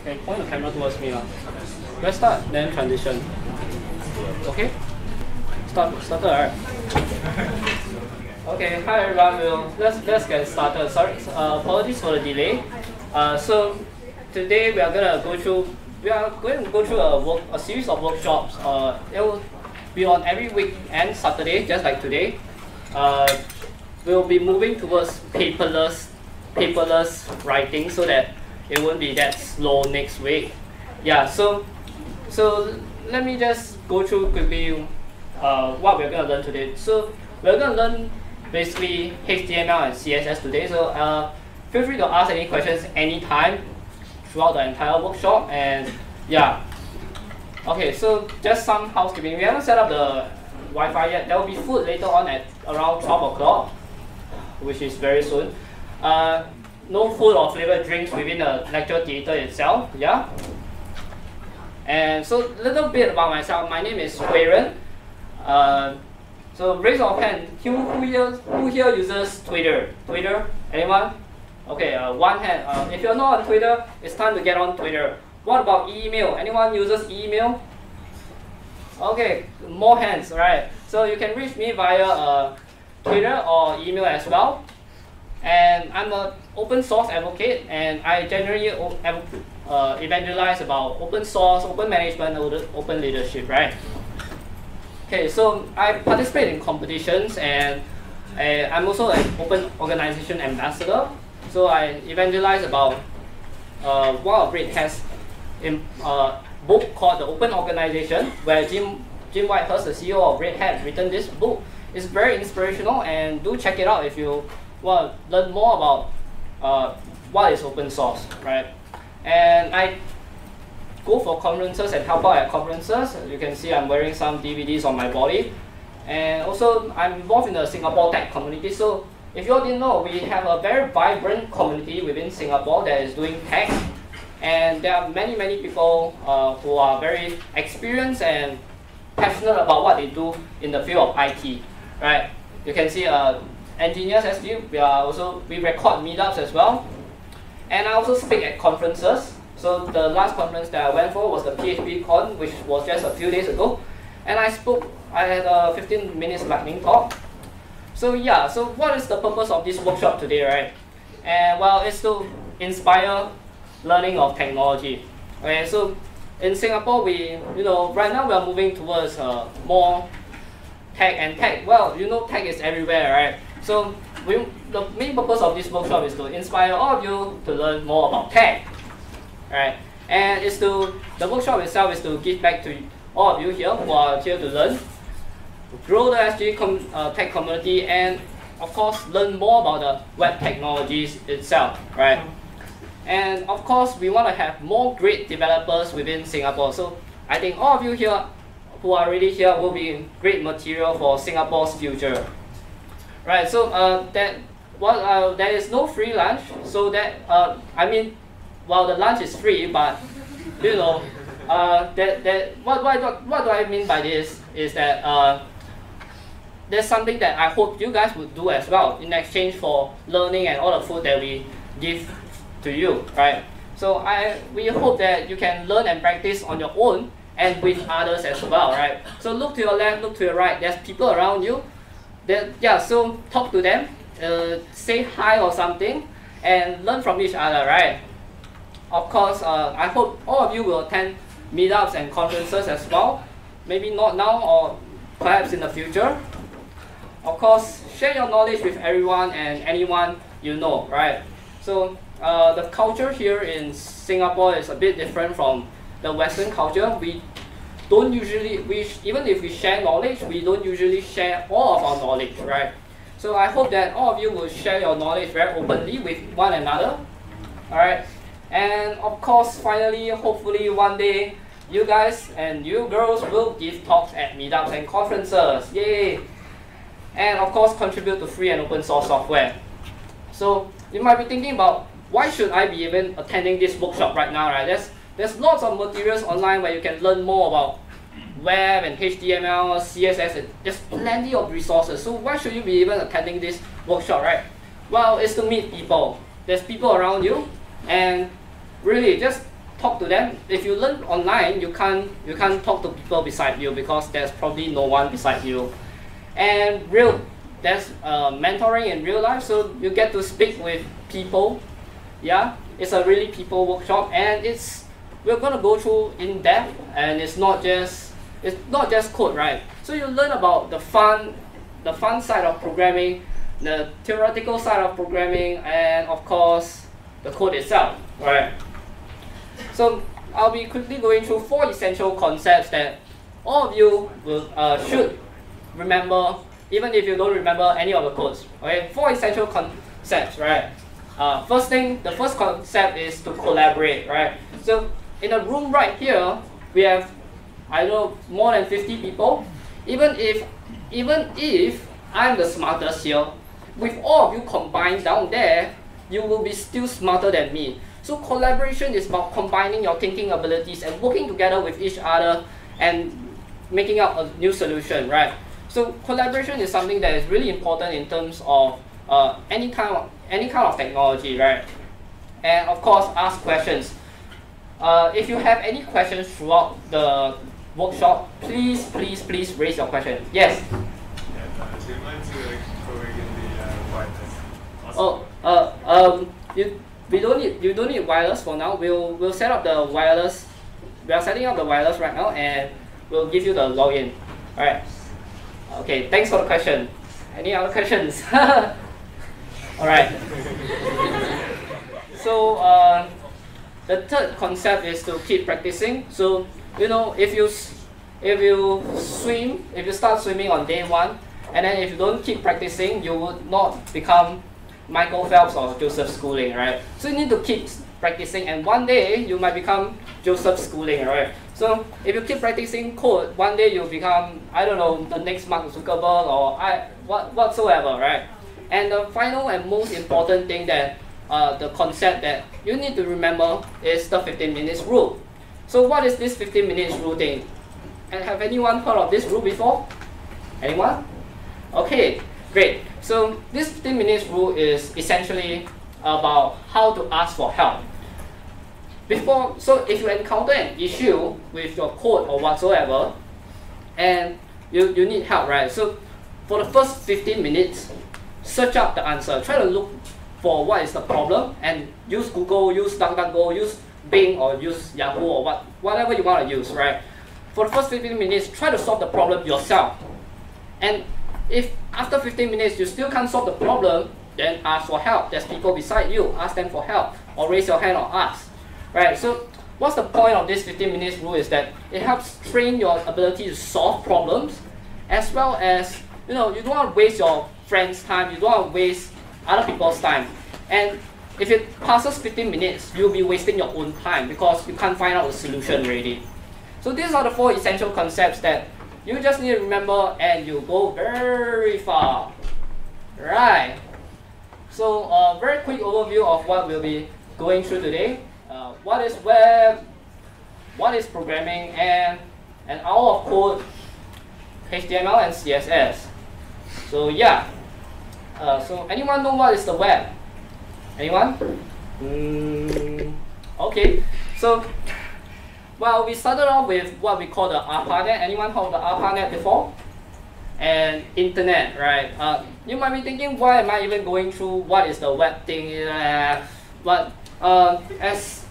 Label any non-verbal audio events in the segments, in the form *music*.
Okay, point the camera towards me now. Let's start, then transition. Okay? Start, started, alright. Okay, hi everyone. We'll, let's, let's get started. Sorry, uh, apologies for the delay. Uh, so today we are gonna go through we are going to go through a work a series of workshops. Uh, it will be on every week and Saturday, just like today. Uh, we'll be moving towards paperless paperless writing so that it won't be that slow next week. Yeah, so so let me just go through quickly uh, what we're going to learn today. So we're going to learn basically HTML and CSS today. So uh, feel free to ask any questions anytime throughout the entire workshop. And yeah, okay, so just some housekeeping. We haven't set up the Wi-Fi yet. There will be food later on at around 12 o'clock, which is very soon. Uh, no food or flavored drinks within the lecture theater itself. Yeah. And so a little bit about myself. My name is Huiren. Uh, so raise your hand. Who, who, here, who here uses Twitter? Twitter? Anyone? Okay, uh, one hand. Uh, if you're not on Twitter, it's time to get on Twitter. What about email? Anyone uses email? Okay, more hands, right? So you can reach me via uh, Twitter or email as well. And I'm an open source advocate, and I generally uh, evangelize about open source, open management, open leadership, right? Okay, so I participate in competitions, and uh, I'm also an open organization ambassador. So I evangelize about uh, one of Red Hat's in, uh, book called The Open Organization, where Jim, Jim Whitehurst, the CEO of Red Hat, written this book. It's very inspirational, and do check it out if you want to learn more about uh, what is open source, right? And I go for conferences and help out at conferences. You can see I'm wearing some DVDs on my body. And also, I'm involved in the Singapore tech community. So if you all didn't know, we have a very vibrant community within Singapore that is doing tech. And there are many, many people uh, who are very experienced and passionate about what they do in the field of IT, right? You can see uh, engineers SG, we are also, we record meetups as well. And I also speak at conferences. So the last conference that I went for was the PHP Con, which was just a few days ago. And I spoke, I had a 15 minutes lightning talk. So yeah, so what is the purpose of this workshop today, right? And well, it's to inspire learning of technology. Okay, so in Singapore, we, you know, right now we are moving towards uh, more tech and tech. Well, you know, tech is everywhere, right? So we, the main purpose of this workshop is to inspire all of you to learn more about tech, right? And it's to the workshop itself is to give back to all of you here who are here to learn, grow the SG com, uh, tech community, and of course learn more about the web technologies itself, right? And of course, we want to have more great developers within Singapore. So I think all of you here who are already here will be great material for Singapore's future. Right, so uh, that well, uh, there is no free lunch, so that uh, I mean, well, the lunch is free, but you know, uh, that that what what what do I mean by this is that uh, there's something that I hope you guys would do as well in exchange for learning and all the food that we give to you, right? So I we hope that you can learn and practice on your own and with others as well, right? So look to your left, look to your right. There's people around you. That yeah. So talk to them, uh, say hi or something, and learn from each other, right? Of course, uh, I hope all of you will attend meetups and conferences as well. Maybe not now or perhaps in the future. Of course, share your knowledge with everyone and anyone you know, right? So uh, the culture here in Singapore is a bit different from the Western culture. We don't usually, we even if we share knowledge, we don't usually share all of our knowledge, right? So I hope that all of you will share your knowledge very openly with one another, all right? And of course, finally, hopefully one day, you guys and you girls will give talks at meetups and conferences, yay! And of course, contribute to free and open source software. So you might be thinking about why should I be even attending this workshop right now, right? There's, there's lots of materials online where you can learn more about web and HTML, CSS, and there's plenty of resources. So why should you be even attending this workshop, right? Well, it's to meet people. There's people around you, and really just talk to them. If you learn online, you can't you can't talk to people beside you because there's probably no one beside you. And real there's uh, mentoring in real life, so you get to speak with people. Yeah, it's a really people workshop, and it's we're gonna go through in depth, and it's not just it's not just code, right? So you learn about the fun, the fun side of programming, the theoretical side of programming, and of course the code itself, right? So I'll be quickly going through four essential concepts that all of you will uh, should remember, even if you don't remember any of the codes. Okay, four essential concepts, right? Uh, first thing, the first concept is to collaborate, right? So in a room right here, we have I don't know more than 50 people. Even if even if I'm the smartest here, with all of you combined down there, you will be still smarter than me. So collaboration is about combining your thinking abilities and working together with each other and making out a new solution, right? So collaboration is something that is really important in terms of uh, any kind of any kind of technology, right? And of course, ask questions. Uh, if you have any questions throughout the workshop, please, please, please raise your question. Yes. Oh, uh, um, you we don't need you don't need wireless for now. We'll we'll set up the wireless. We are setting up the wireless right now, and we'll give you the login. All right. Okay. Thanks for the question. Any other questions? *laughs* All right. *laughs* so uh, the third concept is to keep practicing. So you know, if you if you swim, if you start swimming on day one, and then if you don't keep practicing, you would not become Michael Phelps or Joseph Schooling, right? So you need to keep practicing, and one day you might become Joseph Schooling, right? So if you keep practicing code, one day you'll become I don't know the next Mark Zuckerberg or I what whatsoever, right? And the final and most important thing that uh, the concept that you need to remember is the 15 minutes rule. So what is this 15 minutes rule thing? And have anyone heard of this rule before? Anyone? Okay, great. So this 15 minutes rule is essentially about how to ask for help. Before, so if you encounter an issue with your code or whatsoever, and you, you need help, right? So for the first 15 minutes, search up the answer. Try to look for what is the problem and use Google, use DuckDuckGo, use Bing or use Yahoo or what, whatever you want to use, right? For the first 15 minutes, try to solve the problem yourself. And if after 15 minutes you still can't solve the problem, then ask for help. There's people beside you, ask them for help, or raise your hand or ask. Right? So what's the point of this 15 minutes rule is that it helps train your ability to solve problems as well as you know you don't want to waste your friends' time, you don't want to waste other people's time. And if it passes 15 minutes, you'll be wasting your own time because you can't find out the solution already. So these are the four essential concepts that you just need to remember and you'll go very far. Right. So a uh, very quick overview of what we'll be going through today. Uh, what is web, what is programming, and an hour of code, HTML and CSS. So yeah. Uh, so anyone know what is the web? Anyone? Mm, okay, so well, we started off with what we call the ARPANET. Anyone heard of the ARPANET before? And internet, right? Uh, you might be thinking, why am I even going through what is the web thing? Uh, but uh, as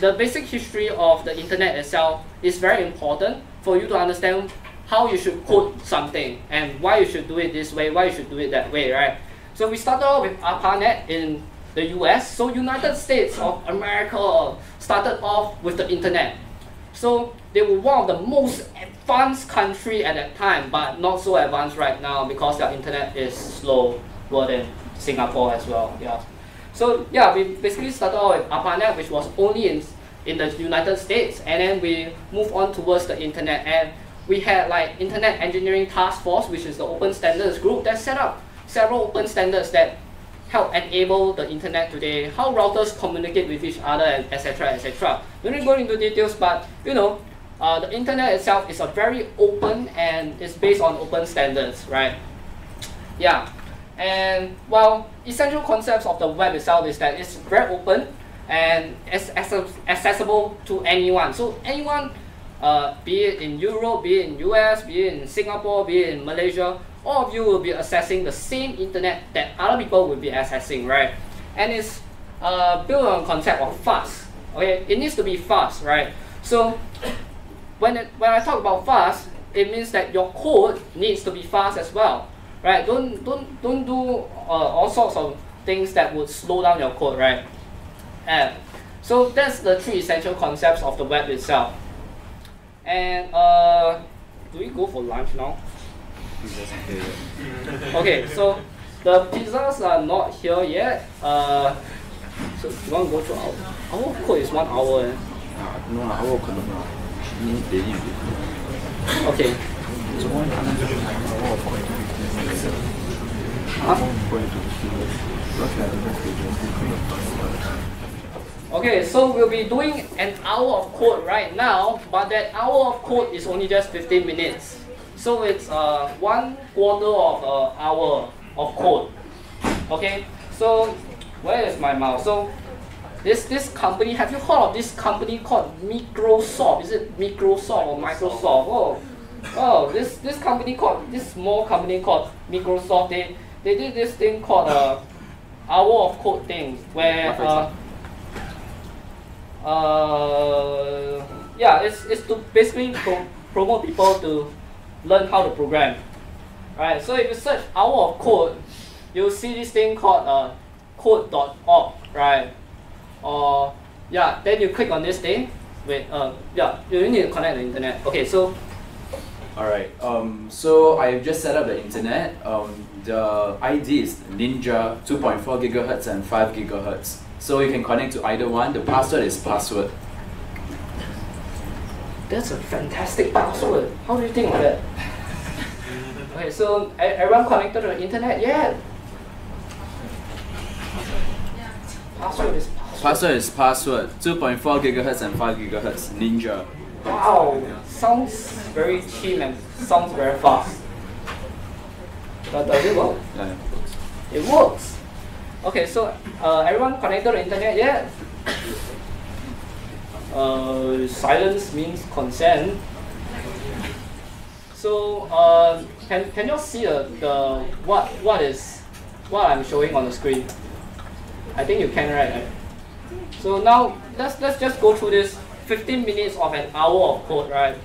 the basic history of the internet itself is very important for you to understand how you should code something and why you should do it this way, why you should do it that way, right? So we started off with ARPANET in the US. So United States of America started off with the internet. So they were one of the most advanced country at that time, but not so advanced right now because their internet is slow, slower than Singapore as well. Yeah. So yeah, we basically started off with ARPANET, which was only in in the United States, and then we moved on towards the internet, and we had like Internet Engineering Task Force, which is the open standards group that set up several open standards that help enable the internet today, how routers communicate with each other, and etc. etc. We don't go into details, but you know, uh, the internet itself is a very open and it's based on open standards, right? Yeah, and well, essential concepts of the web itself is that it's very open. and it's accessible to anyone. So anyone, uh, be it in Europe, be it in US, be it in Singapore, be it in Malaysia, all of you will be accessing the same internet that other people will be accessing, right? And it's uh, built on concept of fast. Okay, it needs to be fast, right? So *coughs* when it, when I talk about fast, it means that your code needs to be fast as well, right? Don't don't don't do uh, all sorts of things that would slow down your code, right? And so that's the three essential concepts of the web itself. And uh, do we go for lunch now? Okay, so the pizzas are not here yet. Uh, so you want to go through our our code is one hour. Eh? No, our code Okay. Okay, so we'll be doing an hour of code right now, but that hour of code is only just 15 minutes. So it's uh, one quarter of an hour of code. Okay, so where is my mouse? So this this company, have you heard of this company called Microsoft? Is it Microsoft or Microsoft? Oh, oh, this this company called this small company called Microsoft. They they did this thing called uh, hour of code thing where uh, uh, yeah, it's it's to basically pro promote people to learn how to program. Right. So if you search hour of code, you'll see this thing called uh, code.org. Right or yeah, then you click on this thing. Wait, uh, yeah, you need to connect the internet. Okay, so. Alright, um, so I've just set up the internet. Um, the ID is Ninja 2.4 gigahertz and 5 gigahertz. So you can connect to either one. The password is password. That's a fantastic password. How do you think of that? Okay, so everyone connected to the internet? Yeah. Password is Password is password. 2.4 gigahertz and 5 gigahertz. Ninja. Wow, sounds very cheap and sounds very fast. But does it work? Yeah. It works. Okay, so uh, everyone connected to the internet yet? Uh, silence means consent. So uh, can can you see the, the what what is what I'm showing on the screen? I think you can right? So now let's let's just go through this 15 minutes of an hour of code, right?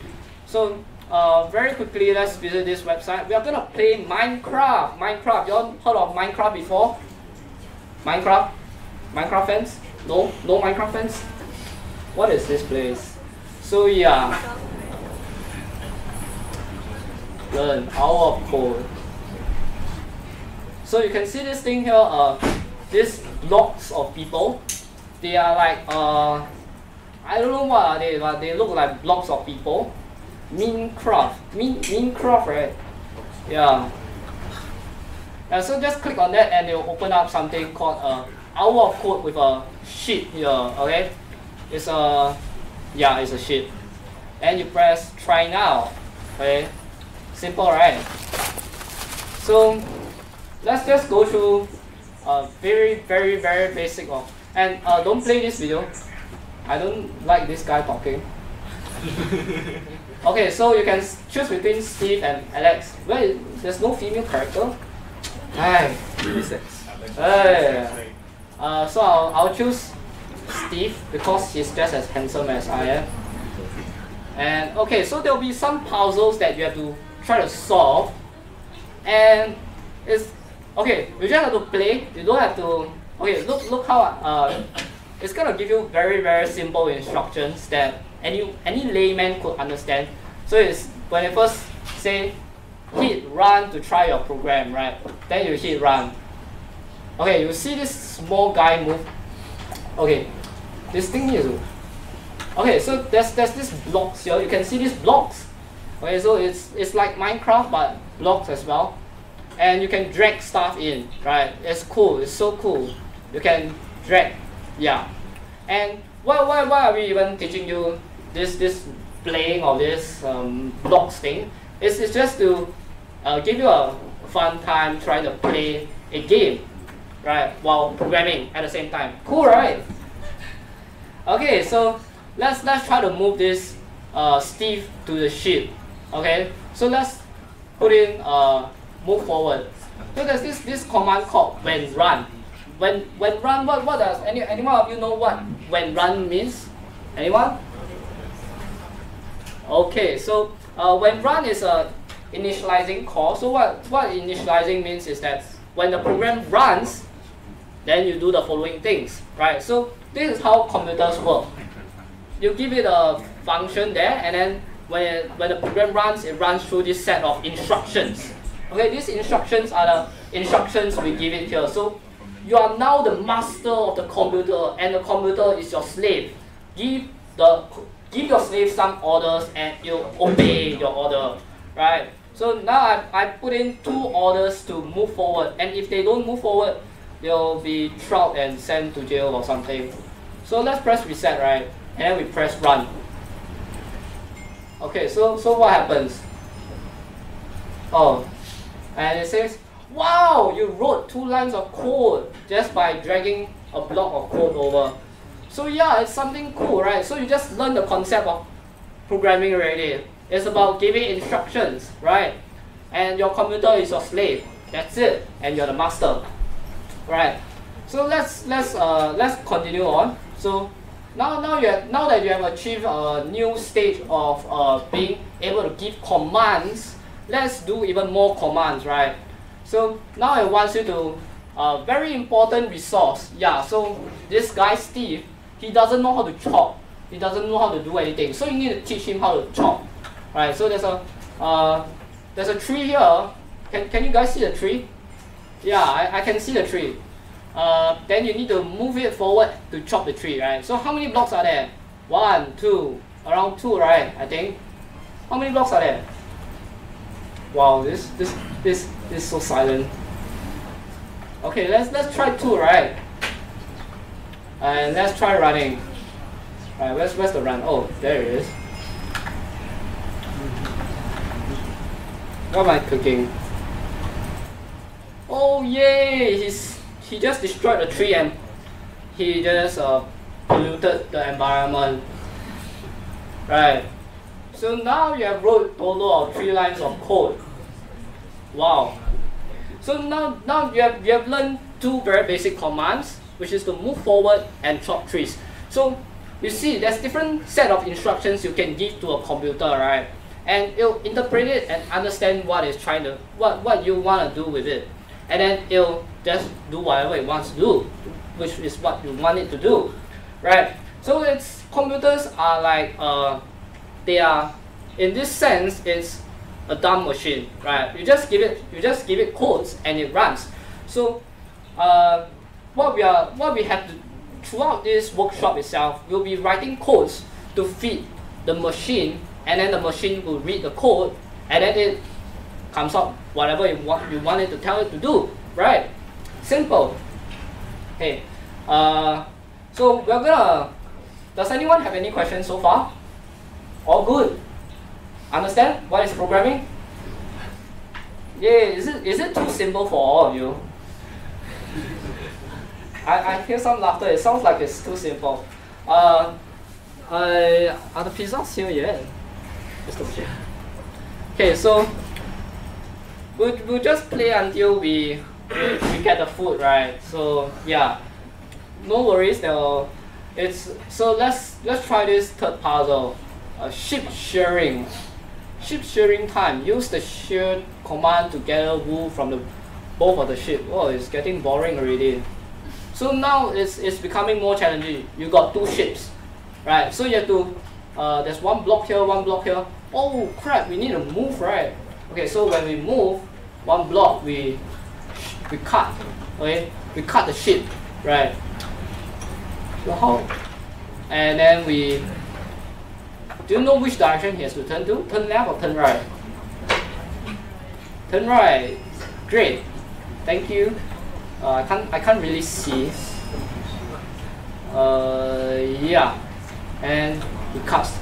So uh, very quickly, let's visit this website. We are gonna play Minecraft. Minecraft. You all heard of Minecraft before? Minecraft? Minecraft fans? No? No Minecraft fans? What is this place? So yeah. Learn hour of code. So you can see this thing here, uh, these blocks of people they are like uh, I don't know what are they, but they look like blocks of people. Minecraft, Min Minecraft, right? Yeah. Yeah. So just click on that, and it will open up something called a uh, hour of code with a sheet here. Okay, it's a yeah, it's a sheet, and you press try now. Okay, simple, right? So let's just go through a very, very, very basic one. and uh, don't play this video. I don't like this guy talking. *laughs* okay, so you can choose between Steve and Alex. Well, there's no female character. Hi. Hey. Uh, so I'll, I'll choose Steve because he's just as handsome as I am. And okay, so there'll be some puzzles that you have to try to solve. And it's okay, you just have to play. You don't have to Okay, look look how uh, it's gonna give you very very simple instructions that any any layman could understand. So it's when you first say hit run to try your program, right? Then you hit run. Okay, you see this small guy move. Okay, this thing is okay. So there's there's this blocks here. You can see these blocks. Okay, so it's it's like Minecraft but blocks as well, and you can drag stuff in. Right? It's cool. It's so cool you can drag, yeah. And why, why, why are we even teaching you this, this playing or this um, blocks thing? It's, it's just to uh, give you a fun time trying to play a game, right, while programming at the same time. Cool, right? Okay, so let's let's try to move this uh, Steve to the ship. Okay, so let's put in uh, move forward. So there's this this command called when run. When when run, what what does any anyone of you know what when run means? Anyone? Okay, so uh, when run is a initializing call. So what what initializing means is that when the program runs, then you do the following things, right? So this is how computers work. You give it a function there, and then when, when the program runs, it runs through this set of instructions. Okay, these instructions are the instructions we give it here. So you are now the master of the computer, and the computer is your slave. Give the give your slave some orders, and you'll obey your order, right? So now I, I put in two orders to move forward, and if they don't move forward, they'll be trapped and sent to jail or something. So let's press reset, right? And then we press run. Okay, so so what happens? Oh, and it says, wow, you wrote two lines of code just by dragging a block of code over. So yeah, it's something cool, right? So you just learn the concept of programming already. It's about giving instructions, right? And your computer is your slave. That's it, and you're the master, right? So let's let's uh, let's continue on. So now, now, you have, now that you have achieved a new stage of uh, being able to give commands, let's do even more commands, right? So now I want you to, a uh, very important resource. Yeah, so this guy Steve, he doesn't know how to chop. He doesn't know how to do anything. So you need to teach him how to chop, right? So there's a, uh, there's a tree here. Can, can you guys see the tree? Yeah, I, I can see the tree uh, then you need to move it forward to chop the tree, right? So how many blocks are there? One, two, around two, right? I think. How many blocks are there? Wow, this this this this is so silent. Okay, let's let's try two, right? And let's try running. Alright, where's where's the run? Oh, there it is. What am I cooking? Oh yay! He's he just destroyed the tree and he just uh, polluted the environment. Right. So now you have wrote total of three lines of code. Wow. So now now you have you have learned two very basic commands, which is to move forward and chop trees. So you see there's different set of instructions you can give to a computer, right? And it'll interpret it and understand what it's trying to what, what you want to do with it and then it'll just do whatever it wants to do, which is what you want it to do, right? So it's computers are like uh, they are in this sense it's a dumb machine, right? You just give it you just give it codes and it runs. So uh, what we are what we have to throughout this workshop itself, we'll be writing codes to feed the machine, and then the machine will read the code, and then it comes up whatever you want you want it to tell it to do, right? Simple. Okay. Uh, so we're gonna. Does anyone have any questions so far? All good. Understand what is programming? Yeah, is it is it too simple for all of you? I, I hear some laughter. It sounds like it's too simple. Uh, I, are the pizzas here yet? Okay, so we'll, we'll just play until we, we get the food, right? So yeah, no worries. They'll, it's so let's let's try this third puzzle. Uh, ship sharing. Ship sharing time. Use the share command to gather wool from the both of the ship. Oh, it's getting boring already. So now it's, it's becoming more challenging. You got two ships, right? So you have to, uh, there's one block here, one block here. Oh crap, we need to move, right? Okay, so when we move one block, we we cut, okay? We cut the ship, right? So how? And then we. Do you know which direction he has to turn to? Turn left or turn right? Turn right. Great. Thank you. Uh, I can't I can't really see. Uh, yeah, and he cuts.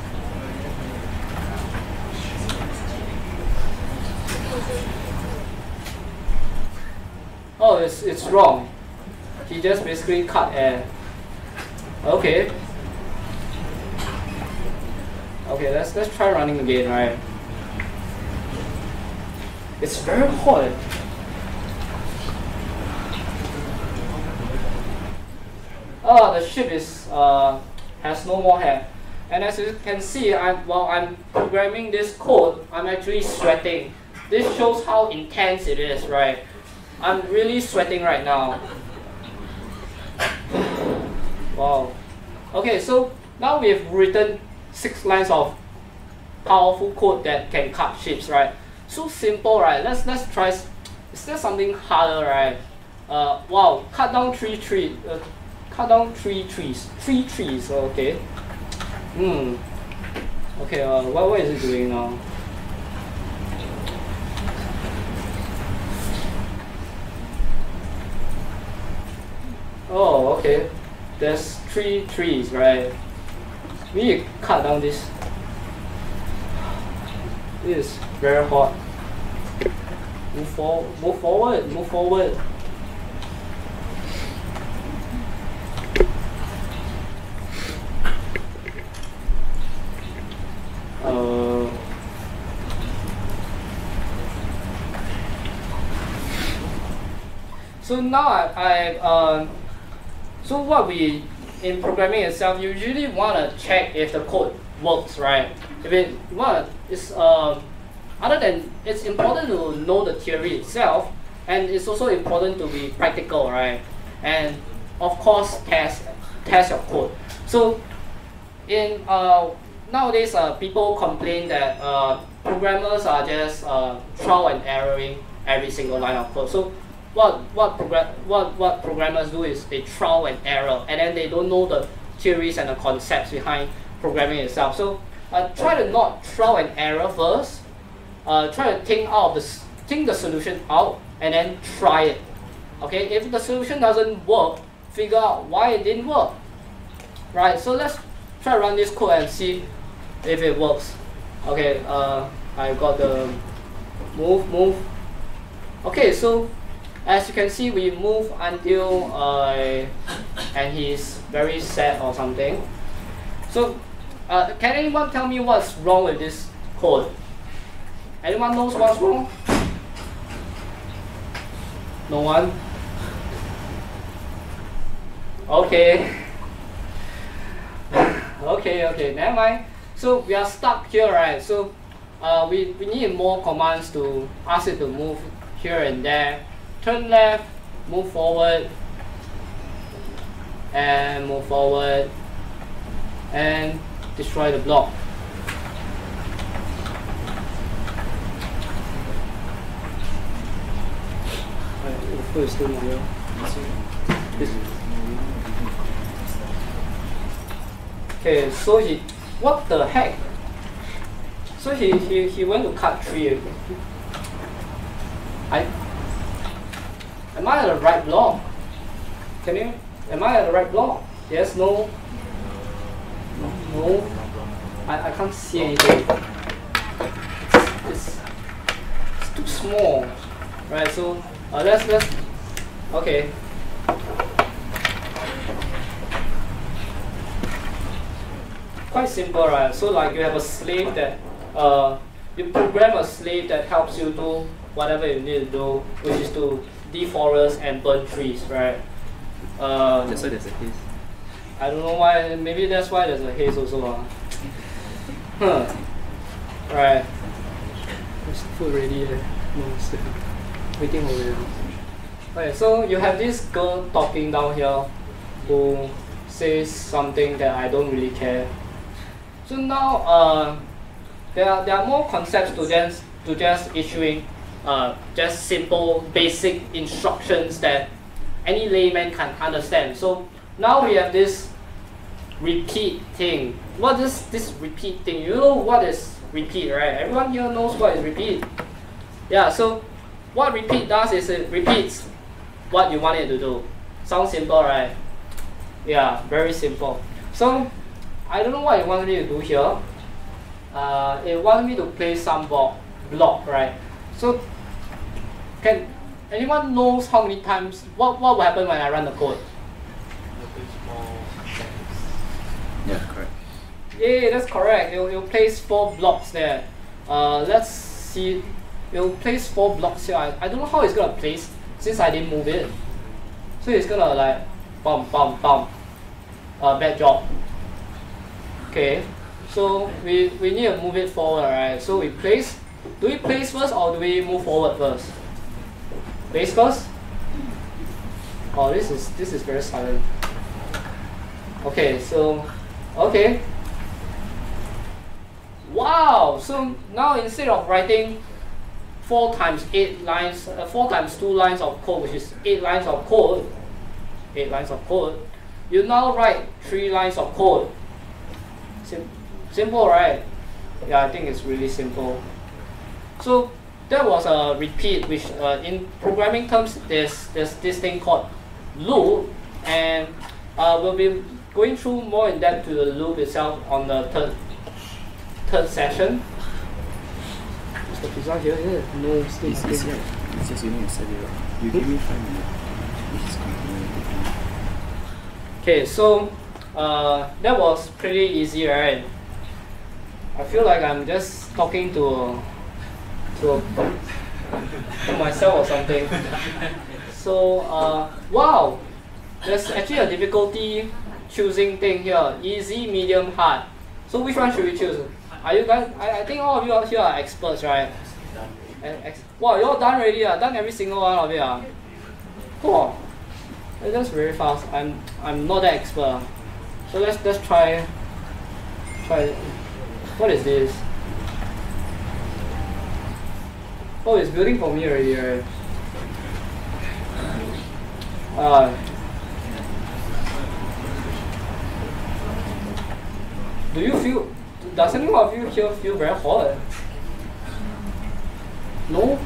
Oh, it's, it's wrong. He just basically cut air. Okay. Okay, let's let's try running again, right? It's very hot. Oh, the ship is uh, has no more hair. And as you can see, I'm, while I'm programming this code, I'm actually sweating. This shows how intense it is, right? I'm really sweating right now. Wow. Okay, so now we've written six lines of powerful code that can cut shapes, right? So simple, right? Let's let's try. Is there something harder, right? Uh, wow, cut down three trees. Uh, cut down three trees. Three trees. Okay. Hmm. Okay. Uh, what what is it doing now? Oh, okay. There's three trees, right? We need to cut down this. This is very hot. Move forward, move forward, move forward. Uh, so now I, I um, so what we in programming itself, you usually want to check if the code works, right? If it what it's um, other than it's important to know the theory itself, and it's also important to be practical, right? And of course, test test your code. So in uh, nowadays, uh, people complain that uh, programmers are just uh, trial and erroring every single line of code. So what what program what what programmers do is they trial and error, and then they don't know the theories and the concepts behind programming itself. So uh, try to not trial and error first. Uh, try to think out the think the solution out, and then try it. Okay, if the solution doesn't work, figure out why it didn't work. Right. So let's try to run this code and see if it works. Okay. Uh, I got the move move. Okay. So as you can see, we move until uh, and he's very sad or something. So, uh, can anyone tell me what's wrong with this code? Anyone knows what's wrong? No one? Okay. okay, okay, never mind. So we are stuck here, right? So uh, we, we need more commands to ask it to move here and there turn left, move forward, and move forward, and destroy the block. Okay, so he, what the heck? So he, he, he went to cut tree. I Am I at the right block? Can you? Am I at the right block? Yes, no? No, no. I, I can't see anything. It's, it's, it's too small. Right, so uh, let's, let's, okay. Quite simple, right? So like you have a slave that, uh, you program a slave that helps you do whatever you need to do, which is to deforest and burn trees, right? Uh, That's why there's a haze. I don't know why. Maybe that's why there's a haze also. Uh. Huh. Right. There's food ready. Eh? No, still waiting over there. Okay, so you have this girl talking down here who says something that I don't really care. So now, uh, there are, there are more concepts to just to just issuing uh, just simple basic instructions that any layman can understand. So now we have this repeat thing. What is this repeat thing? You know what is repeat, right? Everyone here knows what is repeat. Yeah, so what repeat does is it repeats what you want it to do. Sounds simple, right? Yeah, very simple. So I don't know what it wants me to do here. Uh, it wants me to place some block, block, right? So can anyone knows how many times what what will happen when I run the code? Yeah, correct. Yeah, that's correct. It'll, it'll place four blocks there. Uh, let's see. It'll place four blocks here. I, I don't know how it's gonna place since I didn't move it. So it's gonna like bum bum bum. Uh, bad job. Okay. So we, we need to move it forward, right? So we place. Do we place first or do we move forward first? Place first. Oh, this is this is very silent. Okay, so okay. Wow! So now instead of writing four times eight lines, uh, four times two lines of code, which is eight lines of code, eight lines of code, you now write three lines of code. Sim simple, right? Yeah, I think it's really simple. So that was a repeat, which uh, in programming terms, there's, there's this thing called loop, and uh, we'll be going through more in depth to the loop itself on the third third session. Is the pizza here? Yeah. No, it's still It's, it's, here. it's just you need to set it. You give me five minutes. We just continue. Okay, so uh, that was pretty easy, right? I feel like I'm just talking to to, a, to myself or something. So uh, wow, there's actually a difficulty choosing thing here: easy, medium, hard. So which one should we choose? Are you guys? I, I think all of you out here are experts, right? Ex- wow, you all done already? Uh, done every single one of it. Uh. Cool. Uh, That's very fast. I'm I'm not that expert. So let's let's try try what is this? Oh it's building for me already, right? Uh, do you feel does anyone of you here feel very hot? No?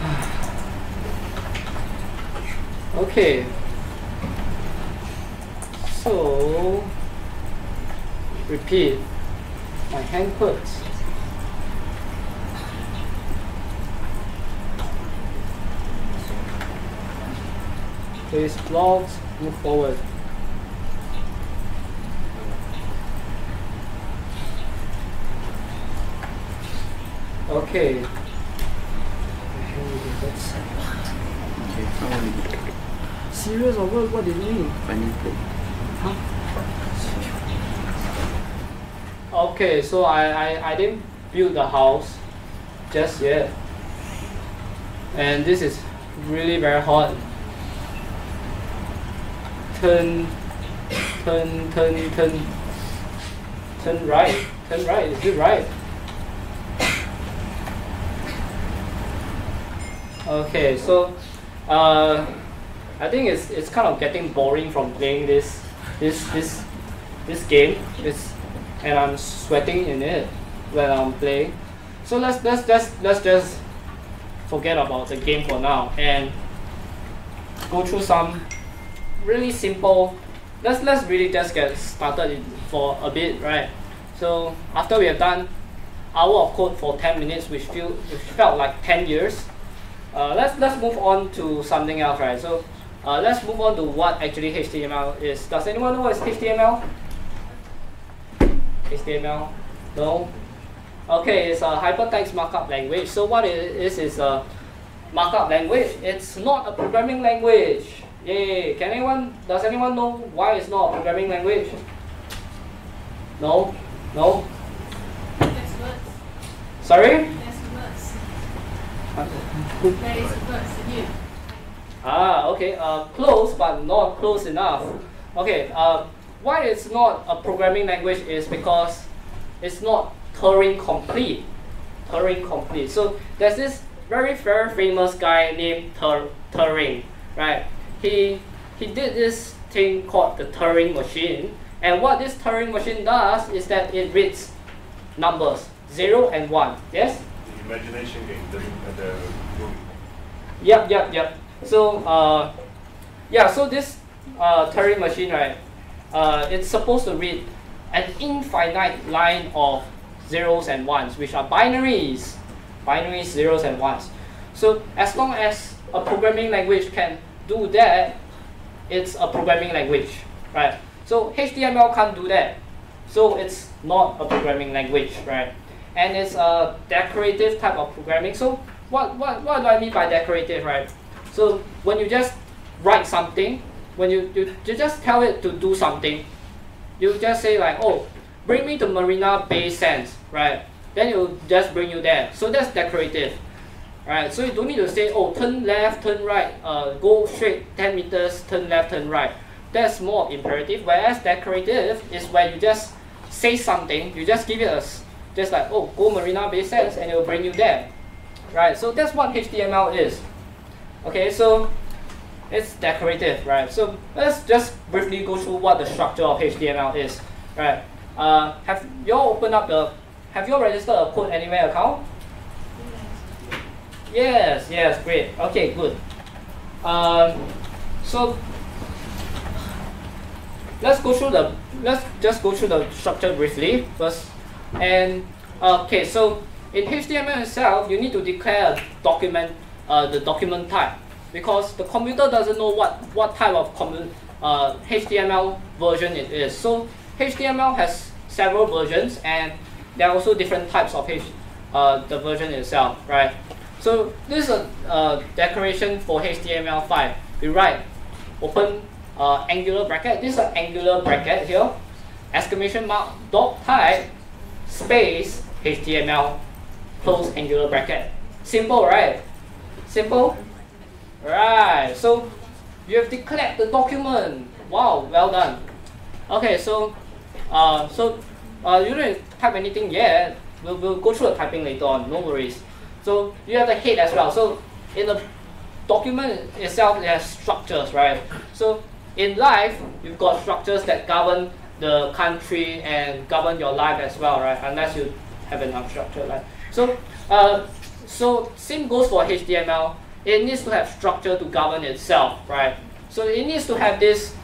*sighs* Okay. So repeat. My hand hurts. Place blocks, move forward. Okay. My hand really hurts. Okay, how? Serious or what? What did you mean? Funny play. Okay, so I, I, I didn't build the house just yet. And this is really very hot. Turn, turn, turn, turn, turn right, turn right, is it right? Okay, so uh, I think it's, it's kind of getting boring from playing this this this this game. It's and I'm sweating in it when I'm playing. So let's let's let's let's just forget about the game for now and go through some really simple. Let's let's really just get started for a bit, right? So after we have done hour of code for 10 minutes, which feel which felt like 10 years. Uh, let's let's move on to something else, right? So uh, let's move on to what actually HTML is. Does anyone know what is HTML? HTML? No? Okay, it's a hypertext markup language. So what it is is a markup language. It's not a programming language. Yay! Can anyone does anyone know why it's not a programming language? No? No? There's words. Sorry? There's words. There is words in you. Ah, okay. Uh, close, but not close enough. Okay. Uh, why it's not a programming language is because it's not Turing complete. Turing complete. So there's this very very famous guy named Tur- Turing, right? He he did this thing called the Turing machine, and what this Turing machine does is that it reads numbers zero and one. Yes. The Imitation Game, the, the movie. Yep, yep, yep. So, uh, yeah, so this uh, Turing machine, right, uh, it's supposed to read an infinite line of zeros and ones, which are binaries, binaries, zeros and ones. So, as long as a programming language can do that, it's a programming language, right? So HTML can't do that. So it's not a programming language, right? And it's a decorative type of programming. So what, what, what do I mean by decorative, right? So when you just write something, when you, you, you just tell it to do something, you just say like, oh, bring me to Marina Bay Sands, right? Then it will just bring you there. So that's decorative. Right, so you don't need to say, oh, turn left, turn right, uh, go straight 10 meters, turn left, turn right. That's more imperative, whereas declarative is where you just say something, you just give it a, just like, oh, go Marina Bay Sands, and it will bring you there. Right, so that's what HTML is. Okay, so it's declarative, right? So let's just briefly go through what the structure of HTML is, right? Uh, have you all opened up the, have you all registered a Codeanywhere account? Yes, yes, great. Okay, good. Um, so let's go through the let's just go through the structure briefly first. And okay, so in HTML itself, you need to declare a document, uh, the document type, because the computer doesn't know what what type of uh, HTML version it is. So HTML has several versions, and there are also different types of H, uh, the version itself, right? So this is a uh, declaration for HTML5. We write open uh, angular bracket. This is an angular bracket here. Exclamation mark doctype space HTML close angular bracket. Simple, right? Simple? Right. So you have declared the document. Wow, well done. Okay, so uh, so uh, you don't type anything yet. We'll, we'll go through the typing later on. No worries. So you have the head as well. So in the document itself, it has structures, right? So in life, you've got structures that govern the country and govern your life as well, right? Unless you have an unstructured life. So, uh, so same goes for HTML. It needs to have structure to govern itself, right? So it needs to have this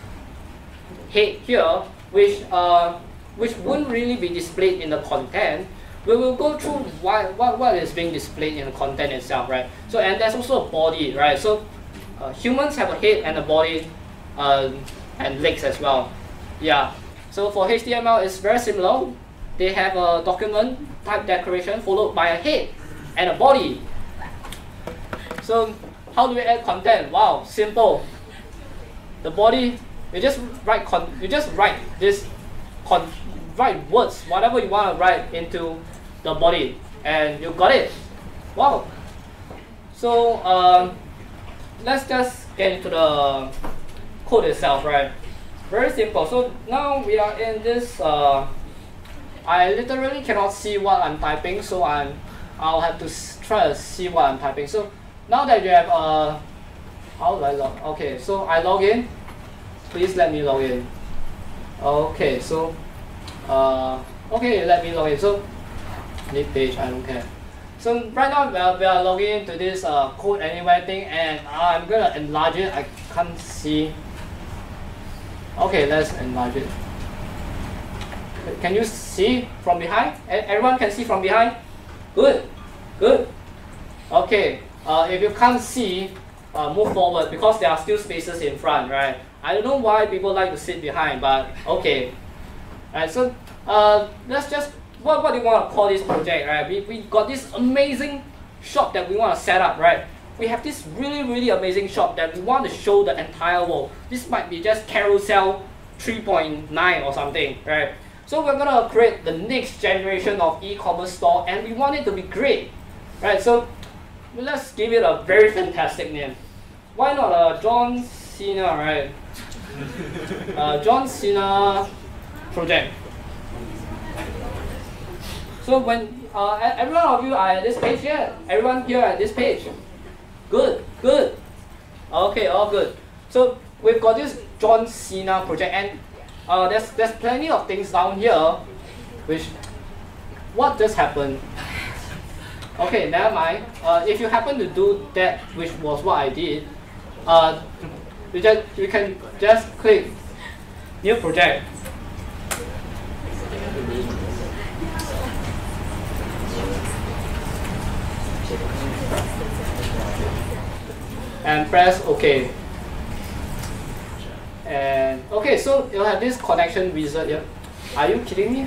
head here, which uh, which wouldn't really be displayed in the content, we will go through why, what, what is being displayed in the content itself, right? So, and there's also a body, right? So, uh, humans have a head and a body uh, and legs as well. Yeah. So for HTML, it's very similar. They have a document type declaration followed by a head and a body. So how do we add content? Wow, simple. The body, you just write con you just write this con write words, whatever you want to write into the body and you got it. Wow. So um, let's just get into the code itself right? Very simple. So now we are in this uh, I literally cannot see what I'm typing so I'm I'll have to try to see what I'm typing. So now that you have uh, how do I log okay so I log in. Please let me log in. Okay so uh, okay let me log in. So lead page, I don't care. So right now we are, we are logging into this uh, Codeanywhere thing and I'm gonna enlarge it. I can't see. Okay, let's enlarge it. Can you see from behind? Everyone can see from behind? Good, good. Okay, uh, if you can't see, uh, move forward because there are still spaces in front, right? I don't know why people like to sit behind, but okay. Alright, so uh, let's just what, what do you want to call this project, right? We, we got this amazing shop that we want to set up, right? We have this really, really amazing shop that we want to show the entire world. This might be just Carousell 3.9 or something, right? So we're gonna create the next generation of e-commerce store and we want it to be great, right? So let's give it a very fantastic name. Why not uh, John Cena, right? uh, John Cena project. So when uh, every one of you are at this page here, everyone here at this page. Good, good. Okay, all good. So we've got this John Cena project and uh, there's, there's plenty of things down here which, what just happened? *laughs* Okay, never mind. Uh, if you happen to do that, which was what I did, uh, you, just, you can just click new project and press OK. And Okay, so you have this connection wizard here. Are you kidding me?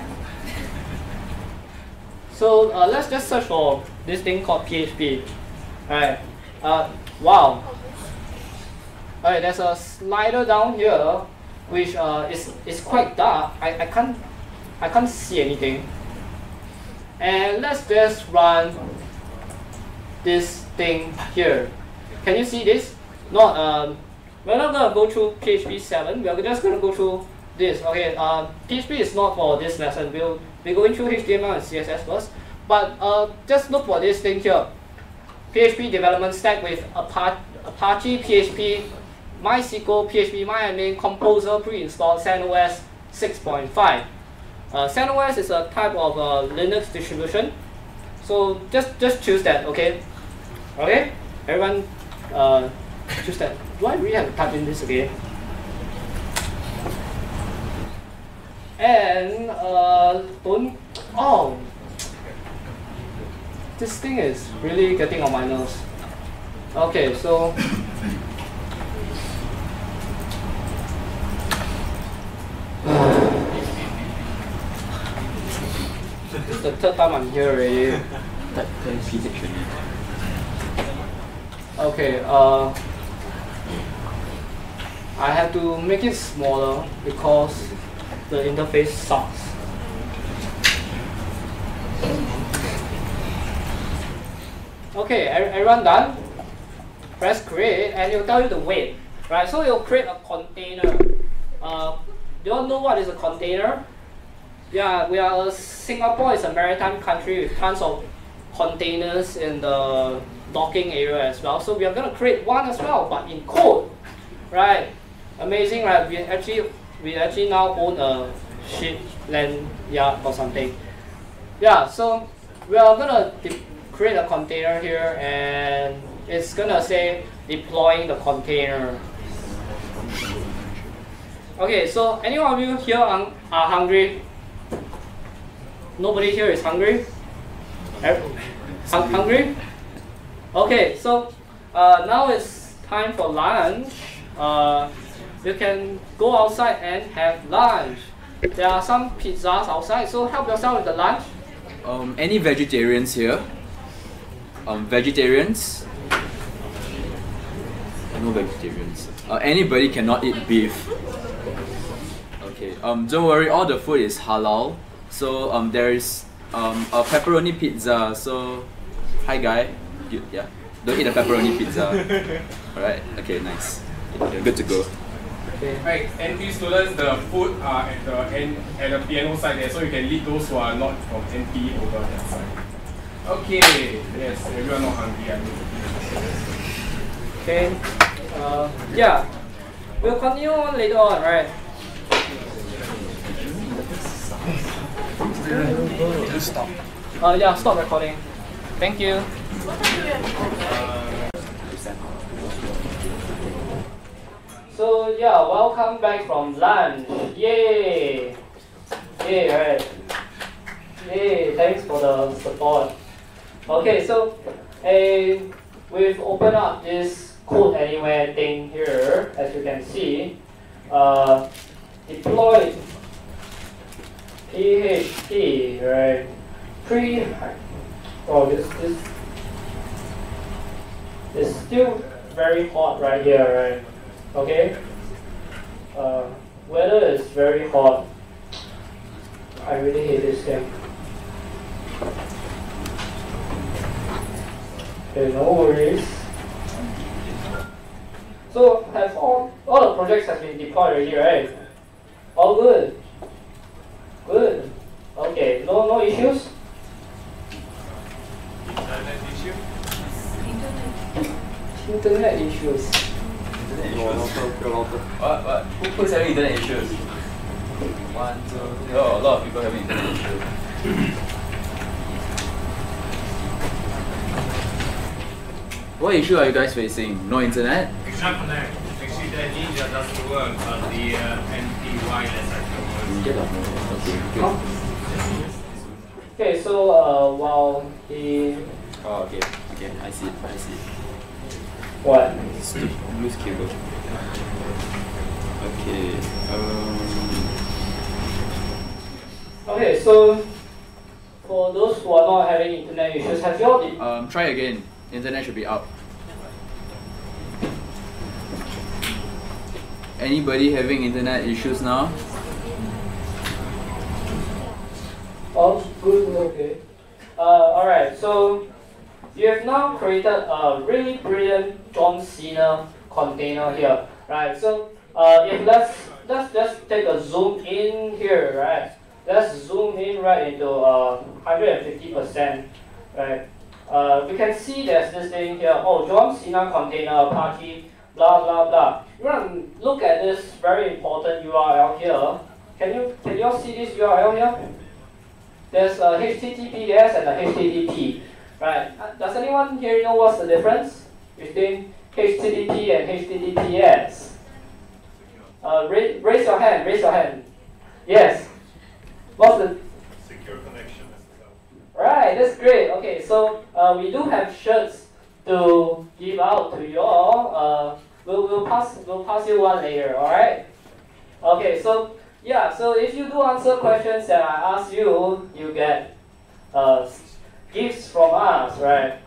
So uh, let's just search for this thing called PHP. Alright. Uh, wow. Alright, there's a slider down here which uh, is, is quite dark. I, I can't I can't see anything. And let's just run this thing here. Can you see this? Not um, we're not gonna go through PHP 7. We're just gonna go through this. Okay, PHP is not for this lesson. We'll be going through HTML and CSS first. But uh, just look for this thing here. PHP development stack with Apache PHP, MySQL, phpMyAdmin, Composer pre-installed, CentOS 6.5. Uh, CentOS is a type of uh, Linux distribution. So just just choose that, okay? Okay? Everyone uh, choose that. Do I really have to type in this again? And uh, don't, oh, this thing is really getting on my nerves. Okay, so the third time I'm here already. PHP dictionary. Okay, uh, I have to make it smaller because the interface sucks. Okay, everyone done? Press create and it'll tell you the weight. Right, so it'll create a container. Uh, you all know what is a container? Yeah, we are Singapore is a maritime country with tons of containers in the docking area as well. So we are gonna create one as well, but in code, right? Amazing, right? We actually we actually now own a ship land yard or something. Yeah, so we are gonna create a container here, and it's gonna say deploying the container. Okay, so any of you here are, hungry? Nobody here is hungry? Hungry? Okay, so uh, now it's time for lunch. Uh, you can go outside and have lunch. There are some pizzas outside, so help yourself with the lunch. Um, any vegetarians here? Um, vegetarians? No vegetarians. Uh, anybody cannot eat beef. Okay. Um, don't worry. All the food is halal. So um, there is um a pepperoni pizza. So, hi guy. You, yeah. Don't eat the pepperoni pizza. *laughs* Alright. Okay. Nice. You're good to go. Okay. Right, NP students, the food are at the end at the piano side there, so you can lead those who are not from NP over that side. Okay, yes, everyone not hungry. I mean. Okay. Uh, yeah. We'll continue on later on, right? Stop. *laughs* Uh, yeah, stop recording. Thank you. So yeah, welcome back from lunch. Yay! Yay, right. Yay, thanks for the support. Okay, so eh, we've opened up this Codeanywhere thing here, as you can see. Uh, deployed PHP, right? Pre oh this this it's still very hot right here, right? Okay? Uh, weather is very hot. I really hate this thing. Okay, no worries. So have all all the projects have been deployed already, right? All good. Good. Okay, no no issues? Internet issues. Internet issues. What? What? Who, who's having internet issues? One, two, three. Oh, a lot of people having internet issues. What issue are you guys facing? No internet? Example there. Actually, the Ninja doesn't work, but the uh, NP wireless actually works. Okay, good. Okay, so uh, while he Oh, okay. Okay, I see it. I see it. What? Loose cable. Okay. Um, Okay, so for those who are not having internet issues, have you all been um, try again. Internet should be up. Anybody having internet issues now? Oh, good, okay. Uh, alright, so you have now created a really brilliant John Cena container here, right? So uh, if let's let's just take a zoom in here, right? Let's zoom in right into uh, 150%, right? Uh, we can see there's this thing here. Oh, John Cena container party, blah blah blah. You want to look at this very important URL here. Can you can you all see this URL here? There's a HTTPS and a HTTP, right? Uh, Does anyone here know what's the difference between HTTP and HTTPS? Uh, raise, raise your hand, raise your hand. Yes. What's the Secure connection as well. Right, that's great. Okay, so uh, we do have shirts to give out to you all. Uh, we'll, we'll pass we'll pass you one later. All right. Okay, so yeah, so if you do answer questions that I ask you, you get uh, gifts from us, right?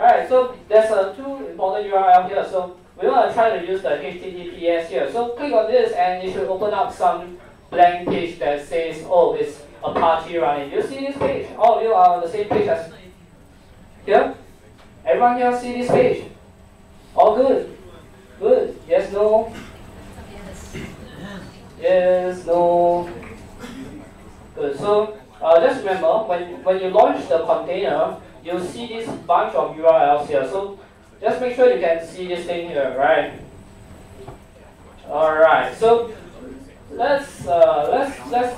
All right. So there's uh, two important URL here. So we want to try to use the HTTPS here. So click on this, and it should open up some blank page that says, oh, it's a party running. You see this page? All of you are on the same page as here? Everyone here see this page? All good? Good. Yes, no? Yes, no? Good. So uh, just remember, when, when you launch the container, you'll see this bunch of URLs here. So just make sure you can see this thing here, right? Alright, so let's uh, let's let's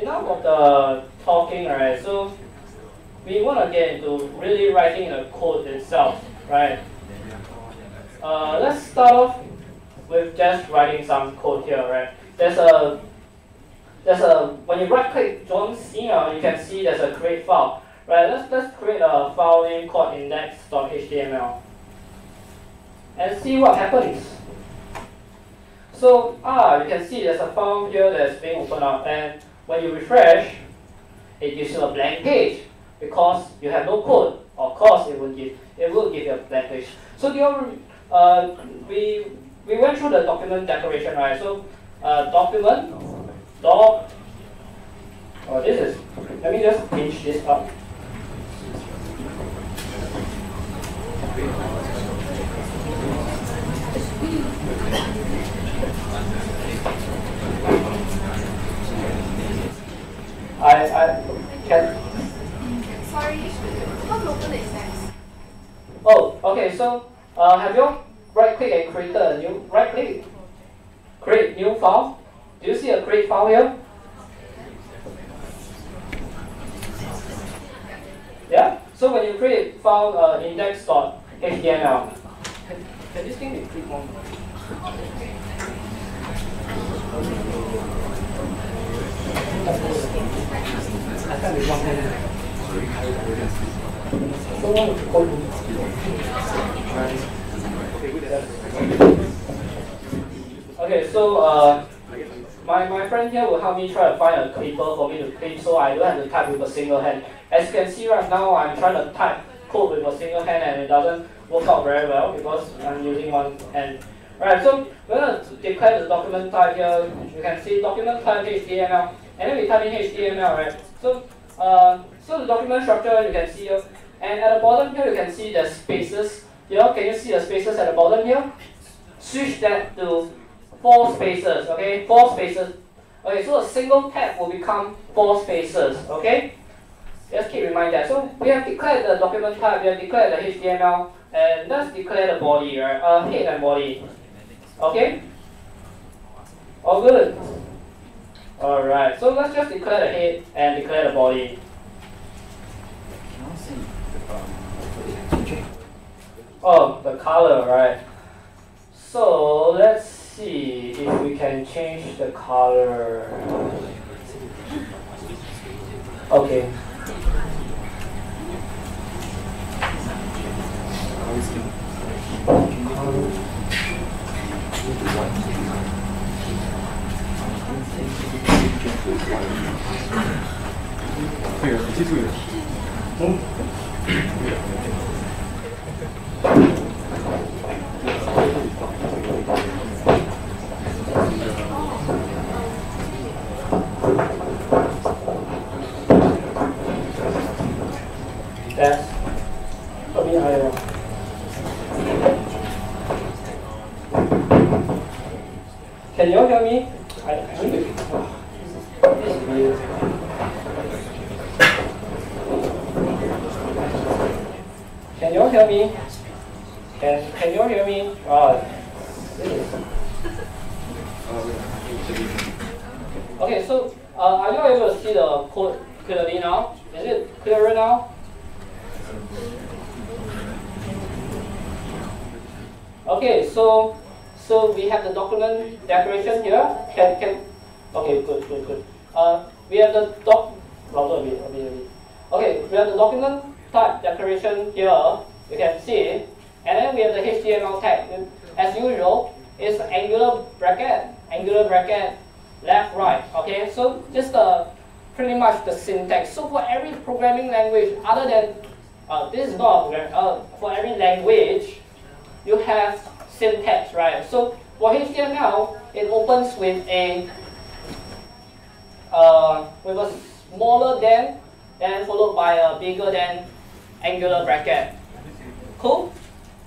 enough of the talking, right? So we want to get into really writing the code itself, right? Uh, let's start off with just writing some code here, right? There's a there's a when you right click John Cena, you can see there's a create file, right? Let's let's create a file name called index.html and see what happens. So ah, you can see there's a file here that's being opened up, and when you refresh, it gives you a blank page because you have no code. Of course, it will give it will give you a blank page. So the uh, we we went through the document declaration, right? So uh, document doc. Oh, this is. Let me just pinch this up. I I can. Sorry, how to open the index? Oh, okay. So, uh, have you right click and created a new right click, create new file? Do you see a create file here? Yeah. So when you create file uh, index.html, can, can this thing be clicked on? Okay, so uh, my, my friend here will help me try to find a clipper for me to clip so I don't have to type with a single hand. As you can see right now, I'm trying to type code with a single hand and it doesn't work out very well because I'm using one hand. Alright, so we're going to declare the document type here. You can see document type HTML and then we type in HTML, right? So, uh, so the document structure you can see here. And at the bottom here, you can see the spaces. Here, can you see the spaces at the bottom here? Switch that to four spaces, okay? Four spaces. Okay, so a single tab will become four spaces, okay? Just keep in mind that. So we have declared the document type, we have declared the HTML, and let's declare the body, right? Uh, head and body. Okay? All good. Alright, so let's just declare the head and declare the body. Oh, the color, right? So let's see if we can change the color. Okay. Always 这个是技术员。嗯。Yes。这边还有。Can you hear me? I, I need to. This. Can you hear me? Can Can you hear me? Oh. Okay, so uh, are you able to see the code clearly now? Is it clearer now? Okay, so so we have the document declaration here. Can can okay, good, good, good. Uh, we have the doc. A bit, a bit, a bit. Okay, we have the document type declaration here. You can see and then we have the HTML tag. As usual, it's angular bracket, angular bracket, left, right. Okay, so just the pretty much the syntax. So for every programming language, other than uh, this is not uh, for every language, you have syntax, right? So for HTML, now, it opens with a uh, with a smaller than, then followed by a bigger than angular bracket. Cool?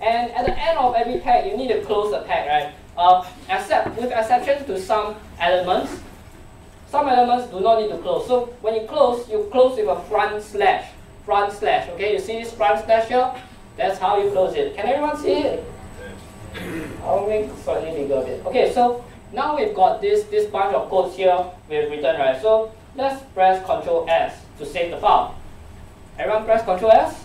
And at the end of every tag, you need to close the tag, right? Uh, except with exception to some elements, some elements do not need to close. So when you close, you close with a front slash, front slash. Okay, you see this front slash here? That's how you close it. Can everyone see it? I'll slightly bigger a bit. Okay, so now we've got this this bunch of codes here we've written, right? So let's press Ctrl S to save the file. Everyone press Ctrl S?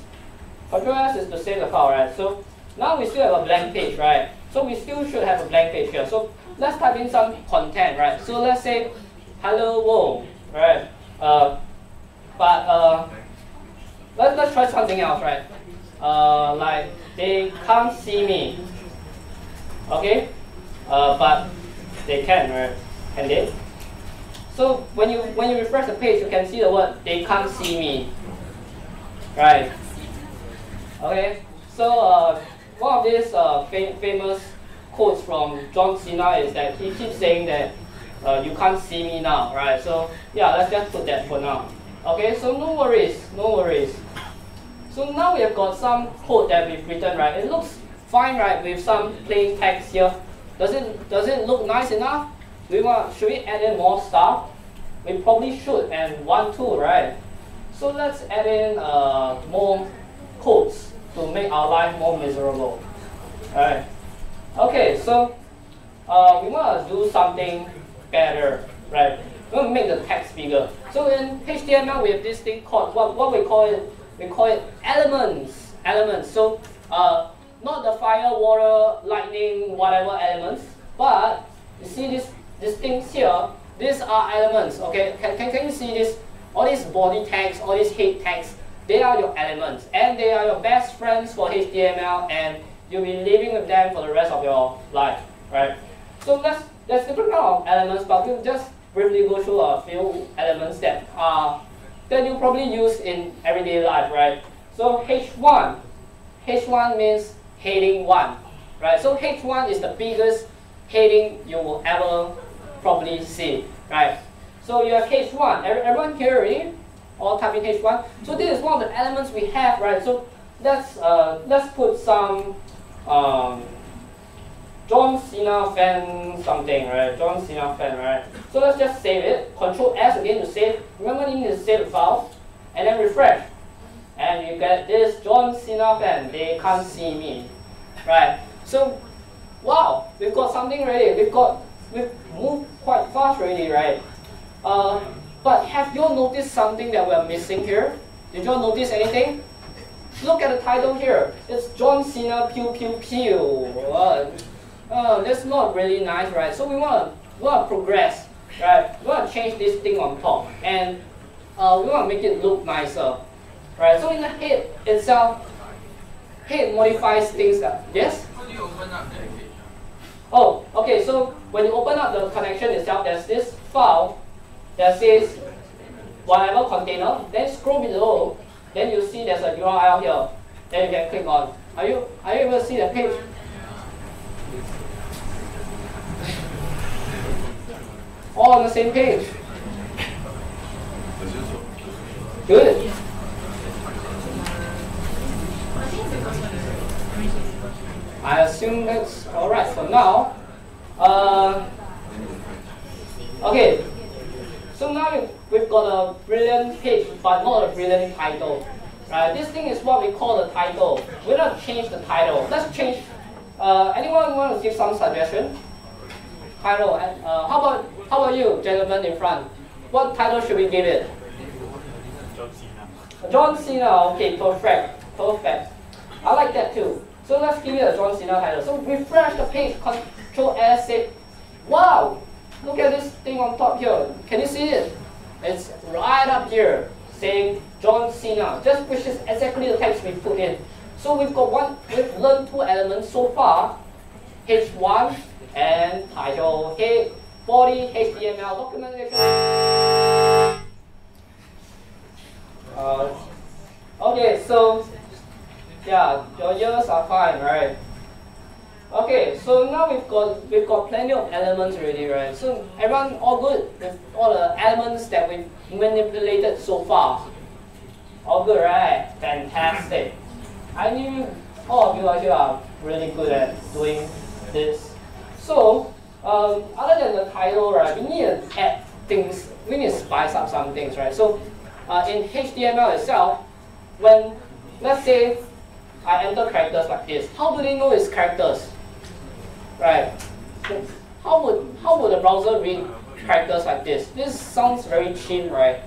Ctrl S is to save the file, right? So now we still have a blank page, right? So we still should have a blank page here. So let's type in some content, right? So let's say hello world, right? Uh, but uh, let's let's try something else, right? Uh, like they can't see me. Okay, uh, but they can, right? Can they? So when you when you refresh the page, you can see the word "they can't see me." Right. Okay. So uh, one of these uh, fam famous quotes from John Cena is that he keeps saying that uh, you can't see me now, right? So yeah, let's just put that for now. Okay. So no worries, no worries. So now we have got some code that we've written, right? It looks fine, right, with some plain text here. Does it does it look nice enough? We want should we add in more stuff? We probably should and want to, right? So let's add in uh, more codes to make our life more miserable. Alright. Okay, so uh, we want to do something better, right? We want to make the text bigger. So in HTML, we have this thing called what what we call it. We call it elements. Elements. So uh, not the fire, water, lightning, whatever elements, but you see this these things here. These are elements. Okay, can, can, can you see this? All these body tags, all these head tags, they are your elements, and they are your best friends for HTML, and you'll be living with them for the rest of your life, right? So let's there's different kind of elements, but we'll just briefly go through a few elements that are that you probably use in everyday life, right? So H1, H1 means heading one, right? So H1 is the biggest heading you will ever probably see, right? So you have H1. Everyone here already? All typing H1. So this is one of the elements we have, right? So let's uh, let's put some um, John Cena fan something, right? John Cena fan, right? So let's just save it. Control S again to save. Remember you need to save the file, and then refresh, and you get this John Cena fan. They can't see me, right? So, wow, we've got something ready. We've got we've moved quite fast already, right? Uh, but have you all noticed something that we're missing here? Did you all notice anything? Look at the title here. It's John Cena Pew Pew Pew. Uh, uh, that's not really nice, right? So we want to want to progress, right? We want to change this thing on top, and uh, we want to make it look nicer, right? So in the head itself, head modifies things. That, yes. How do you open up that page? Oh, okay. So when you open up the connection itself, there's this file that says whatever container, then scroll below, then you see there's a URL here. Then you can click on. Are you are you able to see the page? All on the same page. Good. I assume that's alright for now. Uh, okay, so now we've got a brilliant page, but not a brilliant title. Right? This thing is what we call the title. We're gonna change the title. Let's change. Uh, anyone want to give some suggestion? Title. Uh, how about how about you, gentlemen in front? What title should we give it? John Cena. John Cena. Okay, perfect, perfect. I like that too. So let's give it a John Cena title. So refresh the page. Control S. Say, wow, look at this thing on top here. Can you see it? It's right up here saying John Cena, just which is exactly the text we put in. So we've got one, we've learned two elements so far, H1 and title, H, body, HTML, documentation. Uh, okay, so yeah, your ears are fine, right? Okay, so now we've got we've got plenty of elements already, right? So everyone all good with all the elements that we've manipulated so far. All good, right? Fantastic. I knew all of you actually are really good at doing this. So, um, other than the title, right, we need to add things, we need to spice up some things, right? So, uh, in HTML itself, when, let's say, I enter characters like this, how do they know it's characters? Right? How would, how would the browser read characters like this? This sounds very cheap, right?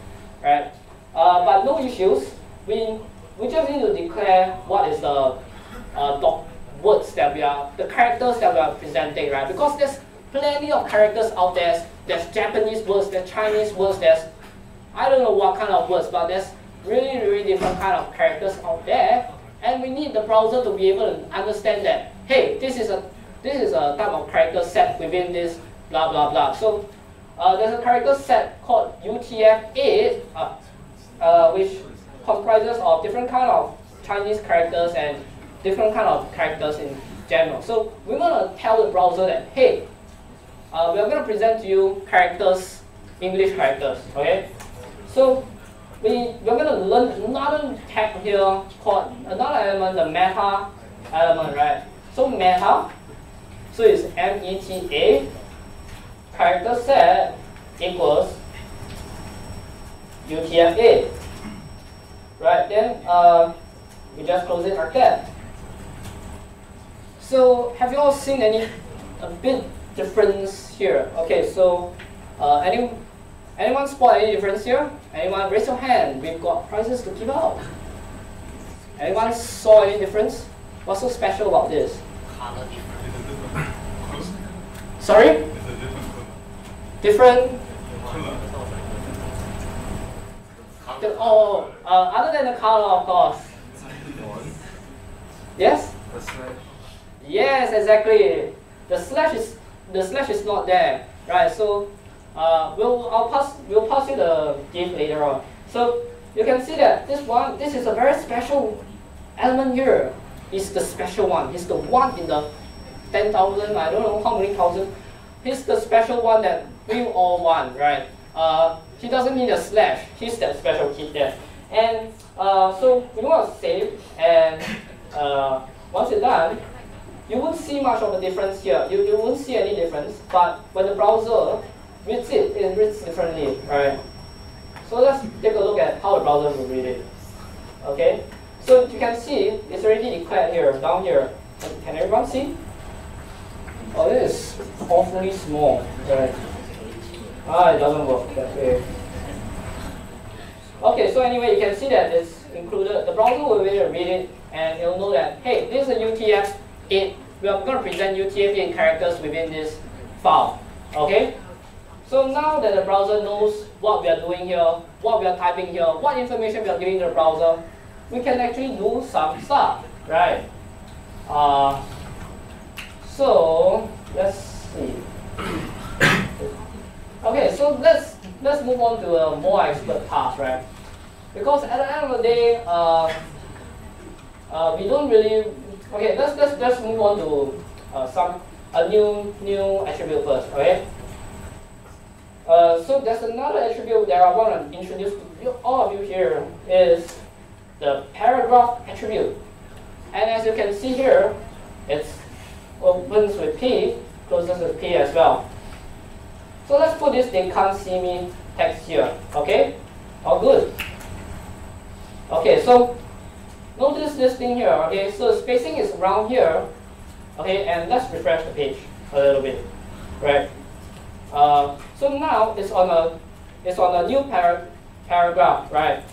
Right? Uh, but no issues. We, we just need to declare what is the uh, doc words that we are, the characters that we are presenting, right? Because there's plenty of characters out there. There's Japanese words, there's Chinese words, there's I don't know what kind of words, but there's really, really different kind of characters out there. And we need the browser to be able to understand that, hey, this is a this is a type of character set within this blah blah blah. So uh, there's a character set called UTF-8, uh, uh, which comprises of different kind of Chinese characters and different kind of characters in general. So we're gonna tell the browser that, hey, uh, we're gonna present to you characters, English characters, okay? So we, we're gonna learn another tag here called, another element, the meta element, right? So meta, so it's M-E-T-A, character set equals UTF-8. Right, then uh, we just close it like that. So have you all seen any a bit difference here? Okay, so uh, any anyone spot any difference here? Anyone raise your hand? We've got prizes to give out. Anyone saw any difference? What's so special about this? Color different. Sorry? Different? The- oh, uh, other than the color, of course. Yes? Yes, exactly. The slash is the slash is not there, right? So, uh, we'll I'll pass we'll pass you the gift later on. So you can see that this one this is a very special element here. It's the special one. It's the one in the ten thousand. I don't know how many thousand. He's the special one that we all want, right? Uh, he doesn't need a slash. He's that special kid there. And uh, so we want to save, and uh, once you're done, you won't see much of a difference here. You, you won't see any difference, but when the browser reads it, it reads differently, right? So let's take a look at how the browser will read it. Okay? So you can see it's already declared here, down here. Can, everyone see? Oh, this is awfully small. Right. Ah, it doesn't work that way. Okay, so anyway, you can see that it's included. The browser will read it, and it'll know that, hey, this is a UTF-8. We are going to present UTF-8 characters within this file. Okay? So now that the browser knows what we are doing here, what we are typing here, what information we are giving to the browser, we can actually do some stuff, right? Uh, so let's see. *coughs* Okay, so let's let's move on to a more expert task, right? Because at the end of the day, uh, uh, we don't really. Okay, let's let's let's move on to uh, some a new new attribute first. Okay. Uh, so there's another attribute that I want to introduce to all of you here is the paragraph attribute. And as you can see here, it opens with P, closes with P as well. So let's put this they can't see me text here. Okay? All good. Okay, so notice this thing here. Okay, so spacing is around here. Okay, and let's refresh the page a little bit. Right? Uh, so now it's on a it's on a new par paragraph, right?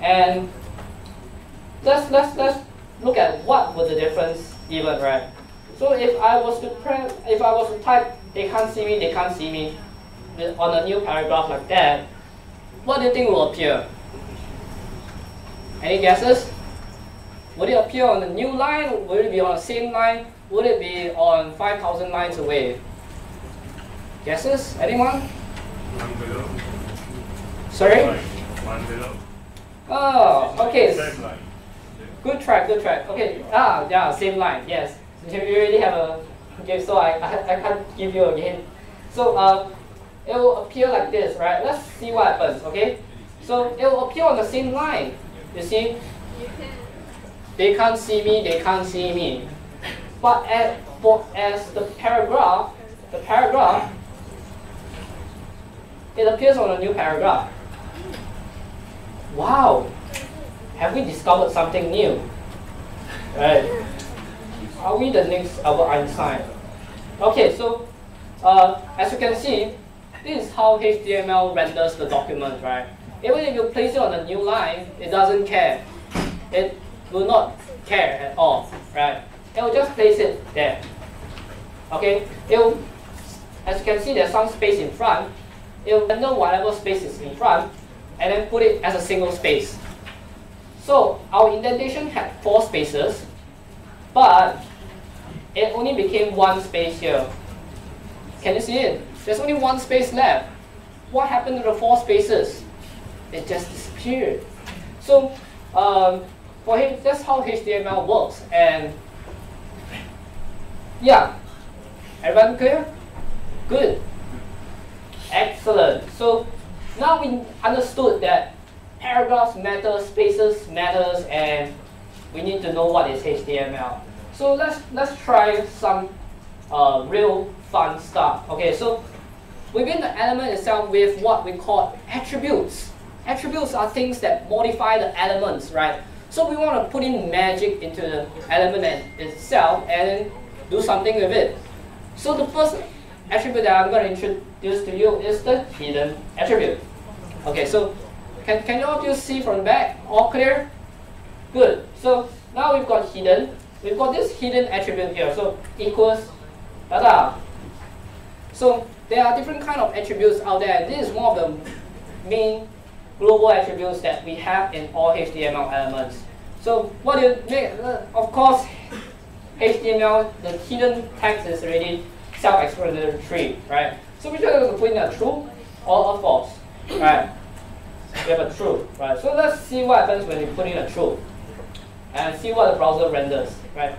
And let's let's let's look at what was the difference even, right? So if I was to print, if I was to type, they can't see me, they can't see me, on a new paragraph like that, what do you think will appear? Any guesses? Would it appear on the new line? Would it be on the same line? Would it be on 5,000 lines away? Guesses? Anyone? One below. Sorry? One below. Oh, okay. Same line. Good track, good track. Okay, ah, yeah, same line, yes. So You already have a, okay, so I, I, I can't give you again. So uh, it will appear like this, right? Let's see what happens, okay? So it will appear on the same line, you see? They can't see me, they can't see me. But as, for, as the paragraph, the paragraph, it appears on a new paragraph. Wow, have we discovered something new? Right? Are we the next Albert Einstein? Okay, so uh, as you can see, this is how HTML renders the document, right? Even if you place it on a new line, it doesn't care. It will not care at all, right? It will just place it there. Okay, it will, as you can see, there's some space in front. It will render whatever space is in front, and then put it as a single space. So our indentation had four spaces, but it only became one space here. Can you see it? There's only one space left. What happened to the four spaces? It just disappeared. So um, for him, that's how HTML works. And yeah, everyone clear? Good. Excellent. So now we understood that paragraphs matter, spaces matters, and we need to know what is HTML. So let's let's try some uh, real fun stuff. Okay, so within the element itself, we have what we call attributes. Attributes are things that modify the elements, right? So we want to put in magic into the element itself and do something with it. So the first attribute that I'm going to introduce to you is the hidden attribute. Okay, so can, can you all you see from the back? All clear? Good. So now we've got hidden. We've got this hidden attribute here. So equals da So there are different kind of attributes out there. This is one of the main global attributes that we have in all HTML elements. So what do you make? Of course, HTML, the hidden text is already self-explanatory, right? So we're just going to put in a true or a false, right? We have a true, right? So let's see what happens when you put in a true and see what the browser renders, right?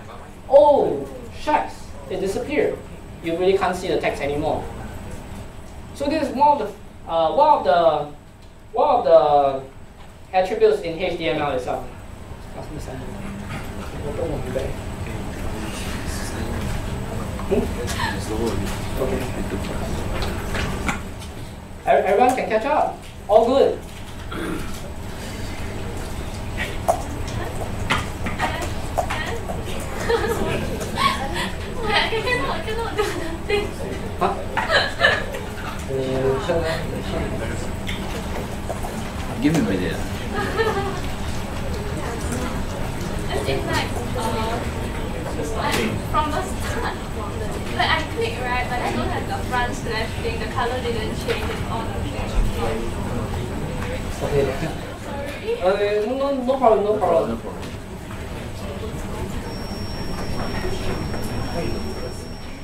Oh, shucks, it disappeared. You really can't see the text anymore. So this is one of the uh, one of the one of the attributes in HTML itself. Okay. Everyone can catch up. All good. cannot, cannot do nothing. Huh? Uh, Give me a minute. As in like, uh, like from the start, like I click right, but I don't have the front slash thing, the color didn't change, it's all the. Okay. Sorry. Okay, no, no, no problem, no problem.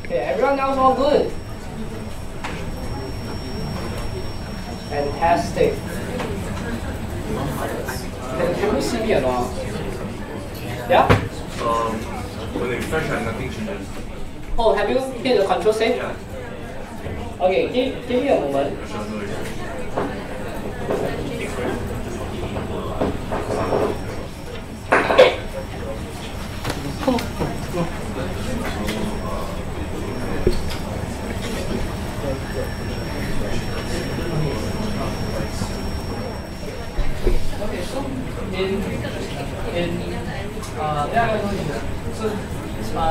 Okay, everyone else all good. Fantastic. Can, can you see me or not? Yeah? Um, when it's fresh, nothing changes. Oh, have you hit the control save? Yeah. Okay, give, give me a moment. Sure, uh,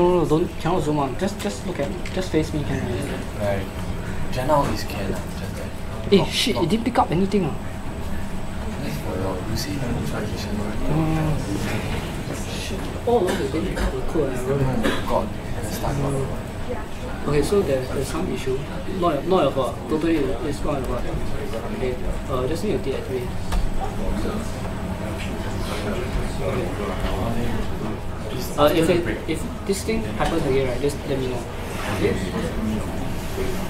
No, no, don't cannot zoom on. Just just look at me. just face me can already. Right. Just now is can, ah, just that. Eh shit, it didn't pick up anything. ah. That's for your UC transition. Mm. Shit. Oh no, they didn't pick up the code. ah. God, let's. Okay, so there's, there's some issue. Not, not your fault. Totally, it's not your fault. Okay, uh, just need to deactivate. Okay. Uh, if, it, if this thing happens again, right, just let me know. Okay,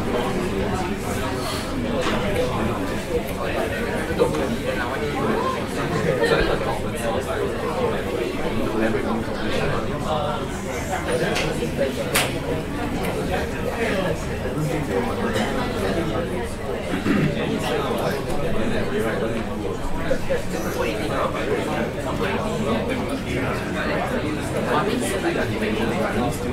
Test,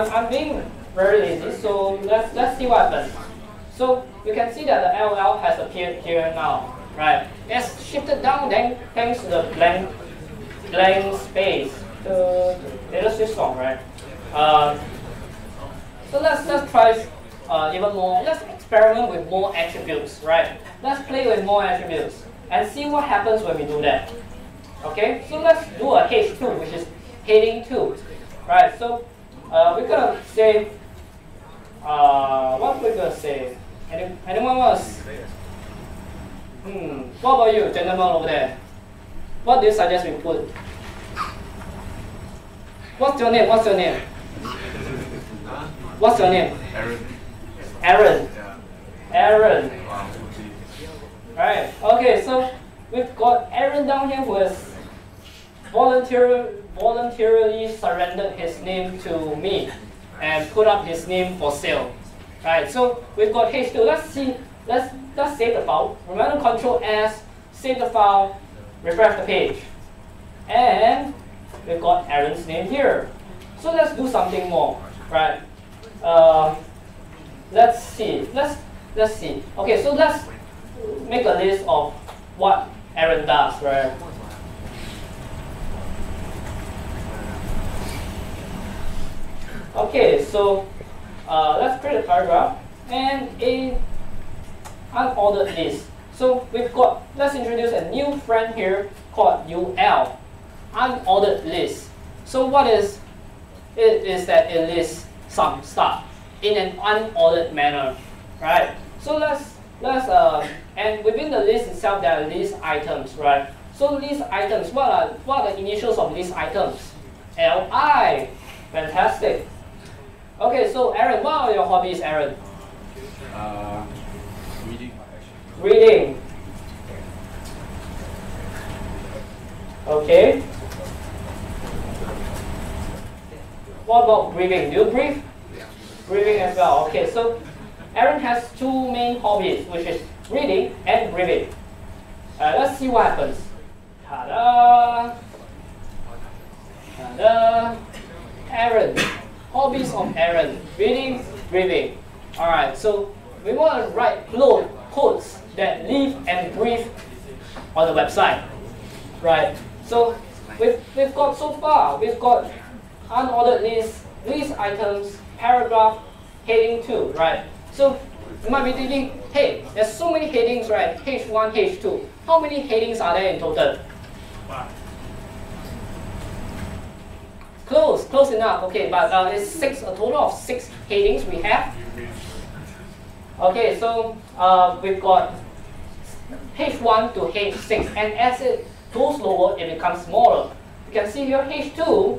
I'm, I'm, being very lazy, so let's, let's see what happens. So you can see that the LL has appeared here now, right? It's shifted down then thanks to the blank, blank space. The, it'll switch song, right? Uh, so let's, let's try uh, even more. Let's experiment with more attributes, right? Let's play with more attributes and see what happens when we do that. Okay, so let's do a H2, which is heading 2. Right, so uh, going to say, uh, what going to say? Any, anyone else? Hmm, what about you, gentleman over there? What do you suggest we put? What's your name? What's your name? What's your name? Aaron. Aaron. Aaron. Right. Okay, so we've got Aaron down here who has volunteer, voluntarily surrendered his name to me and put up his name for sale. Right. So we've got H2. Let's see. Let's let's save the file. Remember Control S, save the file, refresh the page, and we've got Aaron's name here. So let's do something more. Right. Uh, let's see. Let's let's see. Okay. So let's make a list of what Aaron does, right? Okay, so uh, let's create a paragraph and a unordered list. So we've got, let's introduce a new friend here called UL, unordered list. So what is it is that it lists some stuff in an unordered manner, right? So let's let's uh, and within the list itself there are list items, right? So list items, what are what are the initials of list items? Li, fantastic. Okay, so Aaron, what are your hobbies, Aaron? Uh, reading. Reading. Okay. What about breathing? Do you breathe? Breathing as well. Okay, so Aaron has two main hobbies, which is reading and breathing. Uh, let's see what happens. Ta-da! Ta-da! Aaron. Hobbies of Aaron. Reading, breathing. Alright, so we want to write code, codes that live and breathe on the website. Right. So we've, we've got so far, we've got unordered list, list items, paragraph, heading 2, right? So you might be thinking, hey, there's so many headings, right? H1, H2. How many headings are there in total? Close, close enough. Okay, but uh, it's six, a total of six headings we have. Okay, so uh, we've got H1 to H6, and as it goes lower, it becomes smaller. You can see here H2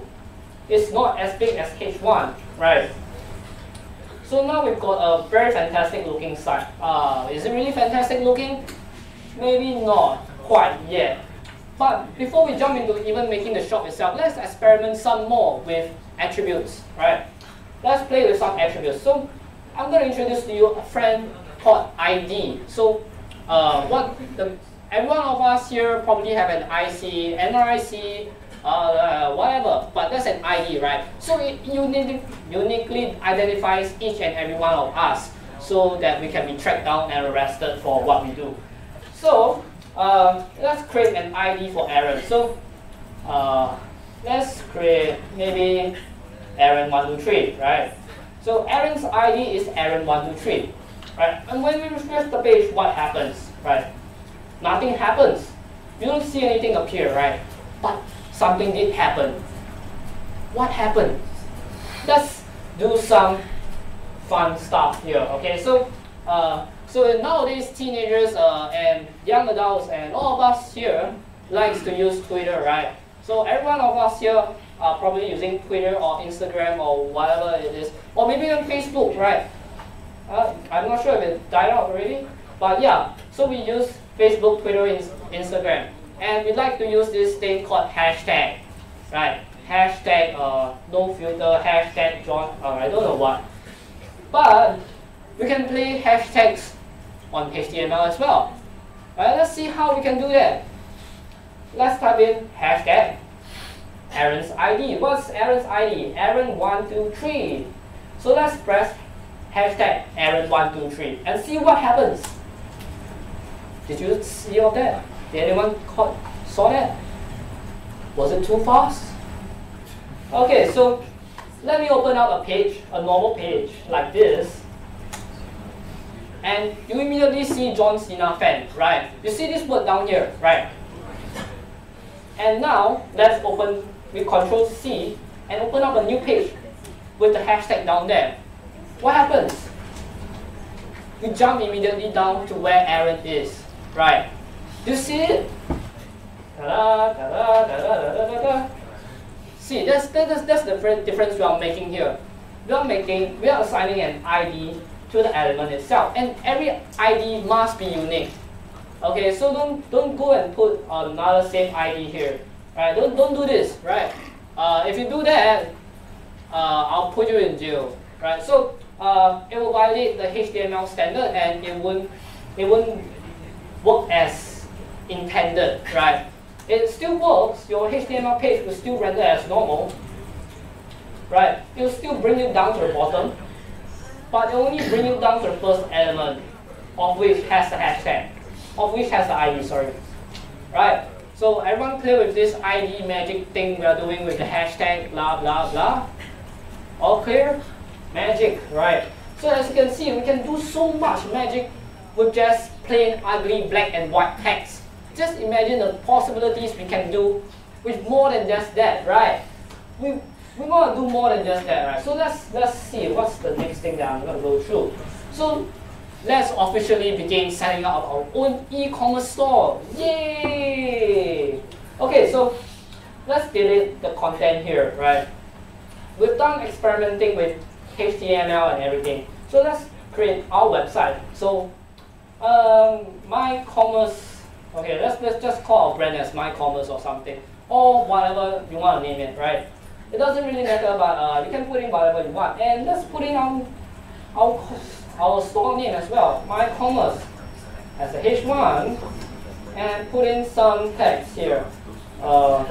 is not as big as H1, right? So now we've got a very fantastic looking site. Uh, is it really fantastic looking? Maybe not quite yet. But before we jump into even making the shop itself, let's experiment some more with attributes, right? Let's play with some attributes. So I'm going to introduce to you a friend called ID. So uh, what the every one of us here probably have an IC, NRIC, uh, whatever, but that's an ID, right? So it uniquely identifies each and every one of us so that we can be tracked down and arrested for what we do. So uh, let's create an ID for Aaron. So uh, let's create maybe Aaron123, right? So Aaron's ID is Aaron123, right? And when we refresh the page, what happens, right? Nothing happens. You don't see anything appear, right? But something did happen. What happened? Let's do some fun stuff here, okay? So, uh, so nowadays teenagers uh, and young adults and all of us here likes to use Twitter, right? So every one of us here are probably using Twitter or Instagram or whatever it is, or maybe even Facebook, right? Uh, I'm not sure if it died out already, but yeah. So we use Facebook, Twitter, Instagram, and we like to use this thing called hashtag, right? Hashtag uh, no filter, hashtag John, uh, I don't know what. But we can play hashtags on HTML as well. Right, let's see how we can do that. Let's type in hashtag Aaron's ID. What's Aaron's ID? Aaron123. So let's press hashtag Aaron123 and see what happens. Did you see all that? Did anyone caught, saw that? Was it too fast? Okay, so let me open up a page, a normal page like this. And you immediately see John Cena fan, right? You see this word down here, right? And now let's open with Control C and open up a new page with the hashtag down there. What happens? You jump immediately down to where Aaron is, right? You see it? See, that's, that's, that's the difference we are making here. We are making, we are assigning an ID to the element itself, and every ID must be unique. Okay, so don't don't go and put another same ID here, right? Don't don't do this, right? Uh, if you do that, uh, I'll put you in jail, right? So uh, it will violate the HTML standard, and it won't it won't work as intended, right? It still works. Your HTML page will still render as normal, right? It will still bring you down to the bottom, but only bring you down to the first element, of which has the hashtag of which has the ID, sorry. Right? So everyone clear with this ID magic thing we are doing with the hashtag blah blah blah? All clear? Magic, right. So as you can see, we can do so much magic with just plain ugly black and white text. Just imagine the possibilities we can do with more than just that, right? We, we want to do more than just that, right? So let's, let's see what's the next thing that I'm going to go through. So let's officially begin setting up our own e-commerce store. Yay! Okay, so let's delete the content here, right? We've done experimenting with HTML and everything. So let's create our website. So um, my commerce, okay, let's, let's just call our brand as my commerce or something, or whatever you want to name it, right? It doesn't really matter, but uh, you can put in whatever you want. And let's put in our, our our store name as well, my commerce, as a H1, and put in some text here. Uh,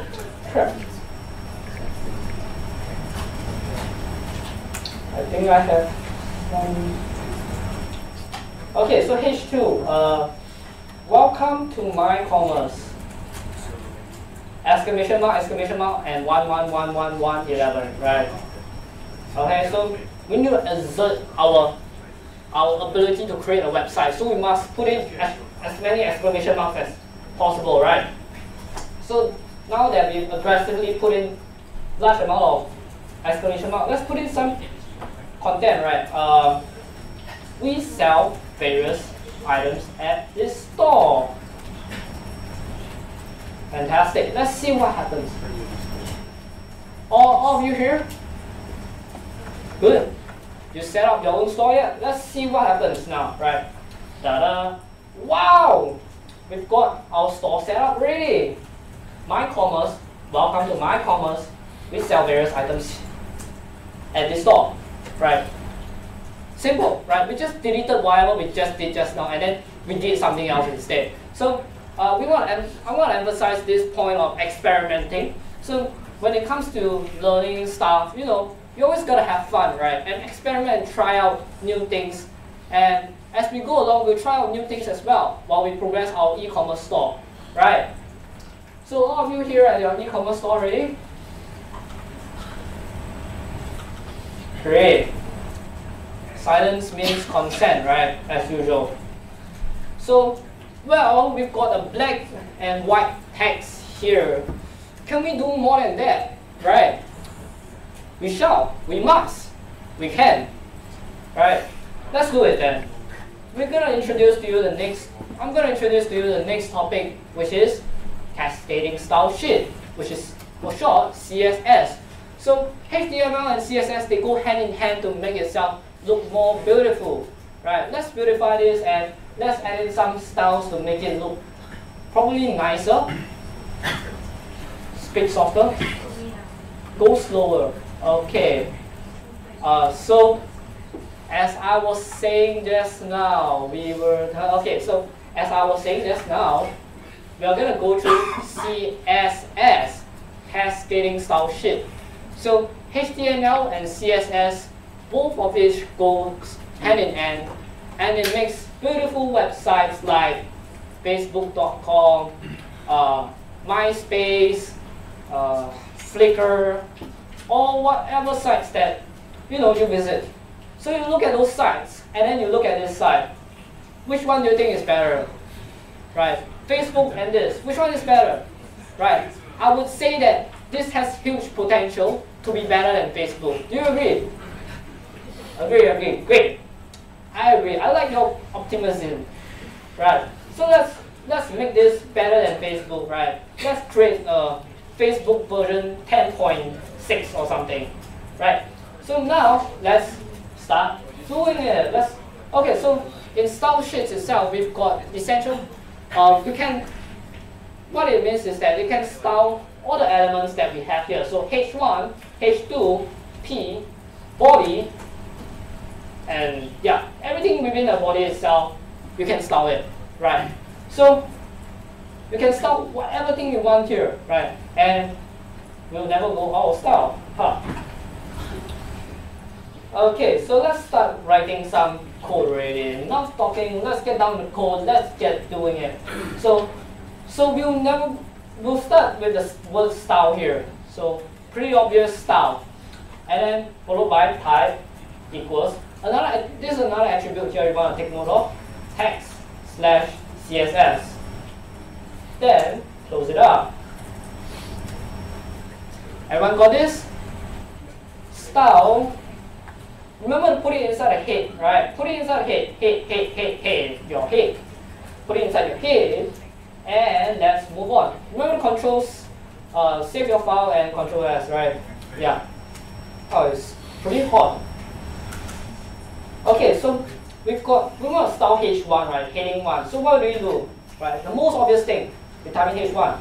I think I have some. Okay, so H2, uh, welcome to my commerce. Exclamation mark, exclamation mark, and 111111, right? Okay, so we need to exert our our ability to create a website. So we must put in as, as many exclamation marks as possible, right? So now that we've aggressively put in large amount of exclamation mark, let's put in some content, right? Uh, we sell various items at this store. Fantastic. Let's see what happens. All, all of you here? Good. You set up your own store yet? Let's see what happens now, right? Ta-da! Wow! We've got our store set up ready. My Commerce, welcome to My Commerce. We sell various items at this store, right? Simple, right? We just deleted whatever we just did just now, and then we did something else instead. So uh, we want I want to emphasize this point of experimenting. So when it comes to learning stuff, you know, you always gotta have fun, right? And experiment and try out new things. And as we go along, we'll try out new things as well while we progress our e-commerce store, right? So all of you here at your e-commerce store ready? Great. Silence means consent, right? As usual. So, well, we've got a black and white text here. Can we do more than that, right? We shall. We must. We can. Right? Let's do it then. We're gonna introduce to you the next. I'm gonna introduce to you the next topic, which is cascading style sheet, which is for short CSS. So HTML and CSS they go hand in hand to make itself look more beautiful. Right? Let's beautify this and let's add in some styles to make it look probably nicer. Speak softer. Go slower. Okay. Uh, so, as I was saying just now, we were, okay, so as I was saying just now, we are going to go through CSS, cascading style sheet. So, HTML and CSS, both of which go hand in hand, and it makes beautiful websites like Facebook.com, uh, MySpace, uh, Flickr, or whatever sites that you know you visit. So you look at those sites, and then you look at this site. which one do you think is better? Right, Facebook and this, which one is better? Right, I would say that this has huge potential to be better than Facebook. Do you agree? Agree, agree, great. I agree, I like your optimism. Right, so let's, let's make this better than Facebook, right? Let's create a Facebook version 10.6 or something, right? So now, let's start doing it. Let's, okay, so in style sheets itself, we've got essential, uh, you can, what it means is that you can style all the elements that we have here. So H1, H2, P, body, and yeah, everything within the body itself, you can style it, right? So you can style whatever thing you want here, right? And we'll never go out of style. Huh. Okay, so let's start writing some code already. Not talking, let's get down to code, let's get doing it. So so we'll never we'll start with the word style here. So pretty obvious style. And then followed by type equals another this is another attribute here you want to take note of. Text slash CSS. Then close it up. Everyone got this? Style. Remember to put it inside a head, right? Put it inside a head, head, head, head, head, your head. Put it inside your head, and let's move on. Remember to control, uh, save your file and control S, right? Yeah. Oh, it's pretty hot. Okay, so we've got, we want to style H1, right? Heading 1. So what do you do? Right? The most obvious thing, you type in H1.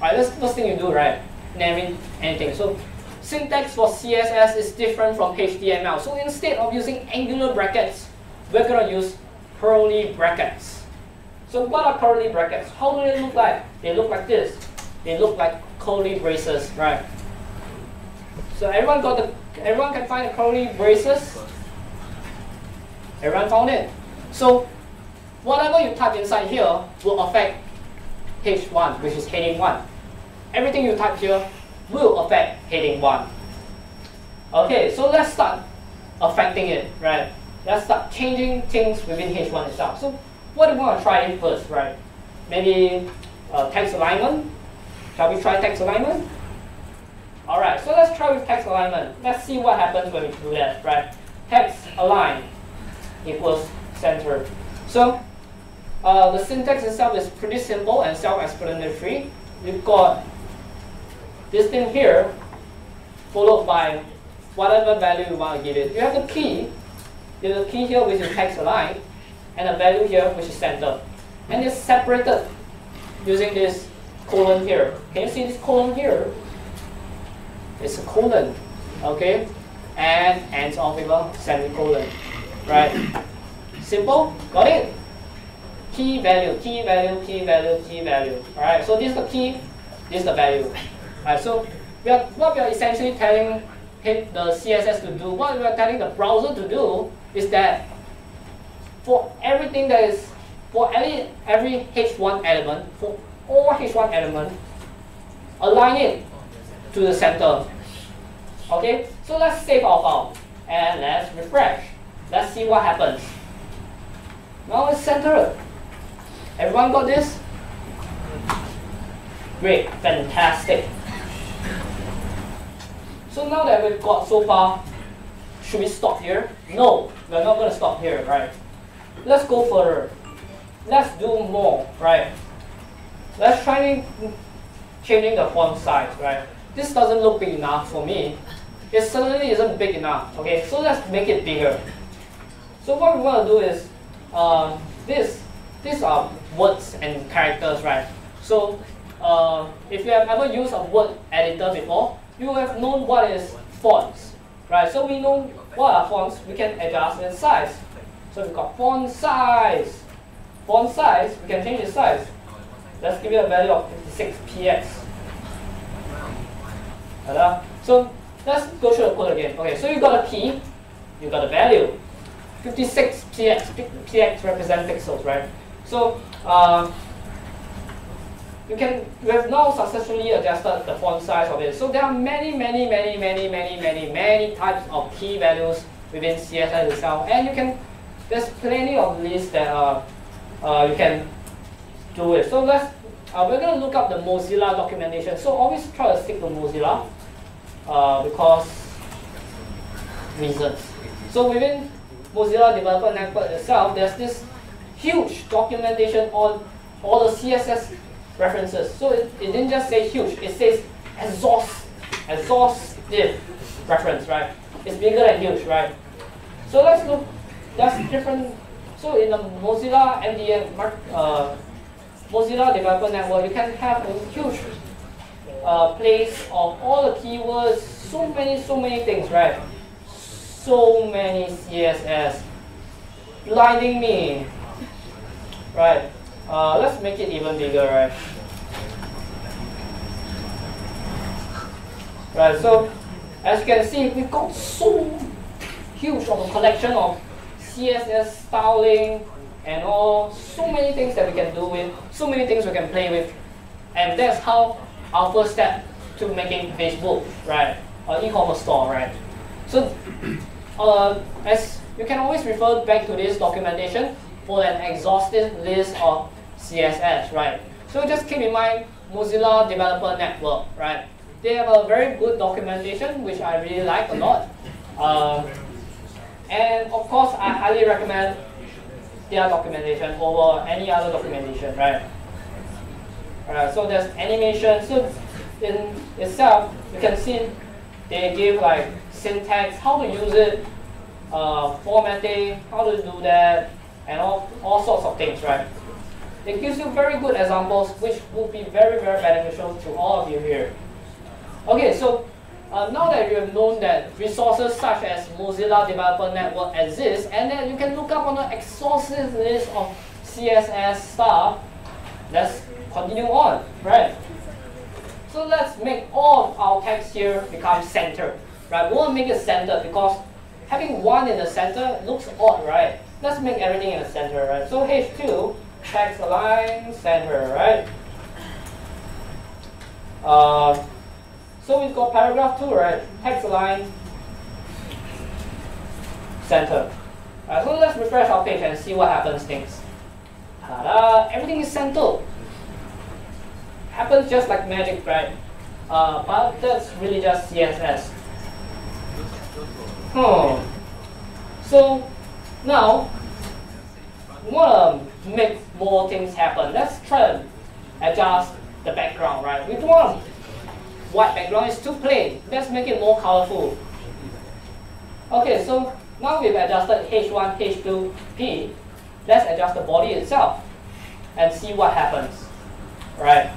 Right, that's the first thing you do, right? Naming anything. So syntax for CSS is different from HTML. So instead of using angular brackets, we're going to use curly brackets. So what are curly brackets? How do they look like? They look like this. They look like curly braces, right? So everyone got the everyone can find the curly braces? Everyone found it? So whatever you type inside here will affect H1, which is heading 1. Everything you type here will affect heading 1. Okay, so let's start affecting it, right? Let's start changing things within H1 itself. So what do we want to try first, right? Maybe uh, text alignment. Shall we try text alignment? Alright, so let's try with text alignment. Let's see what happens when we do that, right? Text align equals center. So uh, the syntax itself is pretty simple and self-explanatory. We've got this thing here, followed by whatever value you want to give it. You have the key, You have a key here which is text align, and a value here which is center. And it's separated using this colon here. Can you see this colon here? It's a colon, okay? And ends off with a semicolon, right? Simple, got it? Key value, key value, key value, key value. Alright, so this is the key, this is the value. Alright, so we are, what we are essentially telling the CSS to do, what we are telling the browser to do is that for everything that is, for every, every H1 element, for all H1 element, align it to the center. Okay, so let's save our file and let's refresh. Let's see what happens. Now it's centered. Everyone got this? Great, fantastic. So now that we've got so far, should we stop here? No, we're not going to stop here, right? Let's go further. Let's do more, right? Let's try changing the font size, right? This doesn't look big enough for me. It certainly isn't big enough, okay? So let's make it bigger. So what we want to do is, uh, this, these are words and characters, right? So uh, if you have ever used a word editor before, you have known what is fonts, right? So we know what are fonts, we can adjust in size. So we've got font size. Font size, we can change the size. Let's give it a value of 56px. So let's go through the code again. Okay, so you got a p, you got a value. 56 px, px represent pixels, right? So uh, you can we have now successfully adjusted the font size of it. So there are many, many, many, many, many, many, many types of key values within CSS itself, and you can there's plenty of lists that uh, uh, you can do it. So let's, uh, we're going to look up the Mozilla documentation. So always try to stick to Mozilla uh, because reasons. So within Mozilla Developer Network itself, there's this huge documentation on all the CSS references. So it, it didn't just say huge, it says exhaust, exhaustive reference, right? It's bigger than huge, right? So let's look, that's different. So in the Mozilla MDN, uh, Mozilla Developer Network, you can have a huge uh, place of all the keywords, so many, so many things, right? So many CSS, blinding me, right? Uh, let's make it even bigger, right? Right, so as you can see, we've got so huge of a collection of CSS styling and all, so many things that we can do with, so many things we can play with. And that's how our first step to making Facebook, right? An e-commerce store, right? So uh, as you can always refer back to this documentation for an exhaustive list of CSS, right? So just keep in mind Mozilla Developer Network, right? They have a very good documentation, which I really like a lot. Um, and of course, I highly recommend their documentation over any other documentation, right? Alright, so there's animation. So in itself, you can see they give like syntax, how to use it, uh, formatting, how to do that, and all, all sorts of things, right? It gives you very good examples, which will be very, very beneficial to all of you here. Okay, so uh, now that you have known that resources such as Mozilla Developer Network exist, and then you can look up on the exhaustive list of CSS stuff, let's continue on, right? So let's make all of our text here become centered, right? We want to make it centered because having one in the center looks odd, right? Let's make everything in the center, right? So H2, text align, center, right? Uh, so we've got paragraph 2, right? Text align, center. Right, so let's refresh our page and see what happens next. Ta-da! Everything is centered. Happens just like magic, right? Uh, but that's really just CSS. Hmm. So now we want to make more things happen. Let's try to adjust the background, right? We don't want white background, it's too plain. Let's make it more colorful. Okay, so now we've adjusted H1, H2, P. Let's adjust the body itself and see what happens. Right?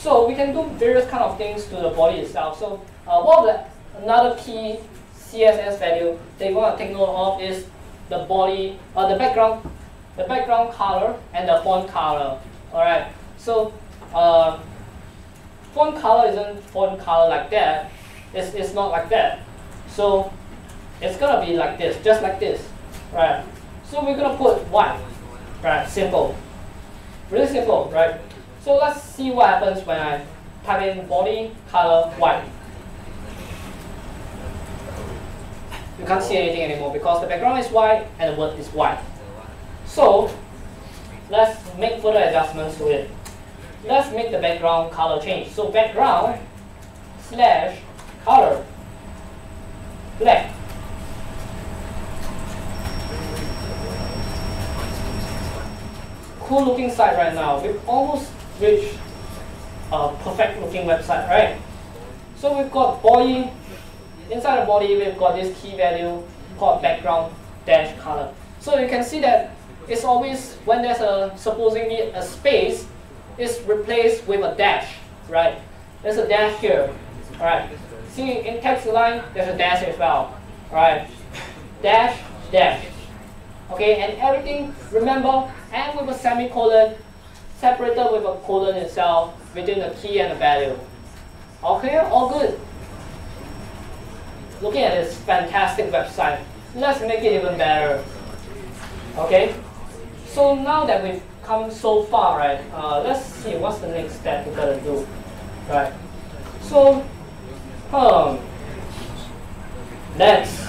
So we can do various kind of things to the body itself. So uh, one of the another key CSS value they want to take note of is the body, uh, the background, the background color and the font color. All right. So uh, font color isn't font color like that. It's, it's not like that. So it's gonna be like this, just like this, right? So we're gonna put white, right? Simple, really simple, right? So let's see what happens when I type in body color white. You can't see anything anymore because the background is white and the word is white. So let's make further adjustments to it let's make the background color change. So background slash color black. Cool looking site right now. We've almost reached a uh, perfect looking website, right? So we've got body, inside the body we've got this key value called background dash color. So you can see that it's always, when there's a supposedly a space, it's replaced with a dash, right? There's a dash here, all right? See, in text align, there's a dash as well, all right? Dash, dash. Okay, and everything, remember, and with a semicolon, separated with a colon itself between the key and the value. Okay, all good. Looking at this fantastic website, let's make it even better. Okay, so now that we've come so far, right? Uh, let's see what's the next step we gotta do, right? So, um, Let's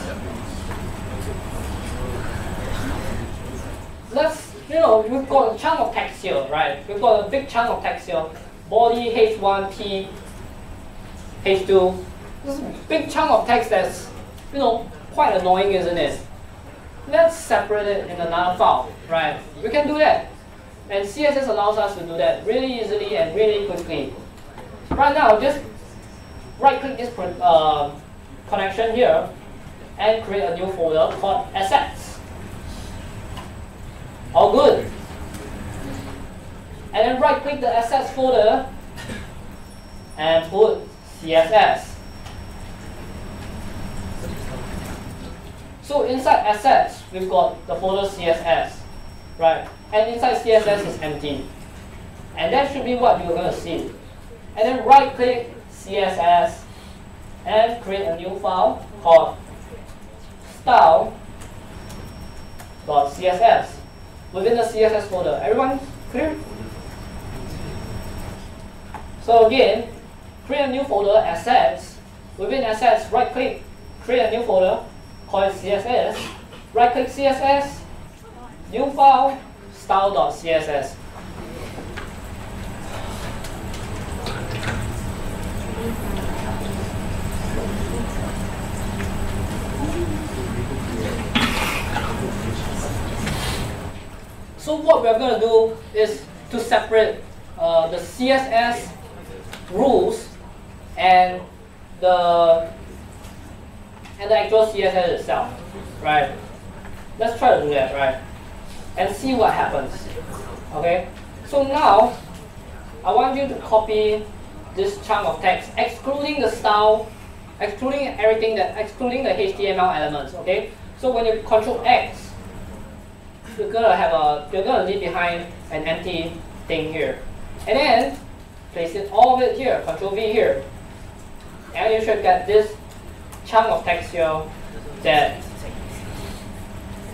let's you know we've got a chunk of text here, right? We've got a big chunk of text here. Body H1 T H2. This is a big chunk of text that's you know quite annoying, isn't it? Let's separate it in another file, right? We can do that. And CSS allows us to do that really easily and really quickly. Right now, just right click this uh, connection here and create a new folder called assets. All good. And then right click the assets folder and put CSS. So inside assets, we've got the folder CSS, right? And inside CSS is empty. And that should be what you're going to see. And then right click CSS and create a new file called style.css within the CSS folder. Everyone clear? So again, create a new folder, assets. Within assets, right click, create a new folder, call it CSS. Right click CSS, new file, style.css. So what we're going to do is to separate uh, the CSS rules and the and the actual CSS itself, right? Let's try to do that, right? And see what happens. Okay. So now I want you to copy this chunk of text, excluding the style, excluding everything that excluding the HTML elements. Okay. So when you Control X, you're gonna have a you're gonna leave behind an empty thing here. And then place it all of it here, control V here. And you should get this chunk of text here that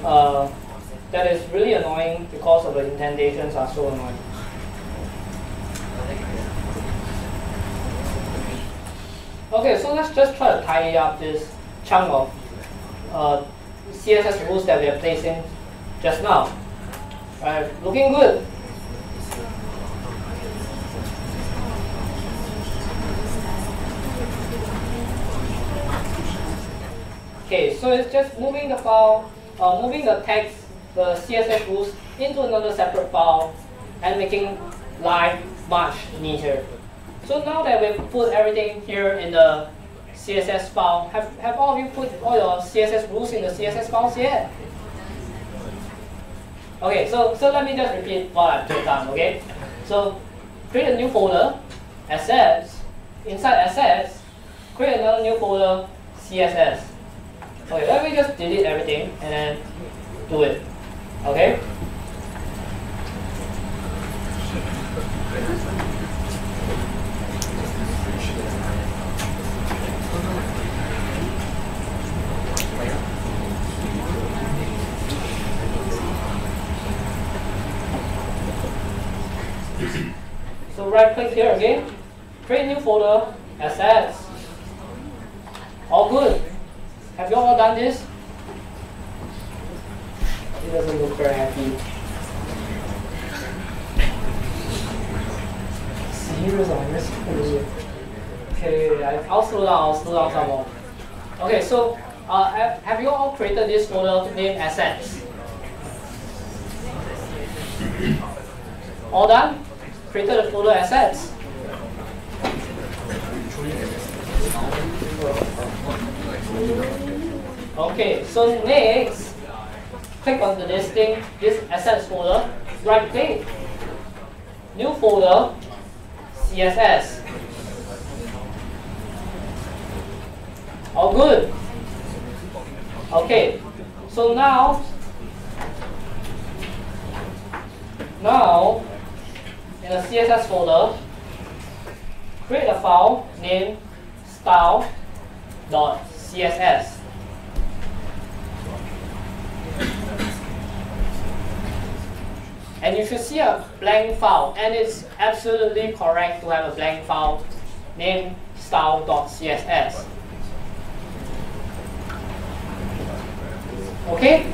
uh, that is really annoying because of the indentations are so annoying. Okay, so let's just try to tidy up this chunk of uh, CSS rules that we are placing just now. Right, looking good. Okay, so it's just moving the file, uh, moving the text, the CSS rules into another separate file and making life much neater. So now that we've put everything here in the CSS file, have, have all of you put all your CSS rules in the CSS files yet? Okay, so, so let me just repeat I've just done, okay? So create a new folder, assets, inside assets, create another new folder, CSS. Okay, let me just delete everything and then do it, okay? So right click here again, create new folder, assets. All good. Have you all done this? He doesn't look very happy. Serious on this Okay, I'll slow down, I'll slow down some more. Okay, so uh, have, have you all created this folder named assets? All done? Created a folder assets? Okay, so next, click on the listing, this assets folder, right click, new folder, CSS. All good. Okay, so now, now, in the CSS folder, create a file named style.css. And you should see a blank file, and it's absolutely correct to have a blank file named style.css. Okay?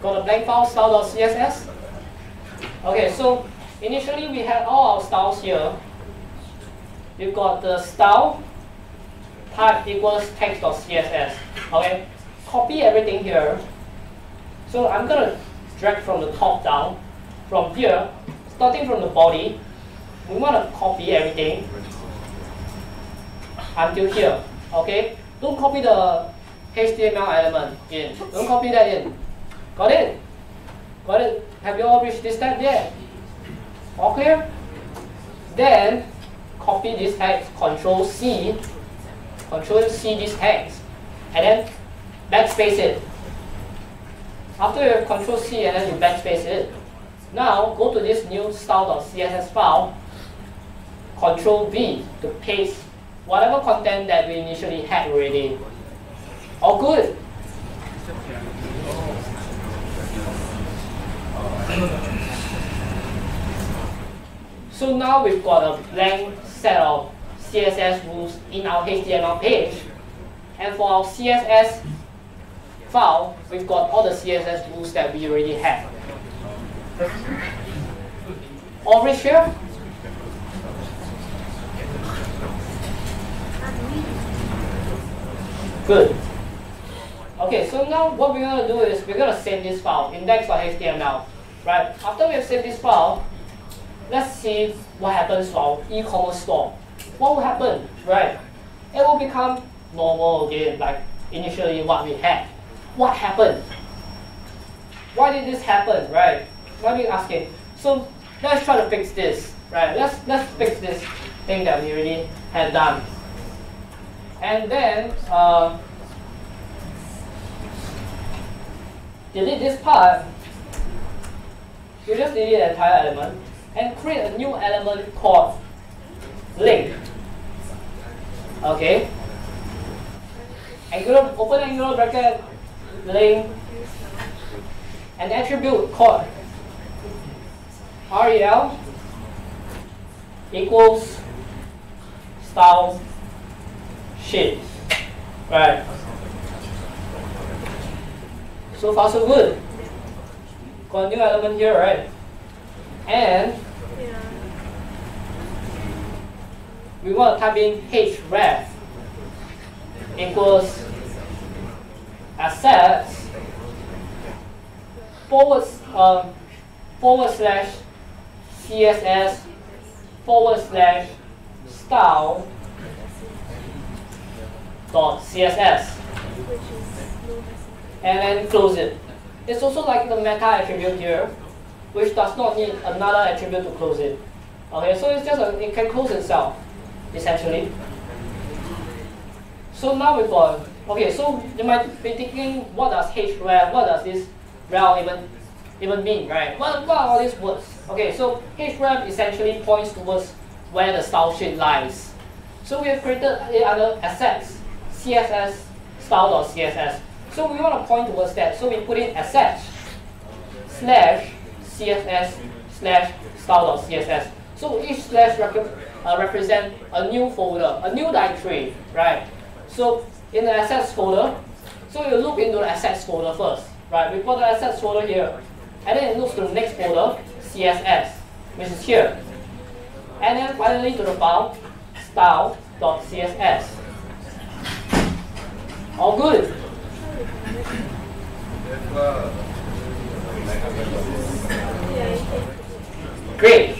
Got a blank file style.css? Okay, so initially we had all our styles here. We've got the style type equals text.css. Okay, copy everything here. So I'm gonna drag from the top down. From here, starting from the body, we wanna copy everything until here. Okay, don't copy the HTML element in. Don't copy that in. Got it? Got it? Have you all reached this step yet? All clear? Then copy this text, Control C, Control C this text, and then backspace it. After you have Control C and then you backspace it, now go to this new style.css file, Control V to paste whatever content that we initially had already. All good? So now we've got a blank set of CSS rules in our HTML page. And for our CSS file, we've got all the CSS rules that we already have. All reach here? Good. Okay, so now what we're going to do is we're going to save this file, index.html. Right? After we have saved this file, let's see what happens to our e-commerce store. What will happen? Right? It will become normal again, like initially what we had. What happened? Why did this happen? Right? Might be asking. So let's try to fix this. Right? Let's let's fix this thing that we already had done. And then uh, delete this part. You just delete the entire element and create a new element called link. Okay. Angular, open angular bracket, link, an attribute called rel equals style sheet. Right. So far so good. Got a new element here, right? And we want to type in href equals assets forward um, forward slash css forward slash style dot css and then close it. It's also like the meta attribute here, which does not need another attribute to close it. Okay, so it's just a, it can close itself, essentially. So now we've got, okay, so you might be thinking, what does href, what does this rel even, even mean, right? What, what are all these words? Okay, so href essentially points towards where the style sheet lies. So we have created other assets, CSS, style.css. So we want to point towards that. So we put in assets slash CSS slash style.css. So each slash rep uh, represent a new folder, a new directory, right? So in the assets folder, so you look into the assets folder first, right? We put the assets folder here, and then it looks to the next folder, CSS, which is here. And then finally to the file, style.css. All good. Great.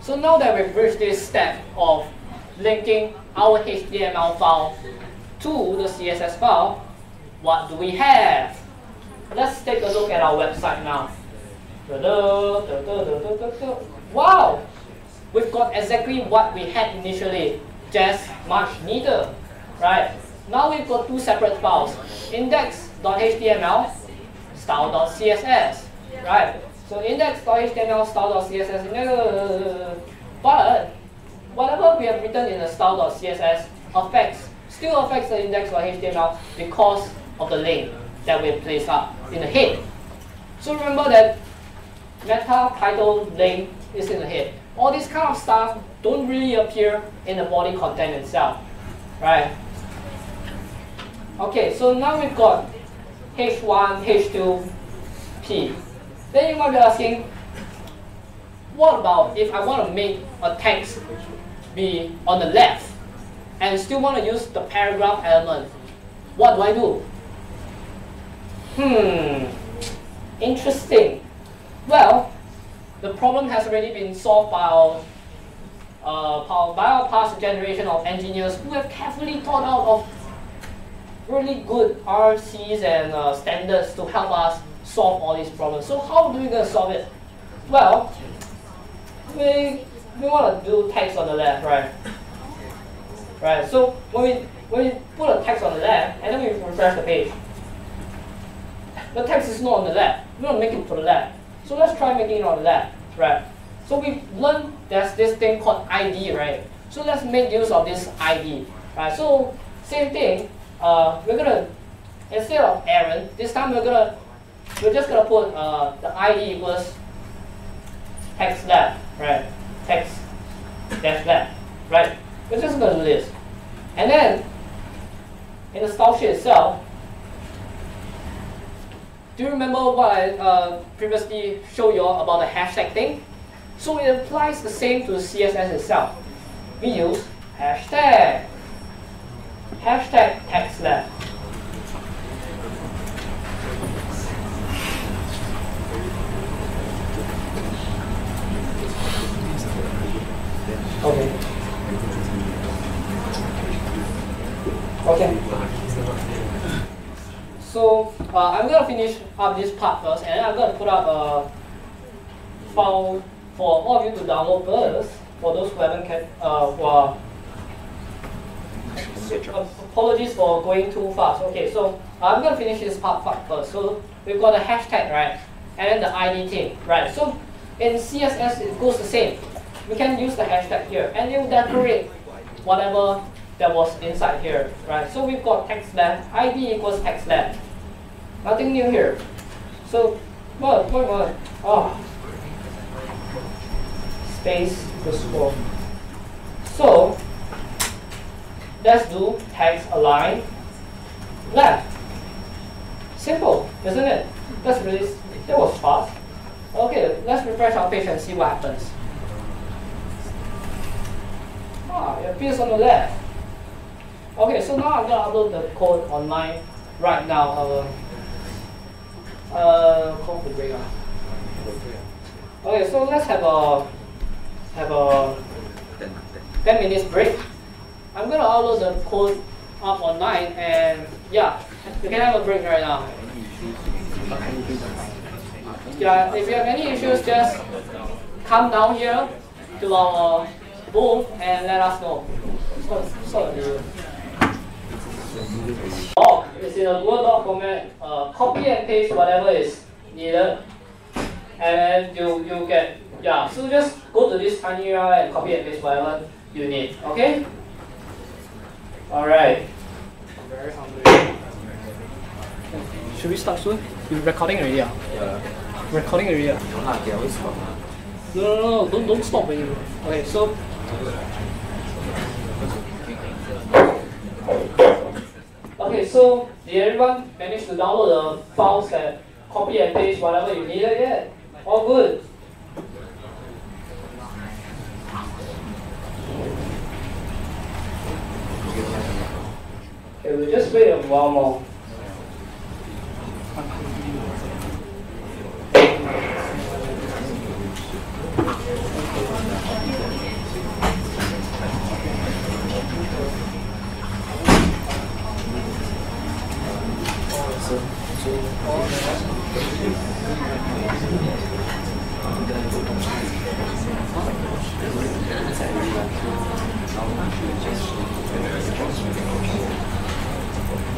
So now that we've reached this step of linking our HTML file to the CSS file, what do we have? Let's take a look at our website now. Wow! We've got exactly what we had initially, just much neater, right? Now we've got two separate files, index.html, style.css, right? So index.html, style.css, but whatever we have written in the style.css affects, still affects the index.html because of the link that we place up in the head. So remember that meta title link is in the head. All this kind of stuff don't really appear in the body content itself, right? Okay, so now we've got H1, H2, P. Then you might be asking, what about if I want to make a text be on the left and still want to use the paragraph element? What do I do? Hmm, interesting. Well, the problem has already been solved by our, uh, by our past generation of engineers who have carefully thought out of really good RCs and uh, standards to help us solve all these problems. So how are we going to solve it? Well, we, we want to do text on the left, right? Right, so when we, when we put a text on the left, and then we refresh the page, the text is not on the left. We want to make it to the left. So let's try making it on the left, right? So we learned there's this thing called ID, right? So let's make use of this ID, right? So same thing, uh, we're gonna, instead of Aaron, this time we're gonna, we're just gonna put uh, the ID equals text left, right? Text dash left, right? We're just gonna do this. And then, in the style sheet itself, do you remember what I uh, previously showed you all about the hashtag thing? So it applies the same to the CSS itself. We use hashtag. Hashtag left. Okay. Okay. So uh, I'm gonna finish up this part first, and I'm gonna put up a file for all of you to download first. For those who haven't can, uh, who are apologies for going too fast. Okay, so I'm gonna finish this part first. So we've got a hashtag, right, and then the ID thing, right. So in CSS it goes the same. We can use the hashtag here, and it will decorate whatever that was inside here, right? So we've got text left, ID equals text left. Nothing new here. So, what, what, what? Oh. Space 4. So, let's do text align left. Simple, isn't it? That's really, that was fast. Okay, let's refresh our page and see what happens. Ah, it appears on the left. Okay, so now I'm gonna upload the code online right now. Uh, uh, coffee break. Okay, so let's have a have a 10 minutes break. I'm gonna upload the code up online and yeah, you can have a break right now. Yeah, if you have any issues, just come down here to our booth and let us know. So, so, doc is in a Google Doc format. Uh, copy and paste whatever is needed, and you you get yeah. So just go to this tiny URL and copy and paste whatever you need. Okay. All right. Very hungry. Should we start soon? You're recording already, ah? Recording already, ah? No, no, no, don't, don't stop when you. Okay, so. Okay, so did everyone manage to download the files and copy and paste whatever you needed yet? All good. It would just be a normal.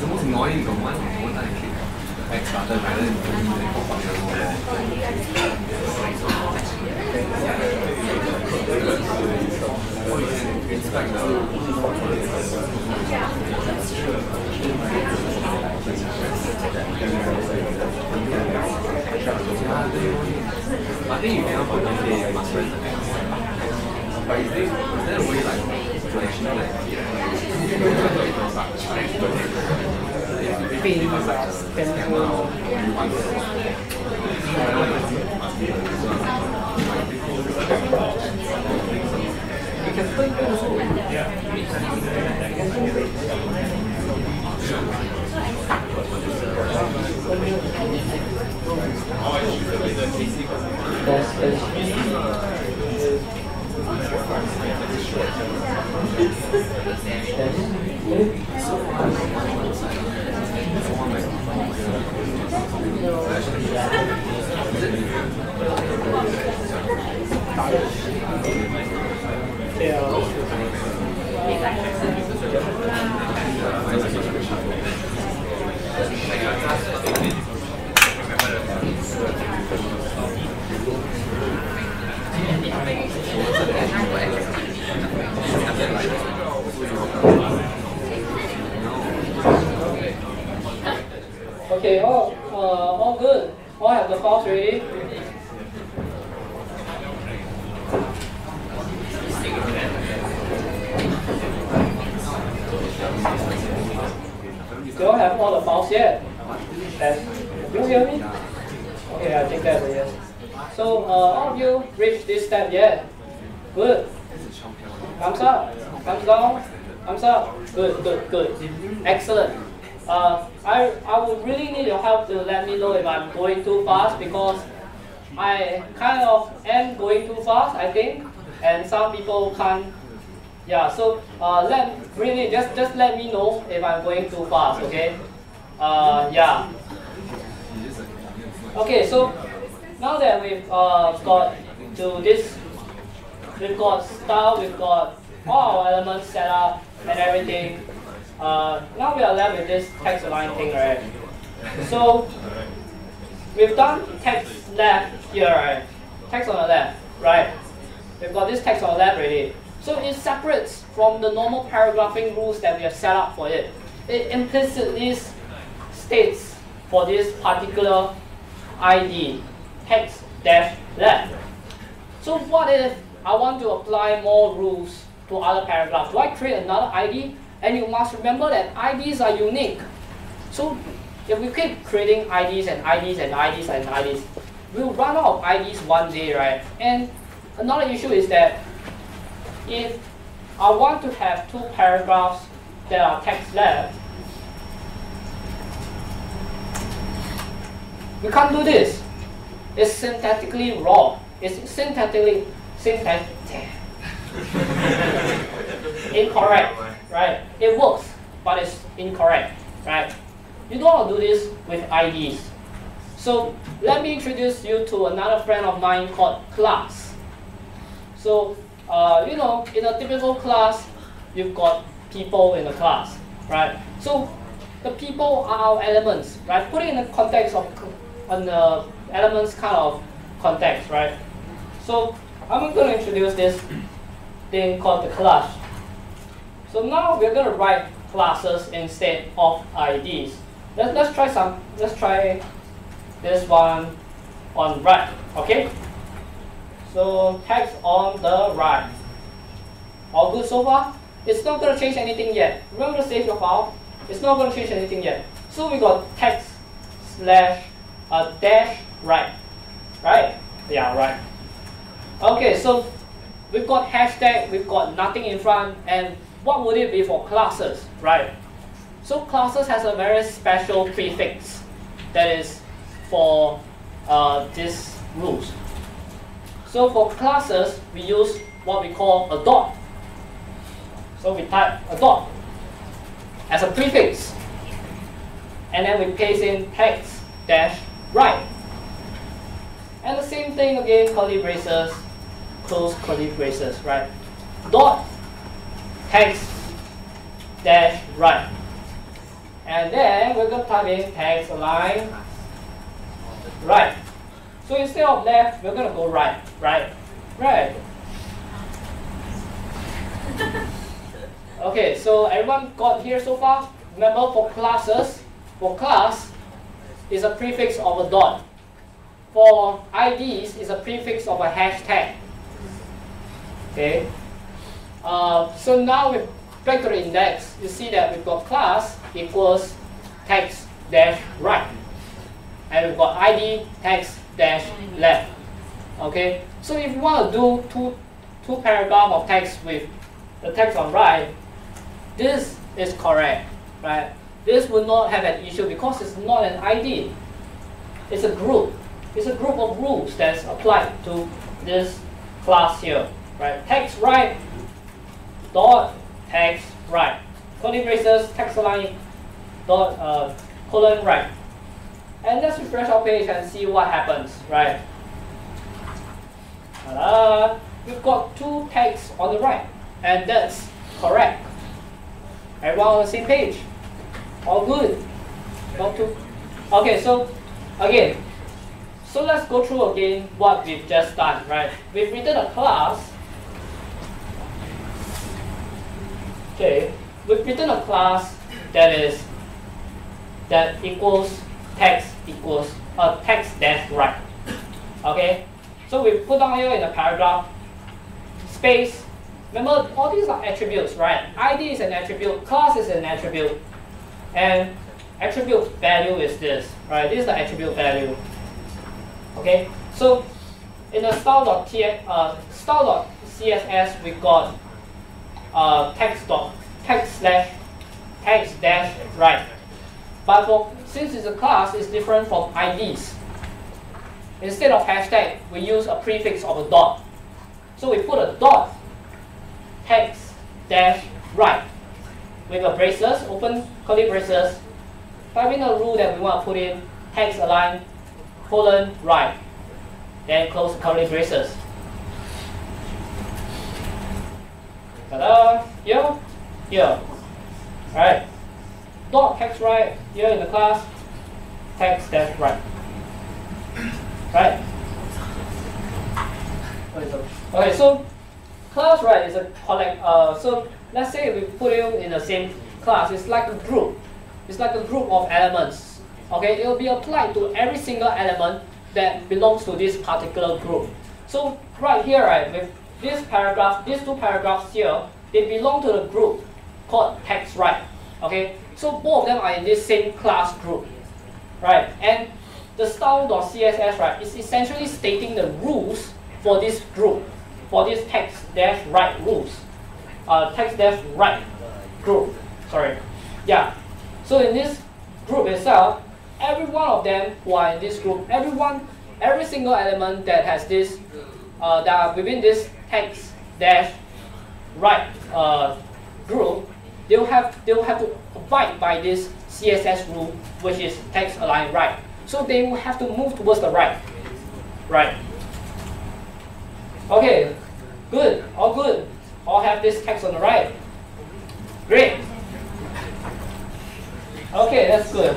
the most annoying the one one time I click back started rather than doing the popular one. You can inspect the I think you the master But is there, is there a way like to actually like Yes, yes. Okay, all, uh, all good. All have the files ready. Do you have all the files yet? Yes. Do you hear me? Okay, I think that's a yes. So, uh, all of you reached this step yet? Good. Thumbs up. Thumbs down. Thumbs up. Good, good, good. Excellent. Uh, I, I would really need your help to let me know if I'm going too fast because I kind of am going too fast, I think, and some people can't. Yeah, so uh, let really just just let me know if I'm going too fast, okay? Uh, yeah. Okay, so now that we've uh, got to this, we've got style, we've got all our elements set up and everything. Uh, now we are left with this text align thing, right? So we've done text left here, right? Text on the left, right? We've got this text on the left already. So it separates from the normal paragraphing rules that we have set up for it. It implicitly states for this particular ID, text dash left. So what if I want to apply more rules to other paragraphs? Do I create another ID? And you must remember that IDs are unique. So if we keep creating IDs and IDs and IDs and IDs, we'll run out of IDs one day, right? And another issue is that if I want to have two paragraphs that are text left, we can't do this. It's syntactically wrong. It's syntactically syntax *laughs* incorrect, right? It works, but it's incorrect, right? You don't want to do this with IDs. So let me introduce you to another friend of mine called class. So uh, you know, in a typical class, you've got people in the class, right? So the people are our elements, right? Put it in the context of on the elements kind of context, right? So I'm going to introduce this thing called the class. So now we're going to write classes instead of IDs. Let's, let's try some, let's try this one on right, okay? So text on the right. All good so far? It's not going to change anything yet. Remember to save your file? It's not going to change anything yet. So we got text slash uh, dash right, right? Yeah, right. Okay, so we've got hashtag, we've got nothing in front, and what would it be for classes, right? So classes has a very special prefix that is for uh, these rules. So for classes, we use what we call a dot. So we type a dot as a prefix. And then we paste in text dash right. And the same thing again, curly braces, close curly braces, right? Dot text dash right. And then we're going to type in text align right. So instead of left, we're going to go right, right, right. okay, so everyone got here so far? Remember for classes, for class is a prefix of a dot. For IDs is a prefix of a hashtag. Okay. Uh, so now with the index. You see that we've got class equals text dash right, and we've got ID text dash left. Okay. So if you want to do two two paragraph of text with the text on right, this is correct, right? This will not have an issue because it's not an ID. It's a group. It's a group of rules that's applied to this class here, right? Text right, dot, text right. Curly braces, text align, dot, uh, colon right. And let's refresh our page and see what happens, right? Ta-da! We've got two texts on the right, and that's correct. Everyone on the same page? All good? Not too. Okay, so again, so let's go through again what we've just done, right? We've written a class. Okay, we've written a class that is that equals text equals a uh, text dash right. Okay, so we put down here in the paragraph space. Remember, all these are attributes, right? ID is an attribute, class is an attribute, and attribute value is this, right? This is the attribute value. Okay, so in the style.t uh, style.css we got uh, text dot text slash text dash right. But for since it's a class, it's different from IDs. Instead of hashtag, we use a prefix of a dot. So we put a dot text dash right with a braces, open curly braces, type in a rule that we want to put in text align colon right, then close curly braces. Ta-da! Here, here. Right. Dot text right here in the class, text dash right. Right. Okay, so class right is a collect. Uh, so let's say we put you in the same class. It's like a group. It's like a group of elements. Okay, it will be applied to every single element that belongs to this particular group. So right here, right, with this paragraph, these two paragraphs here, they belong to the group called text right. Okay, so both of them are in this same class group, right? And the style.css right is essentially stating the rules for this group, for this text dash right rules, uh, text dash right group. Sorry, yeah. So in this group itself, every one of them who are in this group, everyone, every single element that has this, uh, that are within this text dash right uh, group, they'll have they'll have to abide by this CSS rule, which is text align right. So they will have to move towards the right, right. Okay, good, all good. All have this text on the right. Great. Okay, that's good.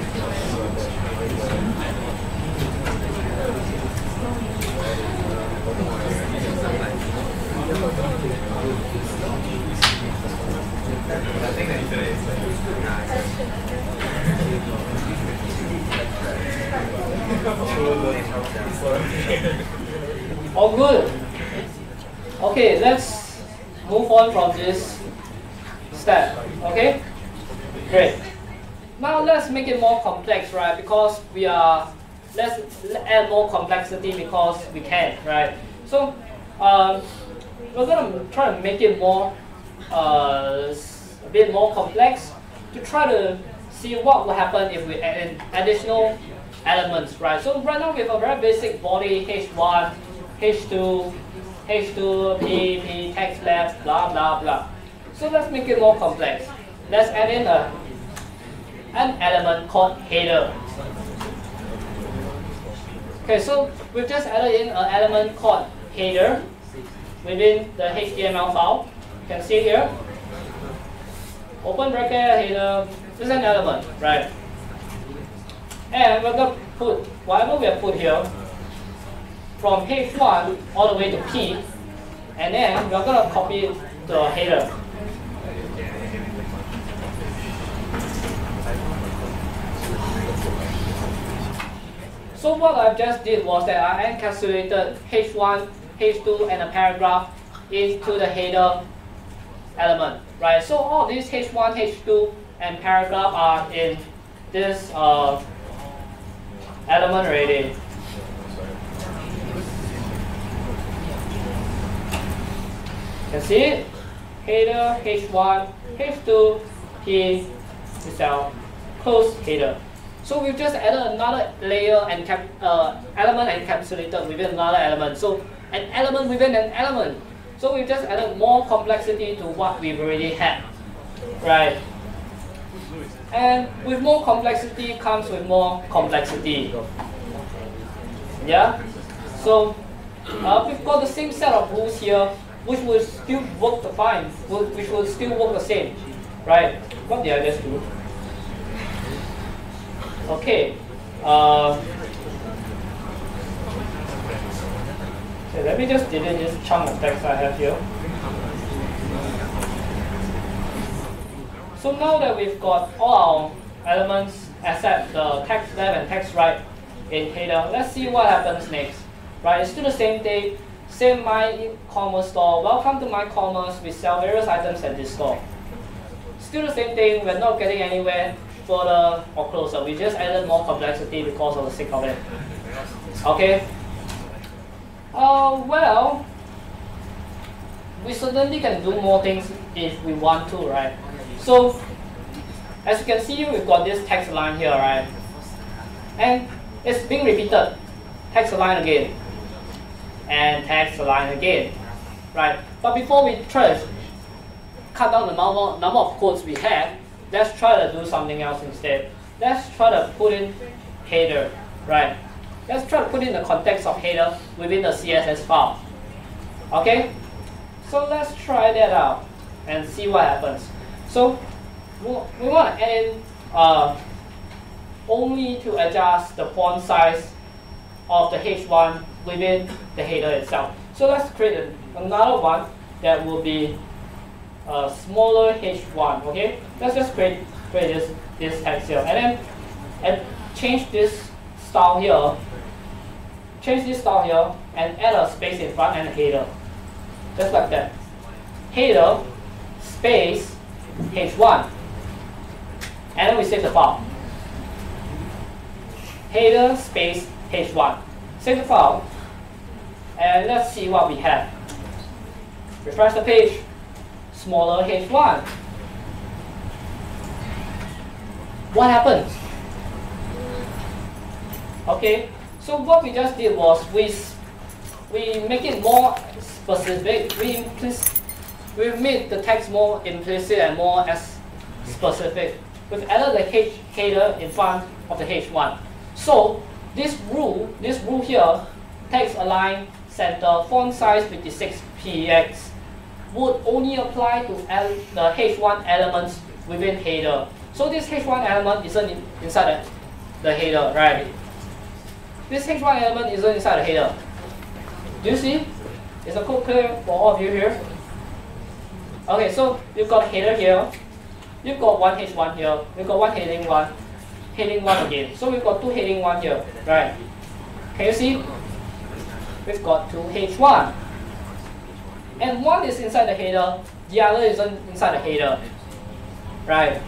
*laughs* All good. Okay, let's move on from this step. Okay? Great. Now let's make it more complex, right? Because we are, let's add more complexity because we can, right? So, um, we're gonna try to make it more, uh, a bit more complex to try to see what will happen if we add in additional elements, right? So right now we have a very basic body H1, H2, H2, P, P, text left, blah, blah, blah. So let's make it more complex. Let's add in a, an element called header. Okay, so we've just added in an element called header within the HTML file. You can see here. Open bracket, header, this is an element, right? And we're going to put whatever we have put here from H1 all the way to P, and then we're going to copy the header. So what I just did was that I encapsulated H1, H2, and a paragraph into the header element, right? So all these H1, H2, and paragraph are in this uh, element. You can see it? Header, H1, H2, P, cell, close header. So we've just added another layer and cap, uh, element encapsulated within another element. So an element within an element. So we've just added more complexity to what we've already had, right? And with more complexity comes with more complexity. Yeah? So uh, we've got the same set of rules here, which will still work fine, which will still work the same, right? What did I just do? Okay. Uh, let me just delete this chunk of text I have here. So now that we've got all our elements except the text left and text right in header, let's see what happens next. Right, it's still the same thing, same my e-commerce store. Welcome to my commerce. We sell various items at this store. Still the same thing, we're not getting anywhere further or closer. We just added more complexity because of the sake of it. Okay? Uh, well, we certainly can do more things if we want to, right? So, as you can see, we've got this text align here, right? And it's being repeated. Text align again. And text align again. Right? But before we try to cut down the number, number of codes we have, let's try to do something else instead. Let's try to put in header, right? Let's try to put in the context of header within the CSS file. Okay? So let's try that out and see what happens. So we, want to add uh, only to adjust the font size of the H1 within the header itself. So let's create another one that will be a smaller H1, okay? Let's just create, create this, this text here. And then and change this style here. Change this style here and add a space in front and a header. Just like that. Header, space, H1. And then we save the file. Header, space, H1. Save the file. And let's see what we have. Refresh the page smaller H1. What happens? Okay, so what we just did was we we make it more specific. We implicit, we made the text more implicit and more as specific. We've added the H header in front of the H1. So this rule, this rule here, text align center font size 56 px would only apply to the H1 elements within header. So this H1 element isn't in, inside the, the header, right? This H1 element isn't inside the header. Do you see? Is the code clear for all of you here? Okay, so you've got header here. You've got one H1 here. You've got one heading one. Heading one again. So we've got two heading one here, right? Can you see? We've got two H1. And one is inside the header, the other isn't inside the header. Right?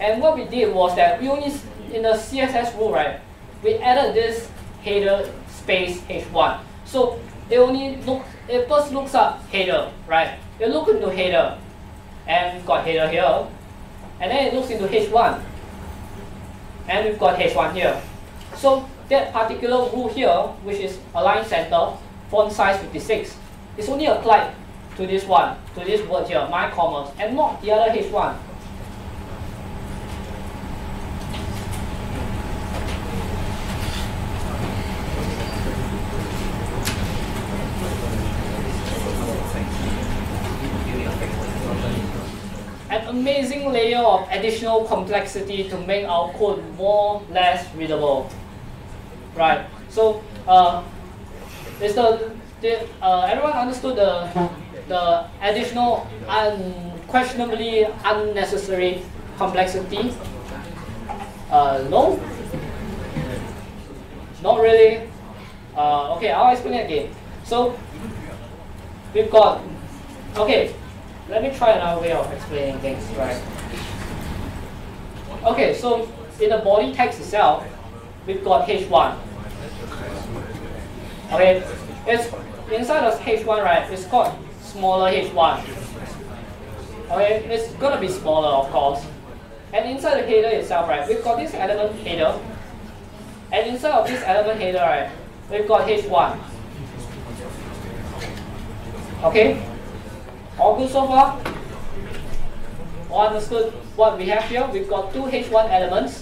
And what we did was that we only, in the CSS rule, right, we added this header space H1. So it only look, it first looks up header, right? It look into header, and got header here, and then it looks into H1, and we've got H1 here. So that particular rule here, which is align center, font size 56, is only applied to this one, to this word here, my commerce, and not the other H1. an amazing layer of additional complexity to make our code more less readable. Right. So uh, is the, the uh, everyone understood the the additional unquestionably unnecessary complexity? Uh, no. Not really. Uh, okay, I'll explain it again. So we've got okay let me try another way of explaining things, right? Okay, so in the body text itself, we've got H1. Okay, it's inside of H1, right? It's called smaller H1. Okay, it's gonna be smaller, of course. And inside the header itself, right, we've got this element header. And inside of this element header, right, we've got H1. Okay? All good so far? All understood what we have here? We've got two H1 elements.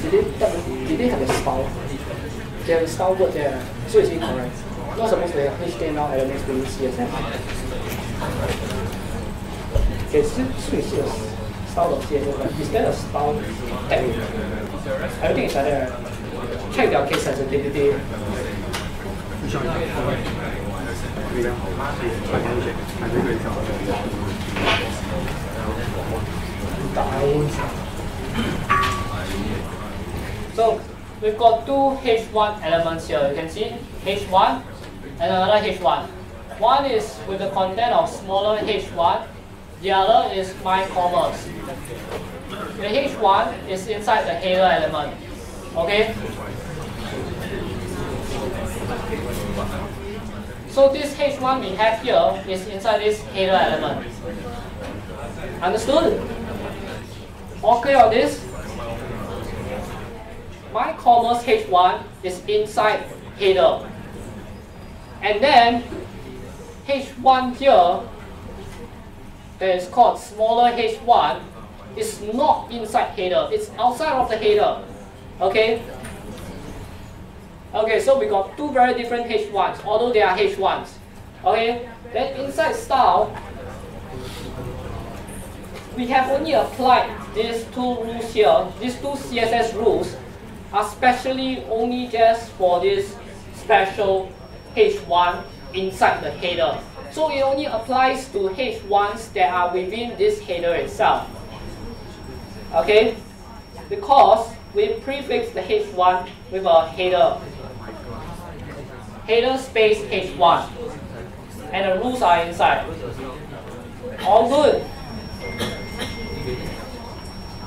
Did they, did they have a style? They have a style word there, so it's incorrect. Not supposed to have HTML elements being CSS. It's a style of CSS, but is there a style tag? Everything is right? Check their case sensitivity. So we've got two H1 elements here. You can see H1 and another H1. One is with the content of smaller H1, the other is my commerce. The H1 is inside the header element. Okay? So this H1 we have here is inside this header element. Understood? Clear on this? My commerce H1 is inside header. And then H1 here that is called smaller H1 is not inside header. It's outside of the header. Okay? Okay, so we got two very different H1s, although they are H1s. Okay? Then inside style, we have only applied these two rules here, these two CSS rules are specially only just for this special H1 inside the header. So it only applies to H1s that are within this header itself. Okay? Because we prefix the H1 with a header. Header space H1. And the rules are inside. All good.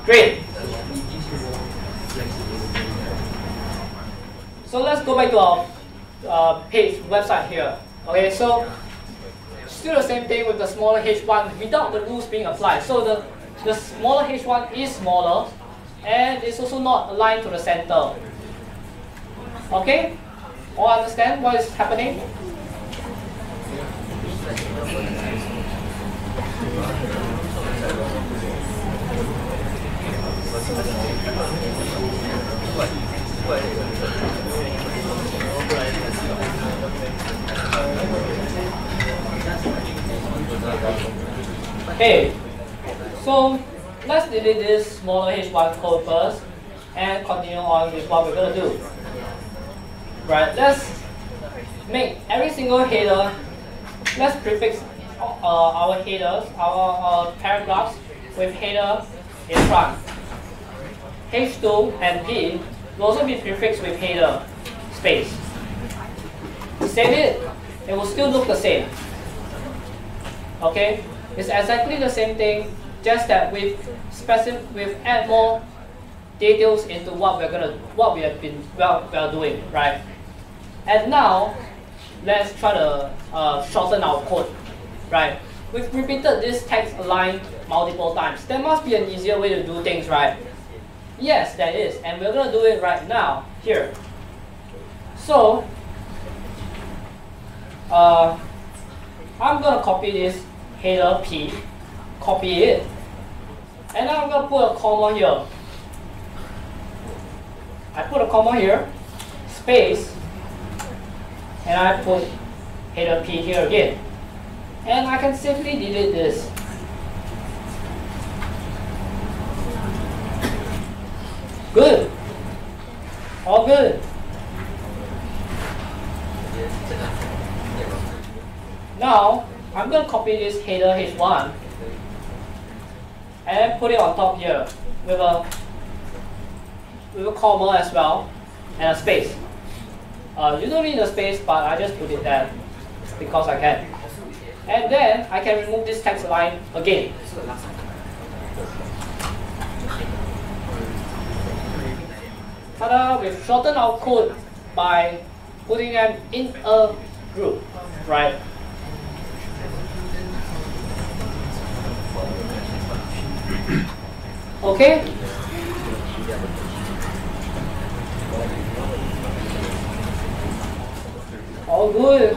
Great. So let's go back to our uh, page website here. Okay, so still the same thing with the smaller h1 without the rules being applied. So the, the smaller h1 is smaller and it's also not aligned to the center. Okay? All understand what is happening? Okay, so let's delete this smaller h1 code first and continue on with what we're going to do. Right, let's make every single header, let's prefix uh, our headers, our, our paragraphs with header in front. H2 and P will also be prefixed with header space. Save it, it will still look the same. Okay, it's exactly the same thing, just that with specific, with add more details into what we're gonna, what we have been, well, we are doing, right? And now, let's try to uh, shorten our code, right? We've repeated this text line multiple times. There must be an easier way to do things, right? Yes, there is, and we're gonna do it right now, here. So, uh, I'm gonna copy this header P, copy it, and I'm gonna put a comma here. I put a comma here, space, and I put header P here again. And I can simply delete this. Good. All good. Now, I'm going to copy this header H1 and put it on top here with a, with a comma as well and a space. Uh, you don't need a space, but I just put it there because I can. And then I can remove this text line again. Ta-da! We've shortened our code by putting them in a group, right? Okay? All good.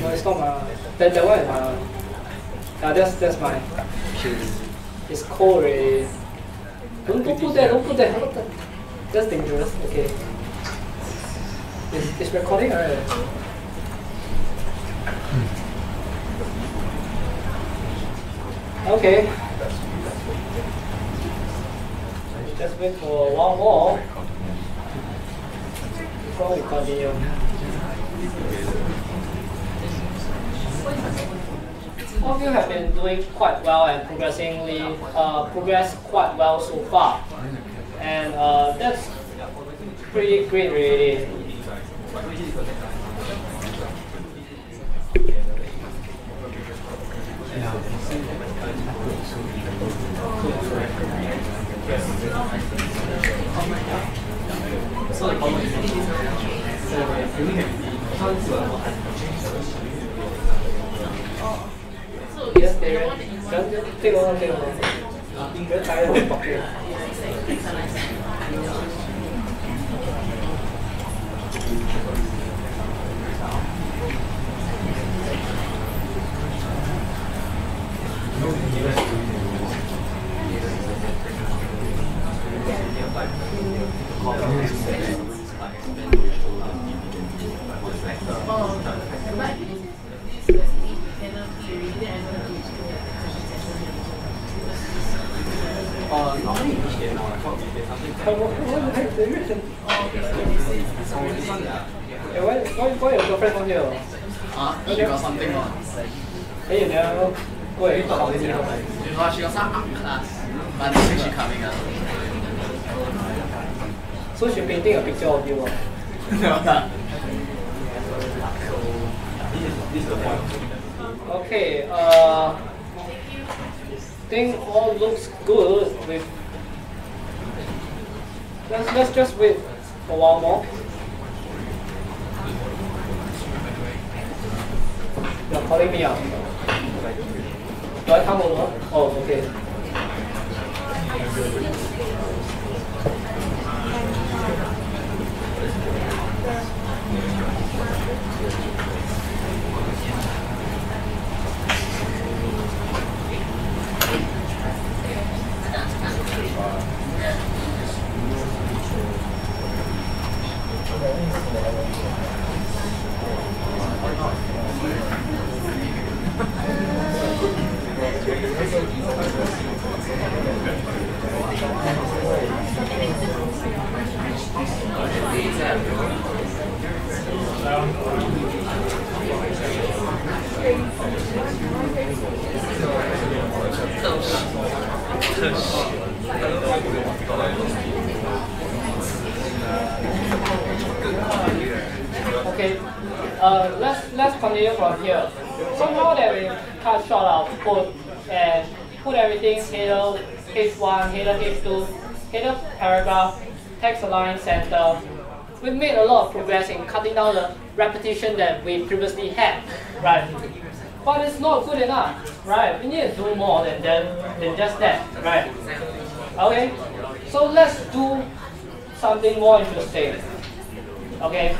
No, it's not my. That, that one is my. Uh, that's that's mine. It's cold already. Don't, don't put that. Don't put that. That's dangerous. Okay. It's, it's recording, right? Okay. Just wait for one more. Before we continue. All of you have been doing quite well and progressingly uh, progressed quite well so far, and uh, that's pretty great, really. なんで? Why, why, your girlfriend not here? Ah, she got something on. Hey, you never go and talk about this, you? You know, she art class. But next week she coming up. So she painting a picture of you. No, nah. Okay, uh, thing all looks good with. Let's let's just wait for one more. You're calling me out. Do I come over? Oh, Okay, uh, let's let's continue from here. So now that we cut short our code and put everything header H1, header H2, header paragraph, text align center, We've made a lot of progress in cutting down the repetition that we previously had, right? But it's not good enough, right? We need to do more than, than, than just that, right? Okay, so let's do something more interesting. Okay,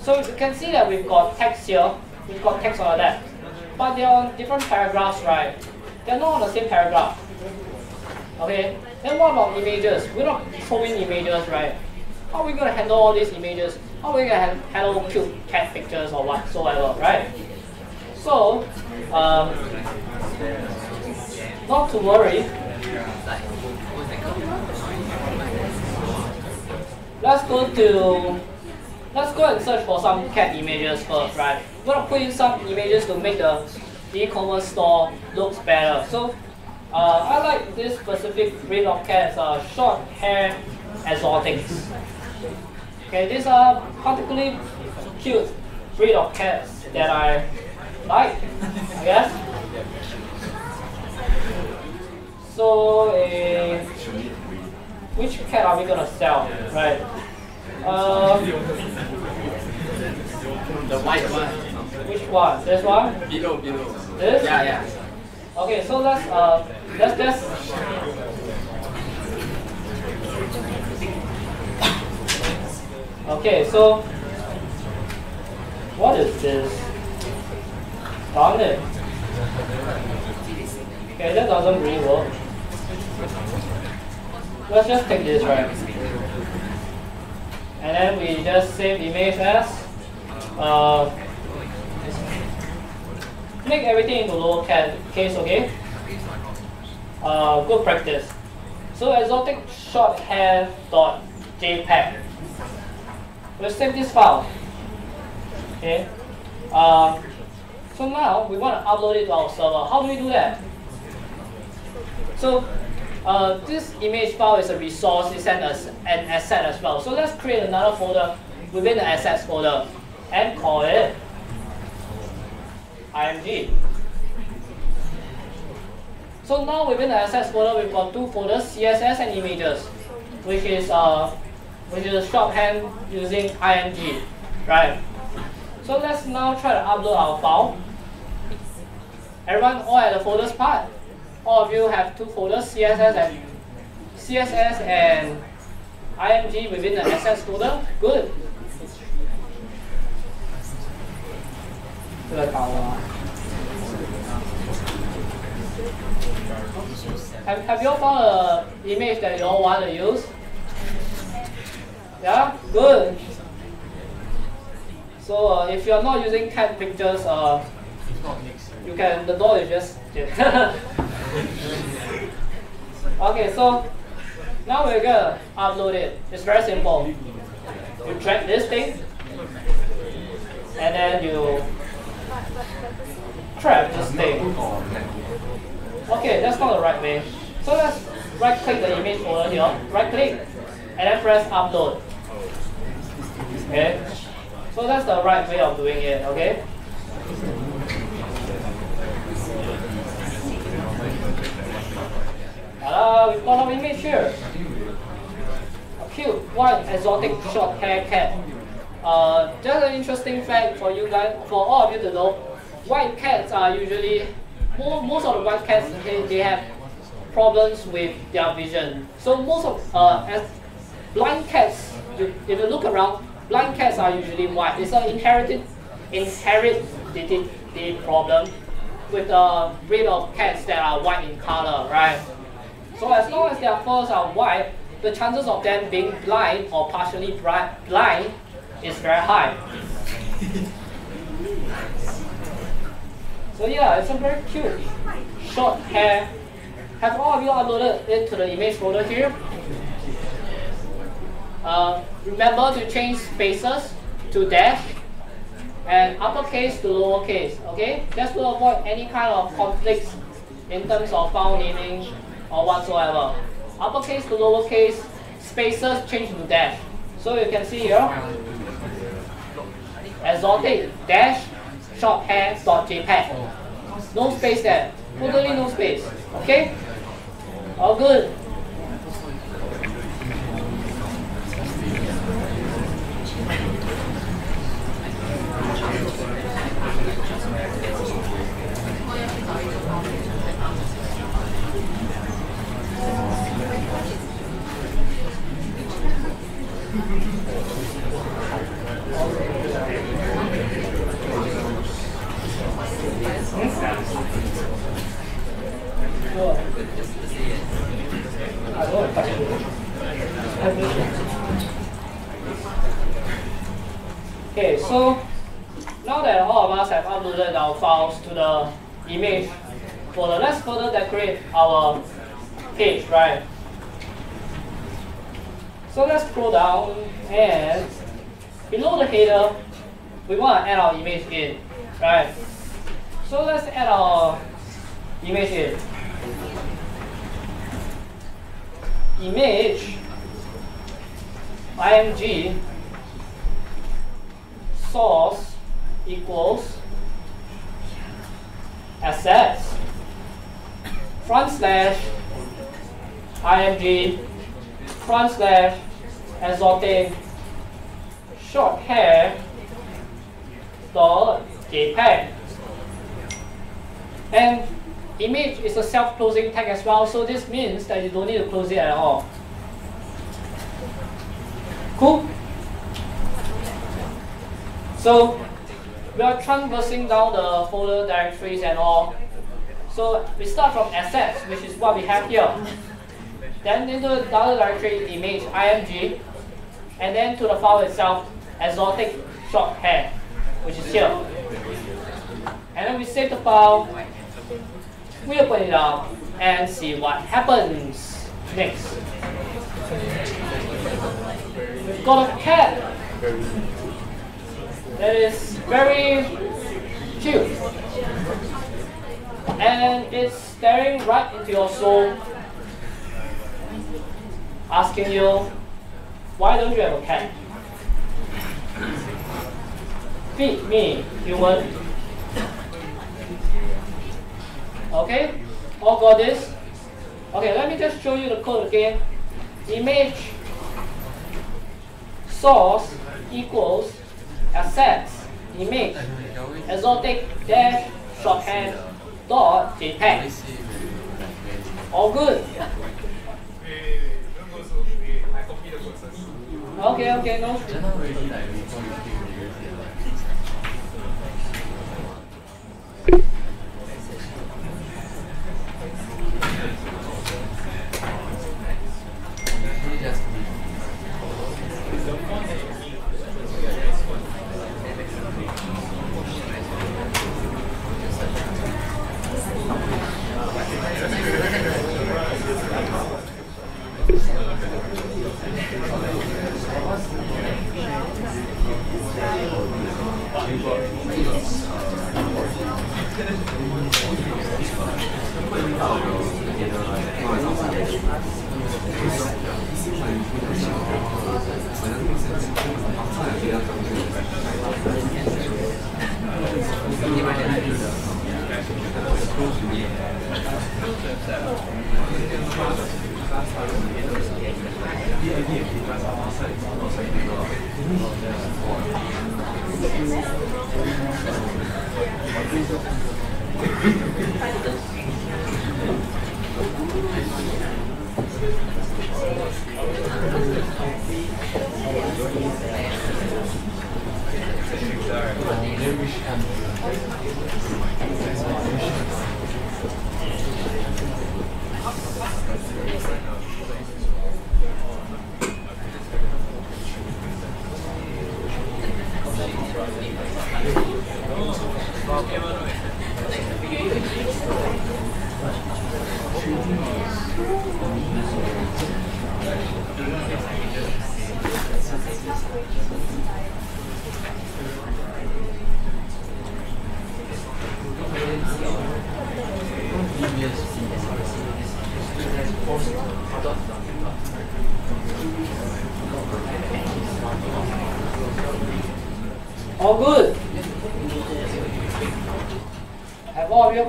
so you can see that we've got text here, we've got text on the left, but they're on different paragraphs, right? They're not on the same paragraph. Okay, then what about images? We're not showing images, right? How are we going to handle all these images? How are we going to handle cute cat pictures or whatsoever, right? So, um, not to worry. Let's go to, let's go and search for some cat images first, right? We're to put in some images to make the e-commerce store looks better. So, uh, I like this specific breed of cats, uh, short hair exotics. Okay, these are particularly cute breed of cats that I like, I guess. So, uh, which cat are we gonna sell, right? Uh, The white one. which one? This one? Below, below. This? Yeah, yeah. Okay, so let's uh, let's just Okay, so what is this? It. Okay, that doesn't really work. Let's just take this, right? And then we just save image as uh, make everything into lower ca- case, okay? Uh, good practice. So exotic short hair dot JPEG. We'll save this file. Okay. Uh, so now we want to upload it to our server. How do we do that? So uh, this image file is a resource, it's an, an asset as well. So let's create another folder within the assets folder and call it img. So now within the assets folder, we've got two folders, CSS and images, which is uh, which is a shorthand using img, right? So let's now try to upload our file. Everyone all at the folders part. All of you have two folders, CSS and CSS and IMG within the assets folder. Good. Have, have you all found an image that you all want to use? Yeah? Good. So uh, if you're not using cat pictures, uh, you can. The door is just. *laughs* okay, so now we're gonna upload it. It's very simple. You drag this thing, and then you trap this thing. Okay, that's not the right way. So let's right click the image over here, right click, and then press upload. Okay? So that's the right way of doing it, okay? Hello, we've got our image here. A cute, white, exotic, short hair cat. Uh, just an interesting fact for you guys, for all of you to know, white cats are usually mo- most of the white cats they, they have problems with their vision. So most of uh, as blind cats, you, if you look around, blind cats are usually white. It's an inherited inherited problem with the breed of cats that are white in color, right? So as long as their furs are white, the chances of them being blind or partially blind is very high. So yeah, it's a very cute short hair. Have all of you uploaded it to the image folder here? Uh, remember to change spaces to dash and uppercase to lowercase, okay? Just to avoid any kind of conflicts in terms of file naming or whatsoever. Uppercase to lowercase, spaces change to dash. So you can see here, exotic dash short hair dot jpeg. No space there. Totally no space. Okay? All good. So now that all of us have uploaded our files to the image folder, let's further decorate our page, right? So let's scroll down and below the header, we want to add our image in, right? So let's add our image in. Image img source equals assets. Front slash img front slash exotic short hair dot jpeg. And image is a self-closing tag as well so this means that you don't need to close it at all. Cool so we are traversing down the folder directories and all. So we start from assets, which is what we have here. Then into the other directory image img, and then to the file itself, exotic short hair, which is here. And then we save the file, we open it up, and see what happens next. We've got a cat that is very cute. And it's staring right into your soul, asking you, why don't you have a cat? Feed me, human. Okay, all got this? Okay, let me just show you the code again. Image source equals assets, image, exotic dash, shorthand, dot, JPEG. All good. okay, okay, no.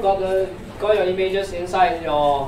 Got the got your images inside your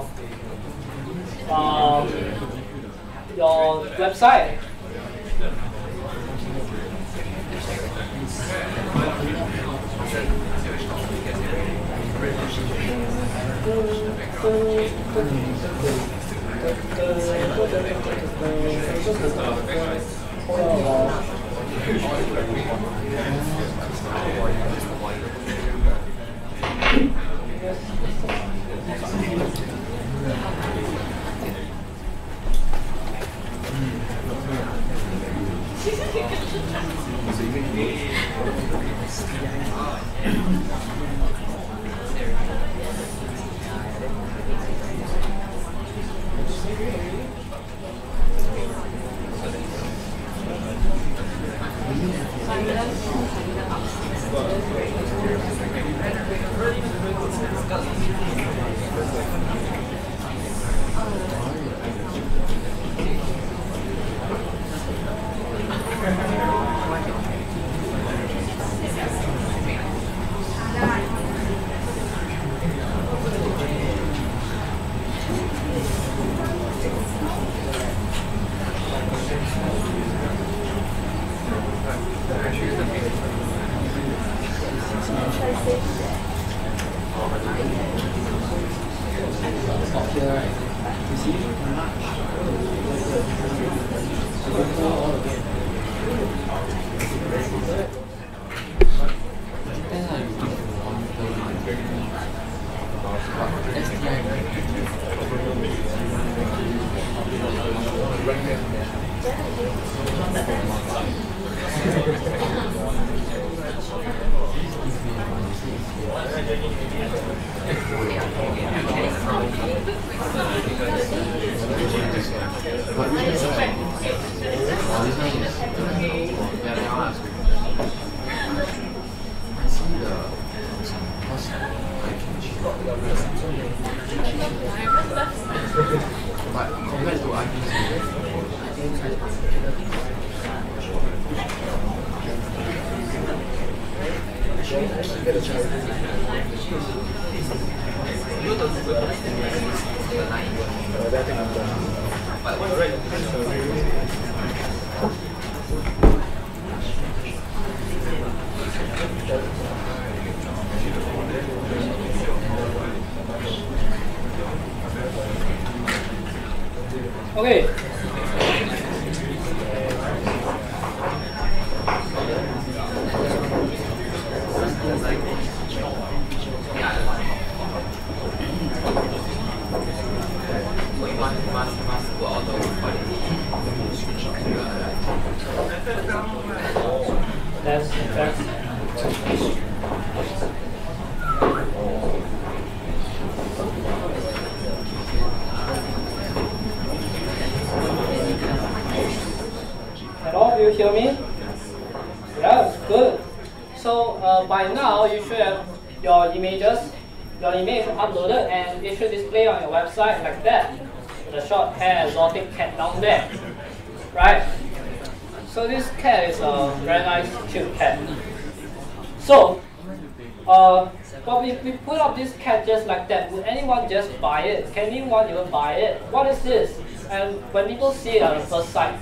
anyone just buy it? Can anyone even buy it? What is this? And when people see it on the first sight,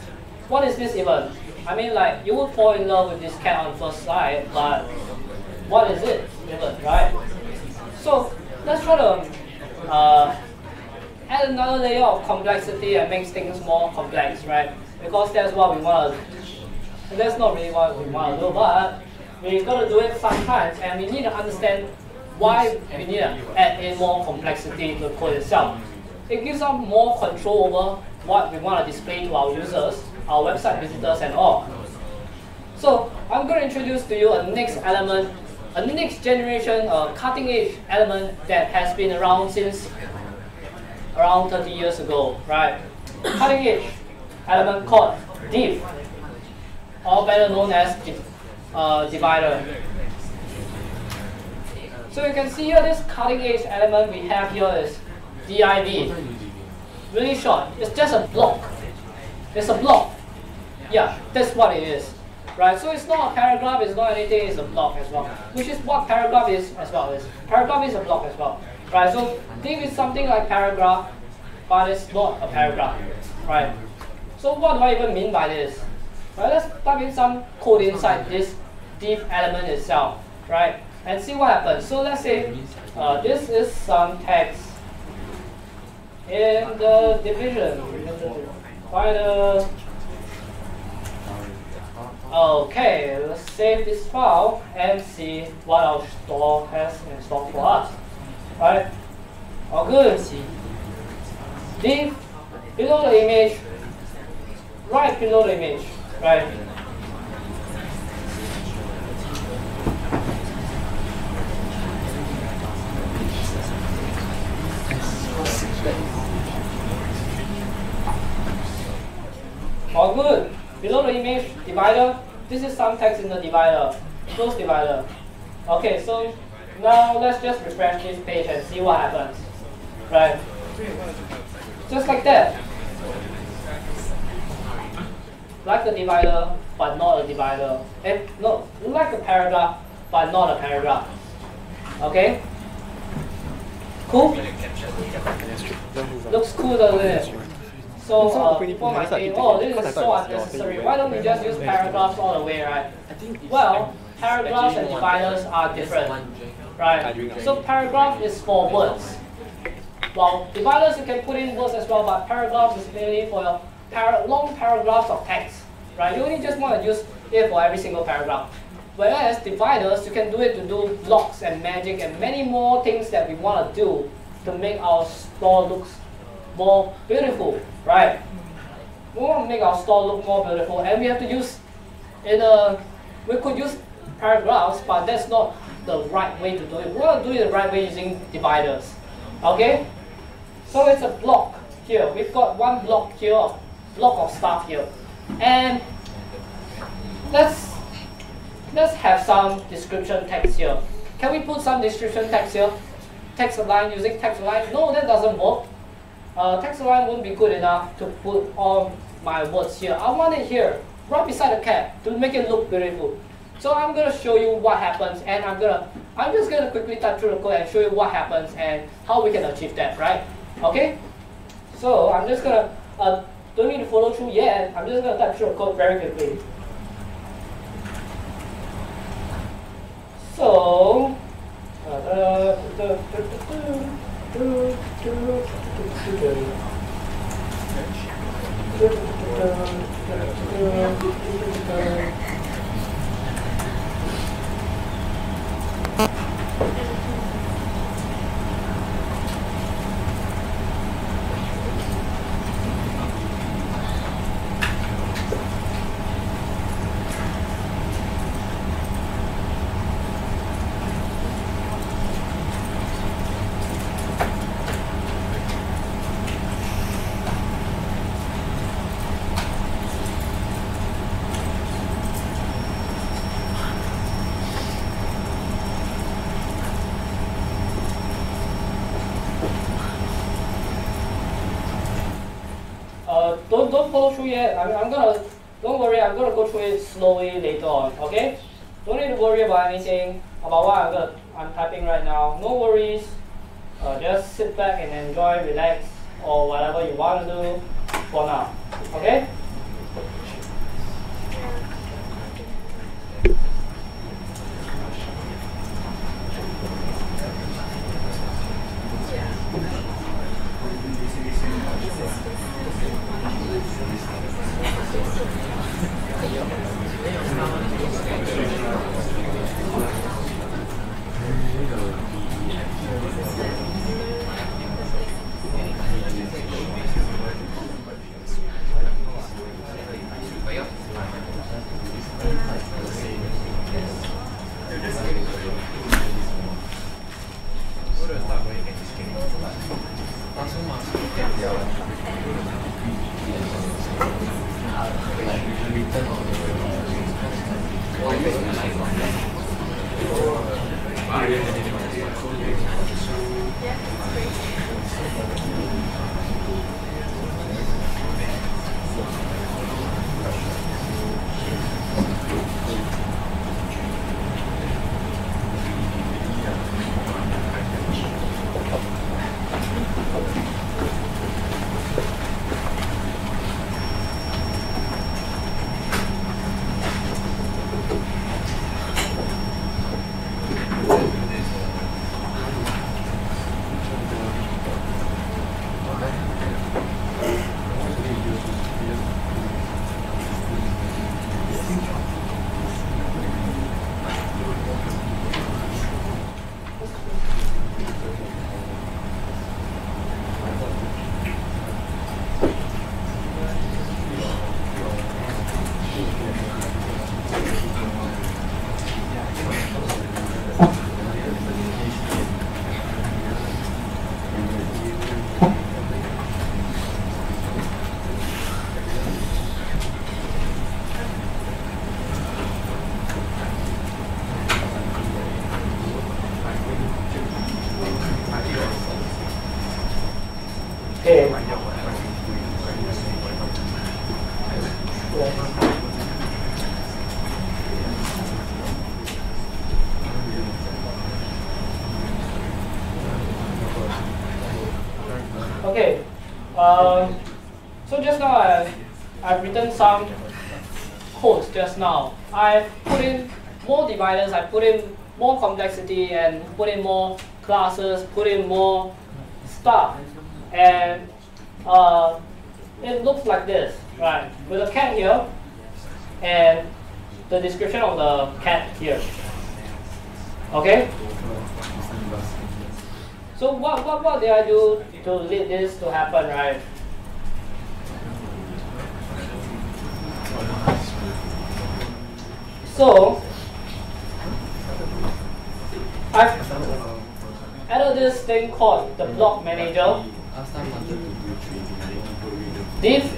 what is this even? I mean, like, you would fall in love with this cat on first sight, but what is it even, right? So, let's try to uh, add another layer of complexity and make things more complex, right? Because that's what we want to, that's not really what we want to do, but we got to do it sometimes, and we need to understand why we need to add in more complexity to the code itself. It gives us more control over what we want to display to our users, our website visitors, and all. So I'm going to introduce to you a next element, a next generation uh, cutting edge element that has been around since around 30 years ago, right? *coughs* cutting edge element called div, or better known as uh, divider. So you can see here this cutting edge element we have here is div. Really short. It's just a block. It's a block. Yeah, that's what it is. right? So it's not a paragraph, it's not anything, it's a block as well. Which is what paragraph is as well. Is paragraph is a block as well, right? So think it's something like paragraph, but it's not a paragraph, right? So what do I even mean by this? Right, let's type in some code inside this div element itself, right? And see what happens. So let's say uh, this is some text in the division. By the Okay, let's save this file and see what our store has in store for us. Right? All good. Div below the image, right below the image, right? All good. Below the image divider, this is some text in the divider. Close divider. Okay, so now let's just refresh this page and see what happens. Right? Just like that. Like the divider, but not a divider. And no, like a paragraph, but not a paragraph. Okay? Cool? Looks cool, doesn't it? So uh, people might say, oh, this is so unnecessary. Why don't we just use paragraphs all the way, right? Well, paragraphs and dividers are different, right? So paragraph is for words. Well, dividers you can put in words as well, but paragraphs is mainly for your para long paragraphs of text, right? You only just want to use it for every single paragraph. Whereas dividers, you can do it to do blocks and magic and many more things that we want to do to make our store looks more beautiful, right? We want to make our store look more beautiful, and we have to use in a we could use paragraphs, but that's not the right way to do it. We want to do it the right way using dividers. Okay? So it's a block here. We've got one block here, block of stuff here. And let's let's have some description text here. Can we put some description text here? Text align using text align? No, that doesn't work uh, text align won't be good enough to put all my words here. I want it here, right beside the cap, to make it look beautiful. So I'm gonna show you what happens, and I'm gonna, I'm just gonna quickly type through the code and show you what happens and how we can achieve that, right? Okay? So I'm just gonna, uh, don't need to follow through yet. I'm just gonna type through the code very quickly. So, uh, Uh, don't don't follow through yet. I'm, I'm gonna don't worry. I'm gonna go through it slowly later on. Okay? Don't need to worry about anything about what I'm gonna I'm typing right now. No worries. Uh, just sit back and enjoy, relax, or whatever you want to do for now. I've written some codes just now. I put in more dividers, I put in more complexity and put in more classes, put in more stuff. And uh, it looks like this, right? With a cat here and the description of the cat here. Okay? So what, what, what did I do to lead this to happen, right? So, I've added this thing called the block manager. This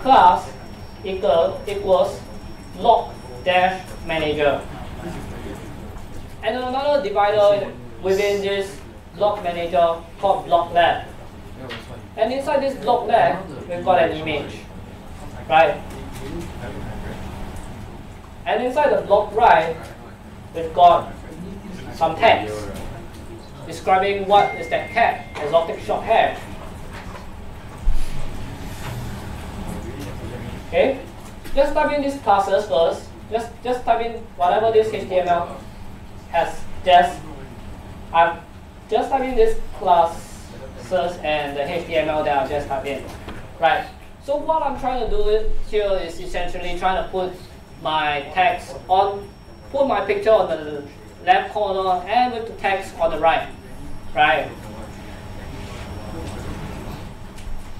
class equal, equals block dash manager. And another divider within this block manager called block left. And inside this block left, we've got an image, right? And inside the block right, we've got some text describing what is that cat, exotic short hair. Okay, just type in these classes first. Just just type in whatever this HTML has just I've just type in this classes and the HTML that I just typed in. Right. So what I'm trying to do here is essentially trying to put my text on, put my picture on the left corner and with the text on the right. Right.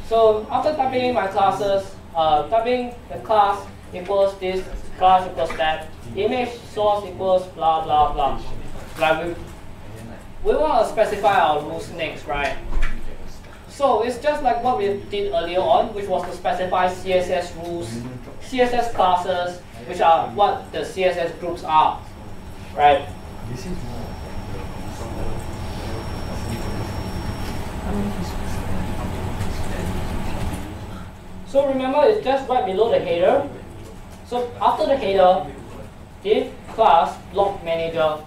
So after typing in my classes, uh, typing the class equals this, class equals that, image source equals blah blah blah. Right. We, we want to specify our rules next, right? So it's just like what we did earlier on, which was to specify CSS rules, CSS classes, which are what the CSS groups are, right? So remember, it's just right below the header. So after the header, div class block manager,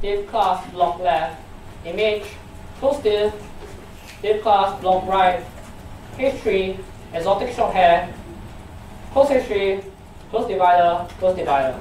div class block left, image, close div, div class block right, h3, exotic short hair, close h3, close divider, close divider.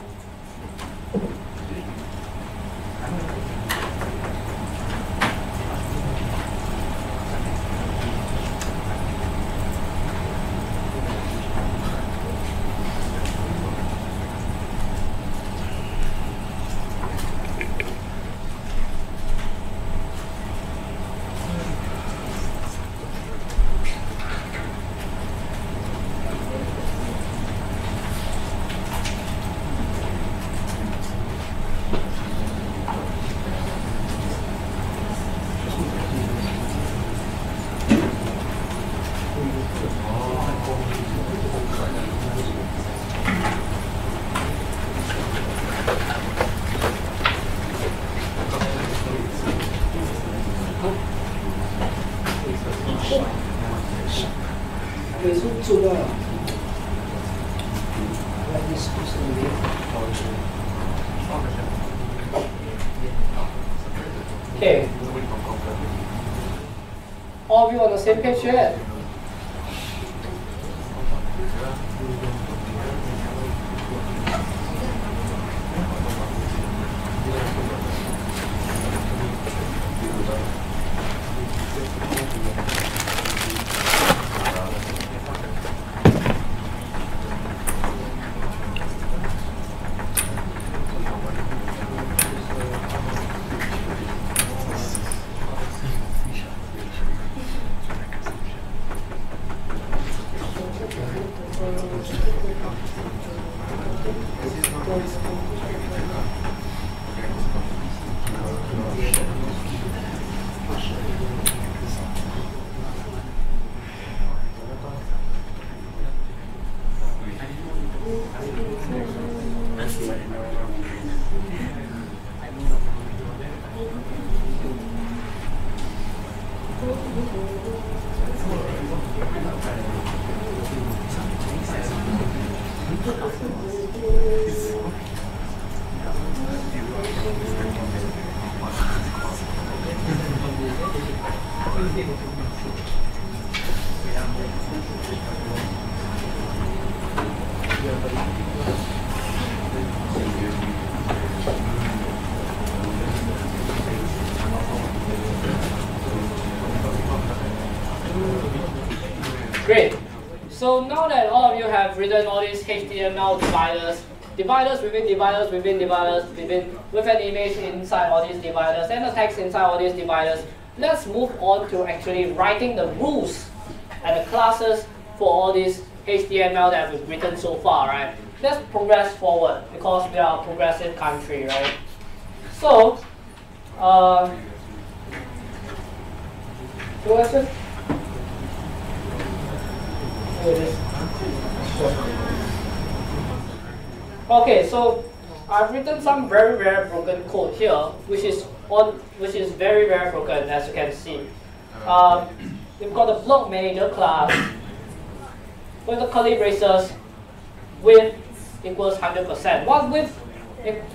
Okay. All of you on So now that all of you have written all these HTML dividers, dividers within dividers within dividers within with an image inside all these dividers and the text inside all these dividers, let's move on to actually writing the rules and the classes for all these HTML that we've written so far, right? Let's progress forward because we are a progressive country, right? So, uh? Okay, so Some very very broken code here, which is on which is very very broken as you can see. Um, we've got the block manager class with the curly braces width equals 100%. What width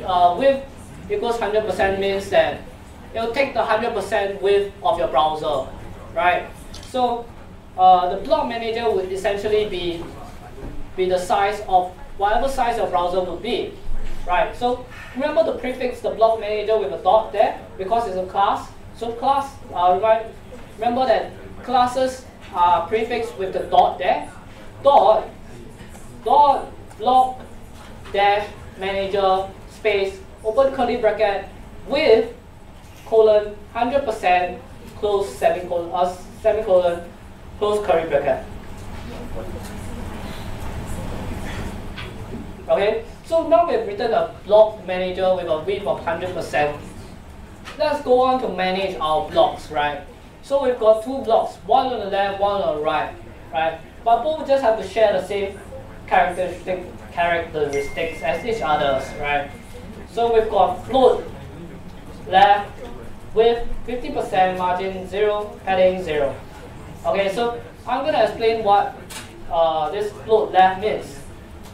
uh, width equals 100% means that it'll take the 100% width of your browser, right? So uh, the block manager would essentially be, be the size of whatever size your browser would be. Right, so remember to prefix the block manager with a dot there because it's a class. So class, uh, remember that classes are prefixed with the dot there. Dot, dot, block, dash, manager, space, open curly bracket width colon, 100%, close semicolon, uh, semicolon, close curly bracket. Okay, so now we've written a block manager with a width of 100%. Let's go on to manage our blocks, right? So we've got two blocks, one on the left, one on the right, right? But both just have to share the same characteristic, characteristics as each other's, right? So we've got float left with 50% margin 0, padding 0. Okay, so I'm going to explain what uh, this float left means.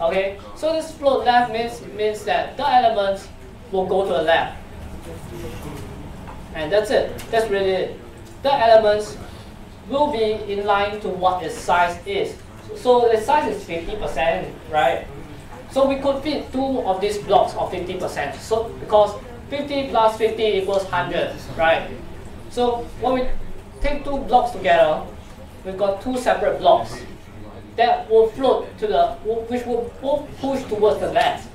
Okay, so this float left means, means that the elements will go to the left. And that's it. That's really it. The elements will be in line to what its size is. So the size is 50%, right? So we could fit two of these blocks of 50%. So because 50 plus 50 equals 100, right? So when we take two blocks together, we've got two separate blocks that will float to the, which will both push towards the left,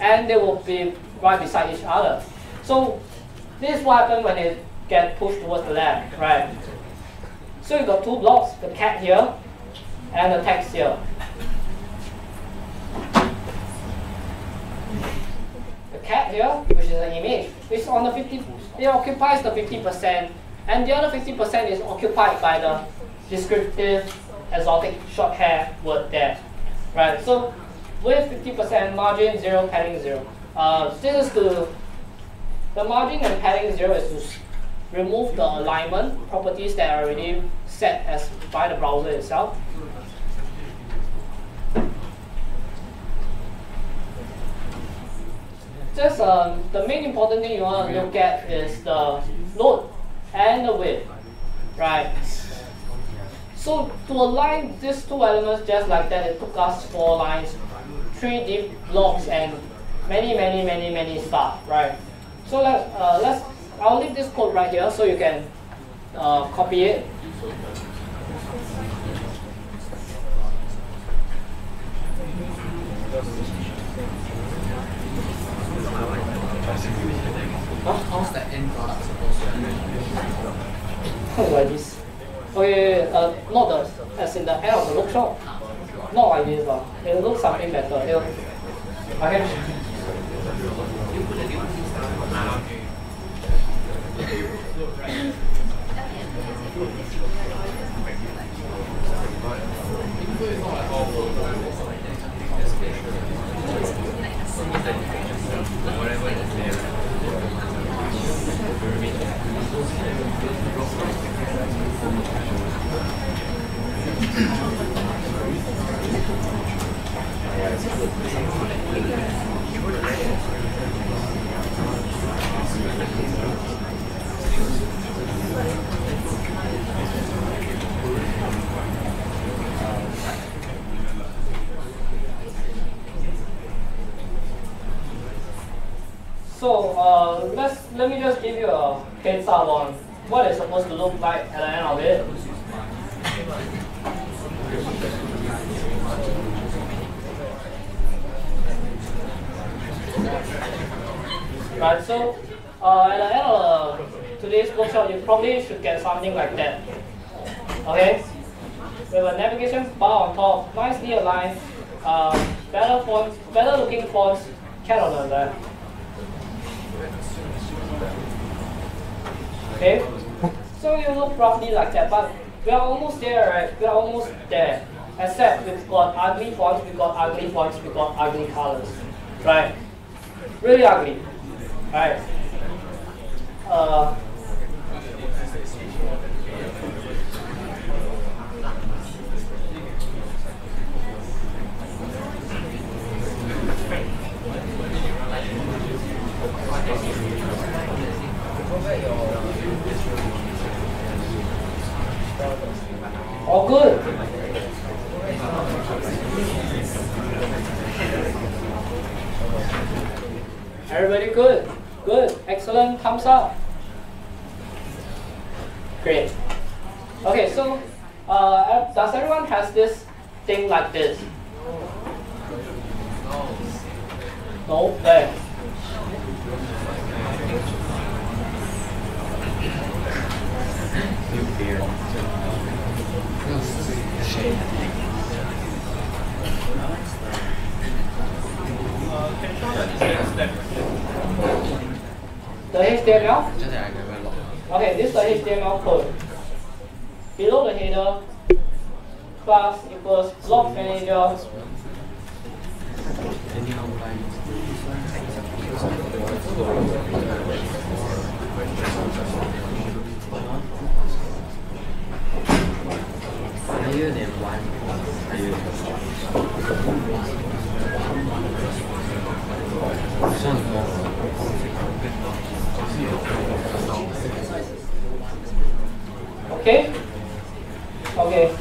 and they will be right beside each other. So this is what happens when they get pushed towards the left, right? So you've got two blocks, the cat here, and the text here. The cat here, which is an image, is on the 50, it occupies the 50%, and the other 50% is occupied by the descriptive exotic short hair word there. Right, so with 50% margin, 0, padding 0. Uh, this is to, the margin and padding 0 is to remove the alignment properties that are already set as by the browser itself. Just um, the main important thing you want to look at is the float and the width, right? So to align these two elements just like that, it took us four lines, three div blocks, and many, many, many, many stuff, right? So let, uh, let's, I'll leave this code right here so you can uh, copy it. How's the end product supposed to be? *laughs* like this. Okay, uh, not the, as in the end of the workshop. Not like this, but it looks something better. It'll, okay. Whatever *laughs* *laughs* So uh, let's, let me just give you a heads up on what it's supposed to look like at the end of it. Right, so uh, at the end of uh, today's workshop, you probably should get something like that. Okay? With a navigation bar on top, nicely aligned, uh, better fonts, better looking fonts, cat on the left. Okay? So you look roughly like that, but we are almost there, right? We are almost there. Except we've got ugly fonts, we've got ugly fonts, we've got ugly colors. Right? Really ugly. Alright. Uh, all good. Everybody good? Good. Excellent. Thumbs up. Great. Okay, so uh, does everyone has this thing like this? No. There. The HTML? Okay, this is the HTML code. Below the header, class equals block manager. Higher than one. Okay? Okay.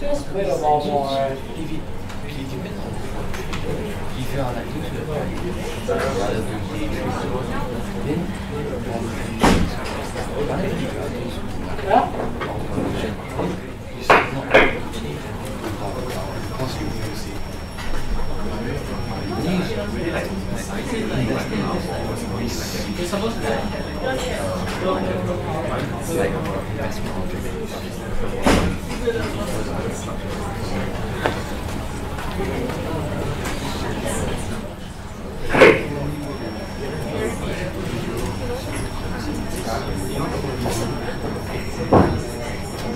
Just wait a while more. If you are like then Yeah? you should not because you use it. You're supposed to. Like investment object. You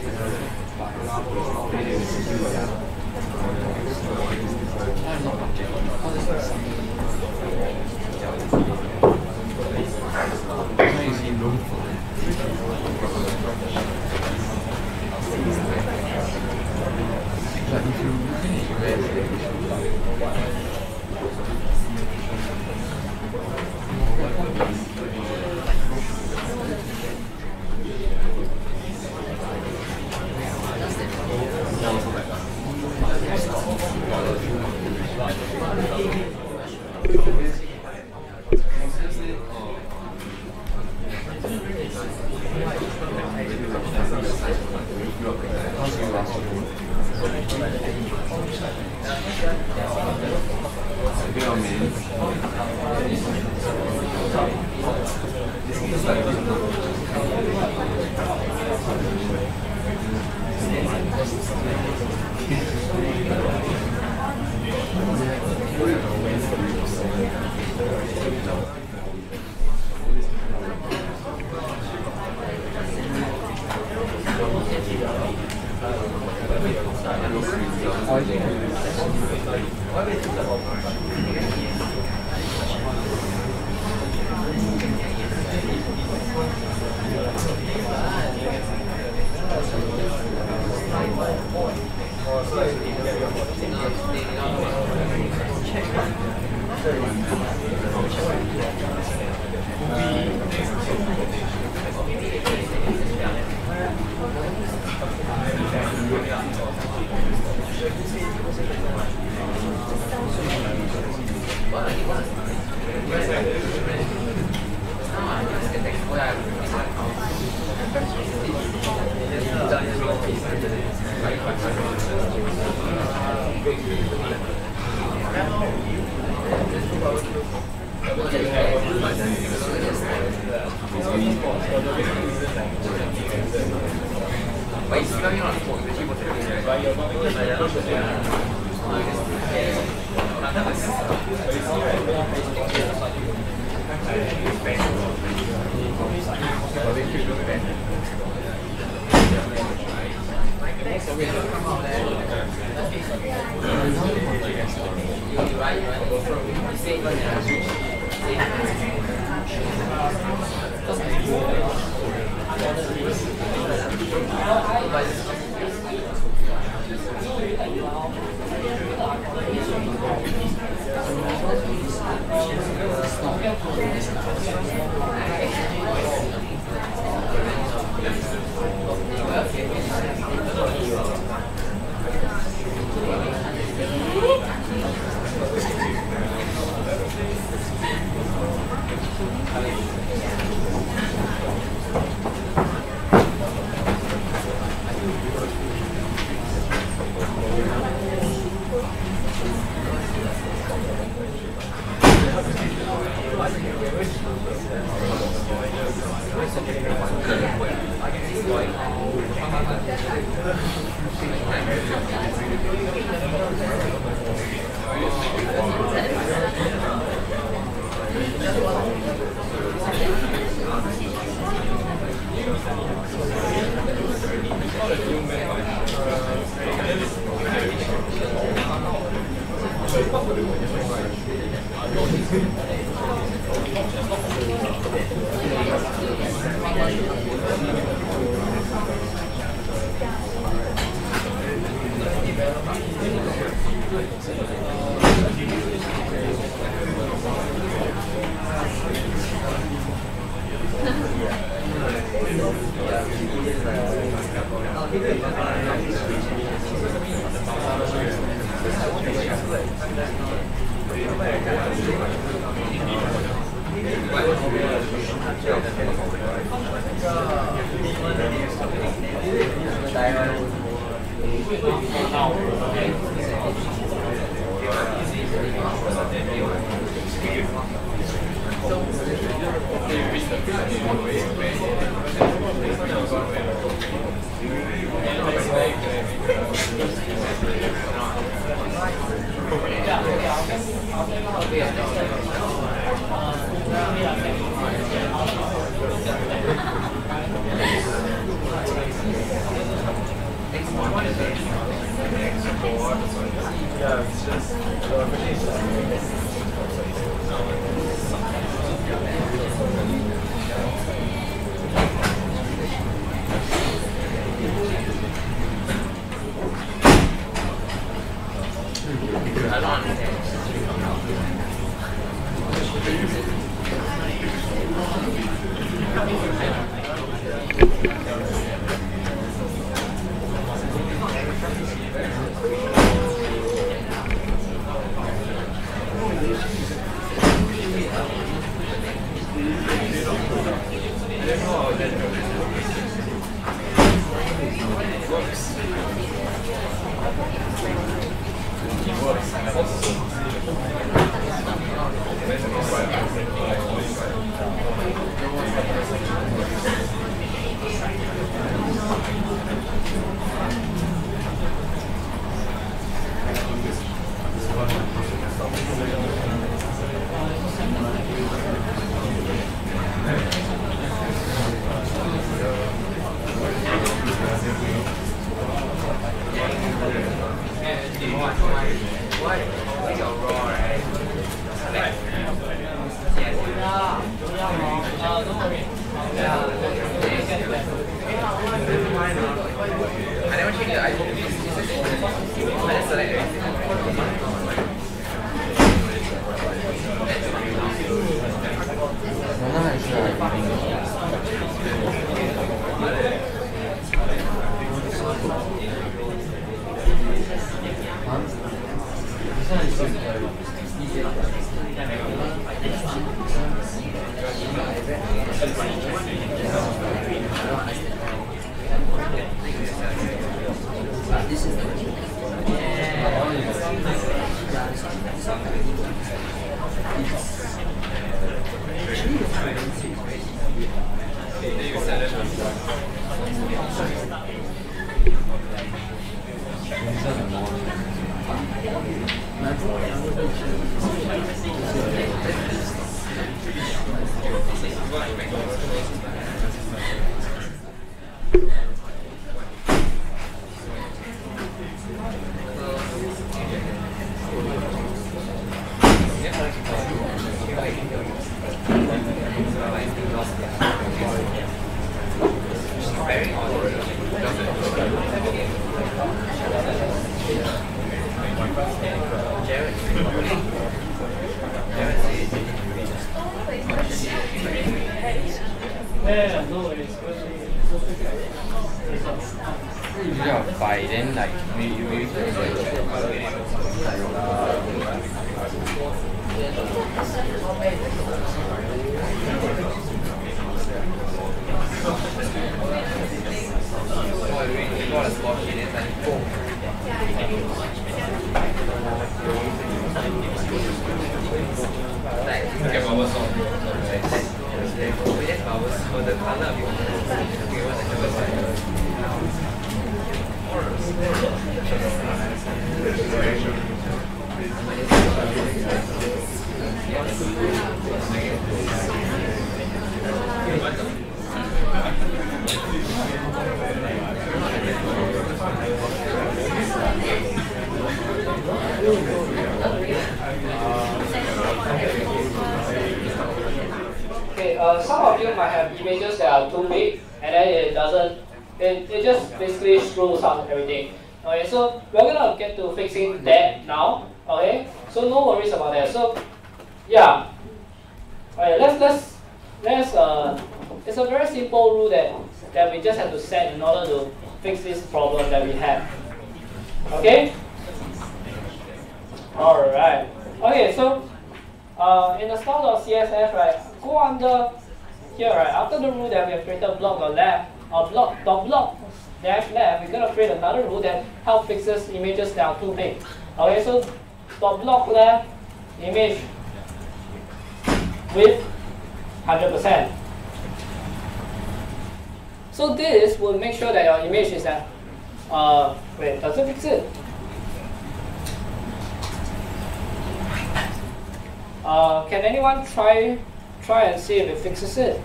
see if it?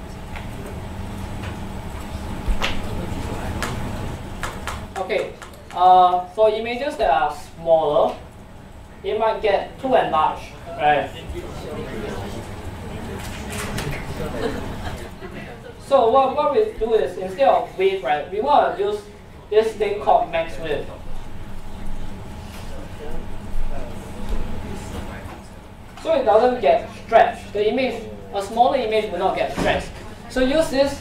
Okay. Uh, for images that are smaller, it might get too enlarged, right? So what, what we do is instead of width, right, we want to use this thing called width. So it doesn't get stretched. The image, a smaller image will not get stretched. So use this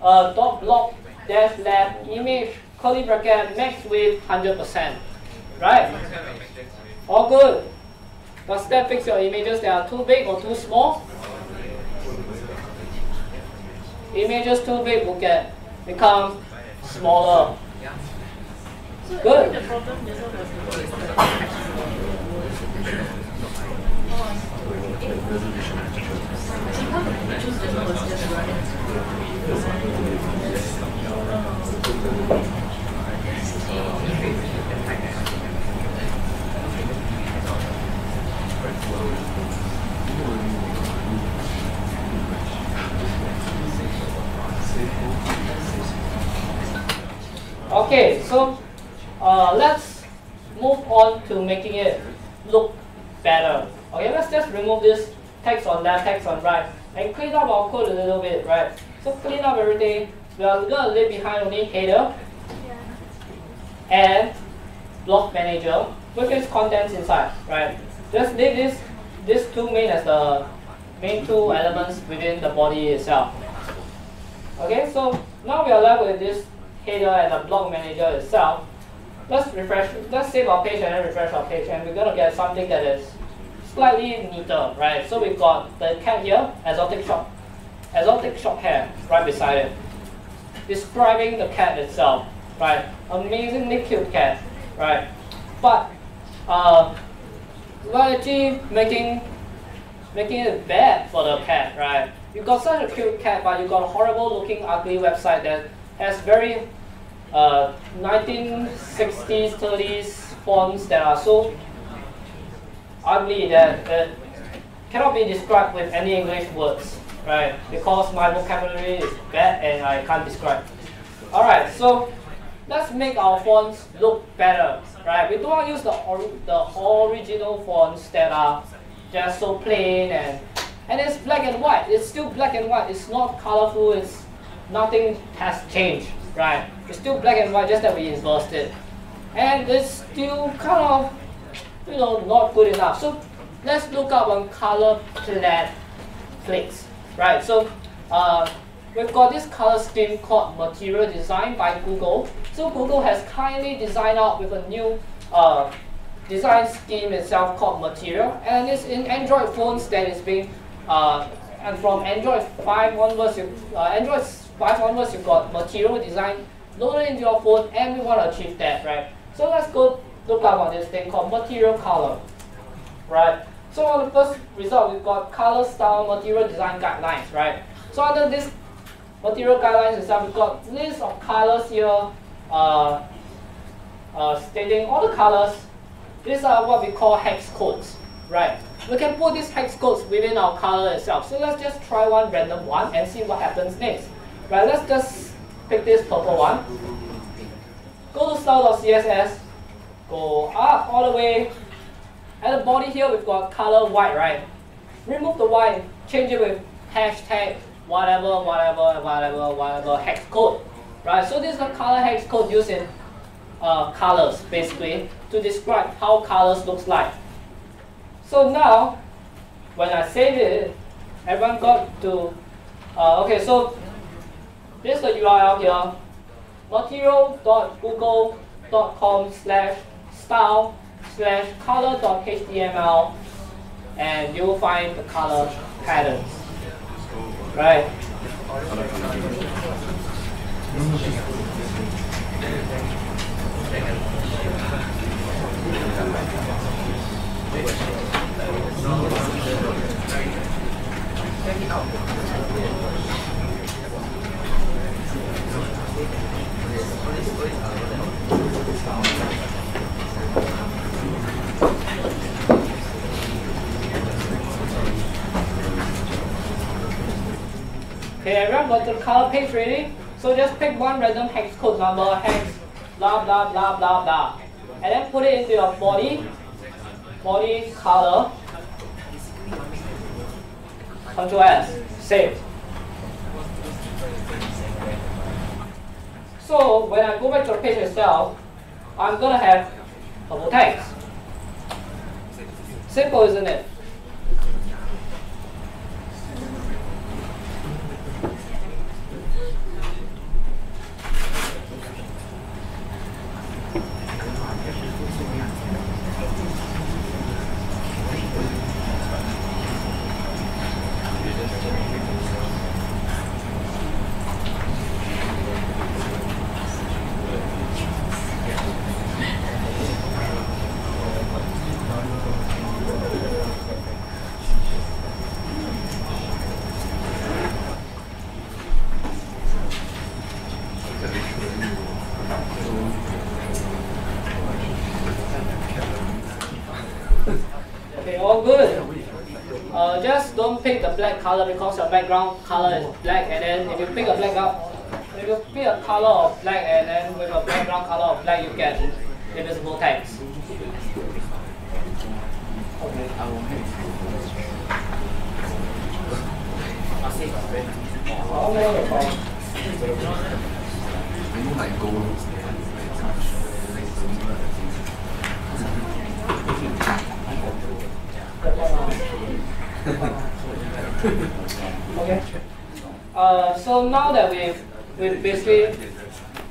uh, dot block dash left image curly bracket max width 100%. Right? All good. Does that fix your images that are too big or too small? Images too big will get become smaller. Good. Okay, so uh, let's move on to making it look better. Okay, let's just remove this text on left, text on right, and clean up our code a little bit, right? So clean up everything. We are gonna leave behind only header and block manager with its contents inside, right? Just leave this these two main as the main two elements within the body itself. Okay, so now we are left with this header and the block manager itself. Let's refresh, let's save our page and then refresh our page and we're gonna get something that is slightly neater, right? So we've got the cat here, exotic shop, exotic shop hair right beside it. Describing the cat itself, right? Amazingly cute cat, right? But uh, actually making making it bad for the cat, right? You got such a cute cat, but you got a horrible looking, ugly website that has very uh, 1960s, 30s fonts that are so ugly that it cannot be described with any English words, right? Because my vocabulary is bad and I can't describe. All right, so let's make our fonts look better, right? We don't use the, or the original fonts that are just so plain and and it's black and white. It's still black and white. It's not colorful. It's nothing has changed, right? It's still black and white, just that we inversed it, and it's still kind of you know not good enough. So let's look up on color palette clicks, right? So uh, we've got this color scheme called Material Design by Google. So Google has kindly designed out with a new uh, design scheme itself called Material, and it's in Android phones that is being uh, and from Android 5 onwards, you, uh, Android 5 onwards, you've got material design loaded into your phone, and we want to achieve that, right? So let's go look up on this thing called material color, right? So on the first result, we've got color style material design guidelines, right? So under this material guidelines itself, we've got list of colors here, uh, uh, stating all the colors. These are what we call hex codes, right? we can put these hex codes within our color itself. So let's just try one random one and see what happens next. Right, let's just pick this purple one. Go to style.css, go up all the way. At the body here, we've got color white, right? Remove the white, change it with hashtag whatever, whatever, whatever, whatever hex code. Right, so this is the color hex code used in uh, colors, basically, to describe how colors looks like. So now, when I save it, everyone got to, uh, okay, so this is the URL here, material.google.com slash style slash color.html, and you will find the color patterns, right? Okay, everyone got the color page ready? So just pick one random hex code number, hex, blah, blah, blah, blah, blah. And then put it into your body, body color. Control S, save. So when I go back to the page itself, I'm gonna have purple text. Simple, isn't it? Okay, all good. Uh, just don't pick the black color because your background color is black and then if you pick a black up, if you pick a color of black and then with a background color of black you get invisible like *laughs* gold. Okay. Uh, so now that we've we've basically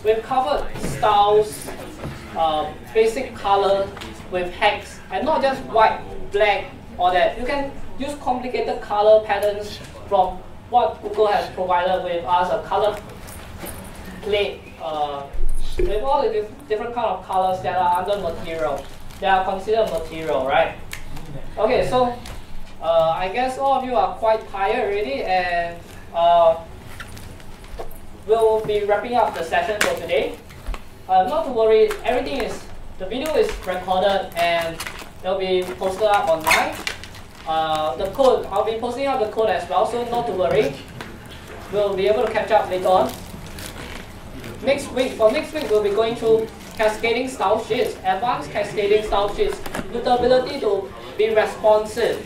we've covered styles, uh, basic color with hex, and not just white, black, or that. You can use complicated color patterns from what Google has provided with us a color plate uh, with all the dif- different kind of colors that are under material. They are considered material, right? Okay, so uh, I guess all of you are quite tired already, and uh, we'll be wrapping up the session for today. uh, not to worry, everything is, the video is recorded and it'll be posted up online. Uh, the code, I'll be posting up the code as well, so not to worry. We'll be able to catch up later on. Next week, for next week, we'll be going through cascading style sheets, advanced cascading style sheets, with the ability to be responsive.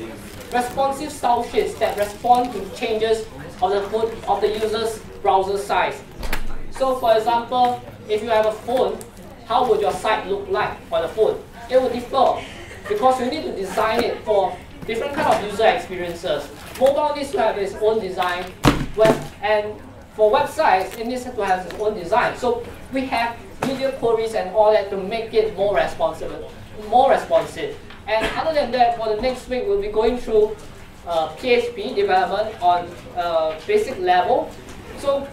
Responsive style sheets that respond to changes of the of the user's browser size. So for example, if you have a phone, how would your site look like for the phone? It will differ because you need to design it for different kind of user experiences. Mobile needs to have its own design, web, and for websites, it needs to have its own design. So we have media queries and all that to make it more responsive, more responsive. And other than that, for the next week, we'll be going through uh, PHP development on uh, basic level. So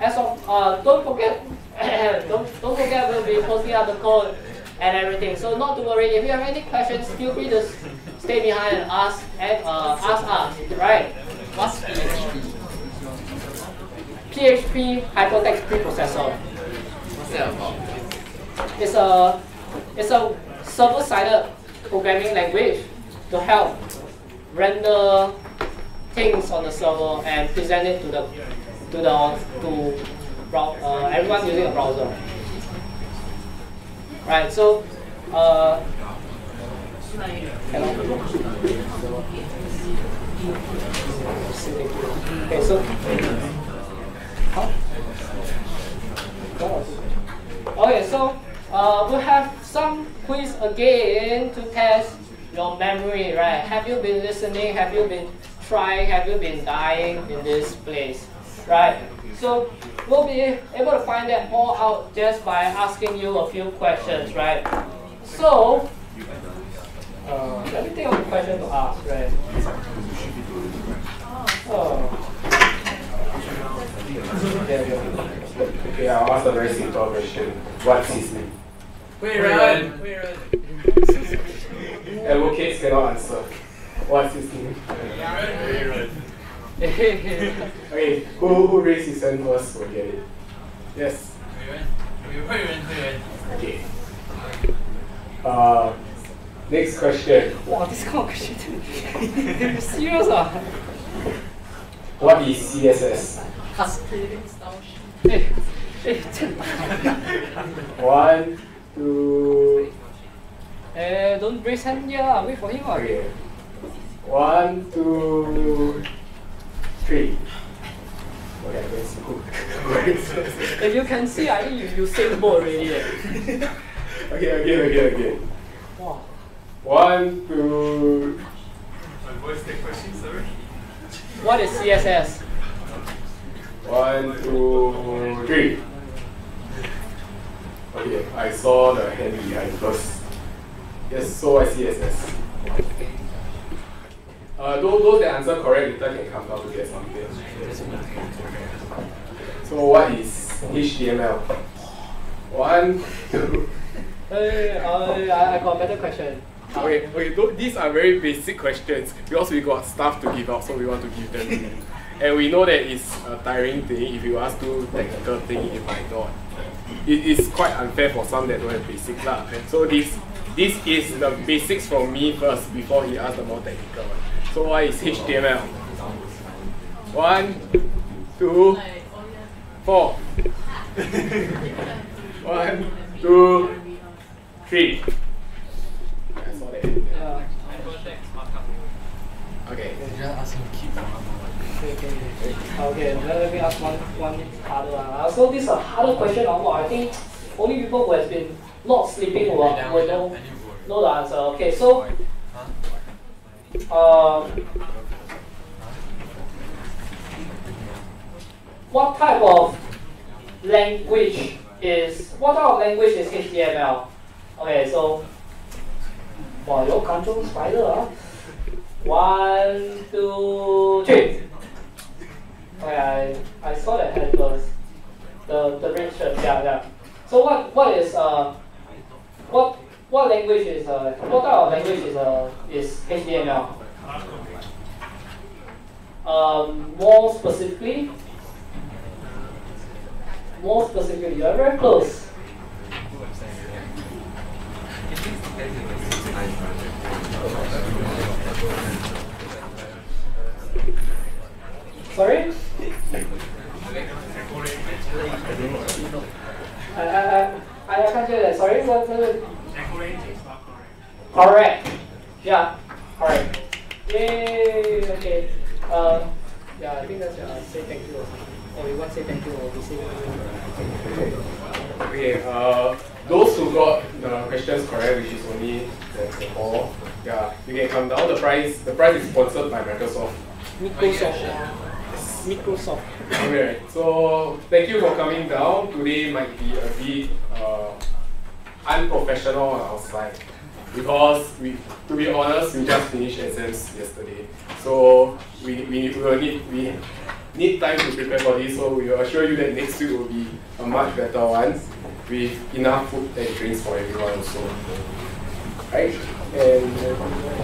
as of, uh, don't forget, *coughs* don't, don't forget we'll be posting up the code and everything. So not to worry, if you have any questions, feel free to stay behind and ask, and, uh, ask us, right? What's PHP? PHP hypertext preprocessor. What's that about? It's a, it's a server-sided programming language to help render things on the server and present it to the to the to uh, everyone using a browser. Right. So, uh, okay. So, huh? Okay. So, uh, we have some quiz again to test your memory. Right? Have you been listening? Have you been trying? Have you been dying in this place? Right? So we'll be able to find that all out just by asking you a few questions, right? So uh, let me think of a question to ask, right? Oh. Okay, I'll ask a very simple question. What's his name? Huiren. Huiren. Evo Case cannot answer. What's his name? Huiren. okay, who, who raised his hand first will get it. Yes? We run. We Huiren. Huiren. Huiren. Okay. Uh, next question. Wow, this kind of question. They're *laughs* serious, ah. What is CSS? Cascading style sheet. One two, Eh, don't raise hand here lah. Wait for him okay. One, two, three. Okay, that's good. If you can see, I think you, you same boat already. Eh. okay, again, again, again. Wow. One, two, My voice take questions already. What is CSS? one, two, three. Okay, I saw the hand behind first. Yes, so I see CSS. Uh, those, those that answer correct later can come down to get something. So what is HTML? One, two. *laughs* Hey, uh, I, I got a better question. Okay, okay, tho- these are very basic questions because we got stuff to give out, so we want to give them to you. And we know that it's a tiring thing. If you ask too technical thing, it might not. It is quite unfair for some that don't have basic lah. So this this is the basics from me first before he asked the more technical one. So what is HTML? One, two, four. *laughs* One, two, three. I saw that. Yeah. Okay. Just ask him keep Okay, let me ask one, one harder one. Uh, so this is a harder question. Well, I think only people who has been not sleeping will, will know, know the answer. Okay, so uh, what type of language is what type of language is HTML? Okay, so wow, you control spider, huh? One, two, three. I, I saw the head first. The the red shirt, yeah, yeah. So what what is uh what what language is uh what type of language is uh is HTML? Um, more specifically, more specifically, you are very close. Sorry? I, I, I, I can't hear that. Sorry, what, what, what? Correct. Yeah, Alright. Yay, okay. Uh, yeah, I think that's uh, say thank you. Or want to say thank you or we say thank you. Okay, uh, those who got the questions correct, which is only the, four, yeah, you can come down. The prize, the prize is sponsored by Microsoft. Microsoft. Microsoft. Okay, so thank you for coming down. Today might be a bit uh, unprofessional on our side because we, to be honest, we just finished exams yesterday. So we, we will need we need time to prepare for this. So we will assure you that next week will be a much better one with enough food and drinks for everyone also. Right? And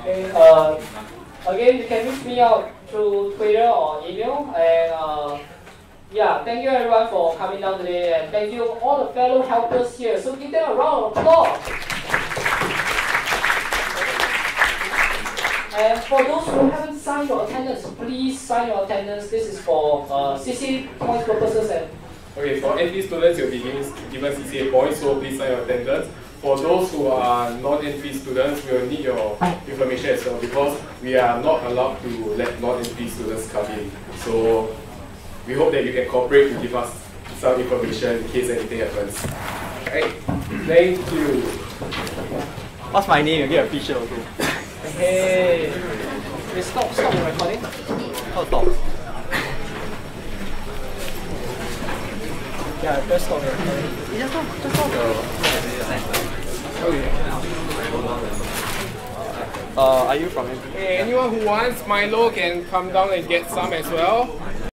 Okay, uh, again, you can reach me out through Twitter or email. And uh, yeah, thank you everyone for coming down today. And thank you all the fellow helpers here. So give them a round of applause. And for those who haven't signed your attendance, please sign your attendance. This is for uh, CC points purposes and Okay, for NP students, you'll be given, given CCA points, so please sign your attendance. For those who are non-NP students, we will need your information as well because we are not allowed to let non-NP students come in. So we hope that you can cooperate to give us some information in case anything happens. Right? Thank you. What's my name? You get a picture also. hey, hey, stop, stop the recording. How stop? Yeah, press stop the recording. Just stop, just stop. Oh. Uh, are you from anyone who wants Milo can come down and get some as well.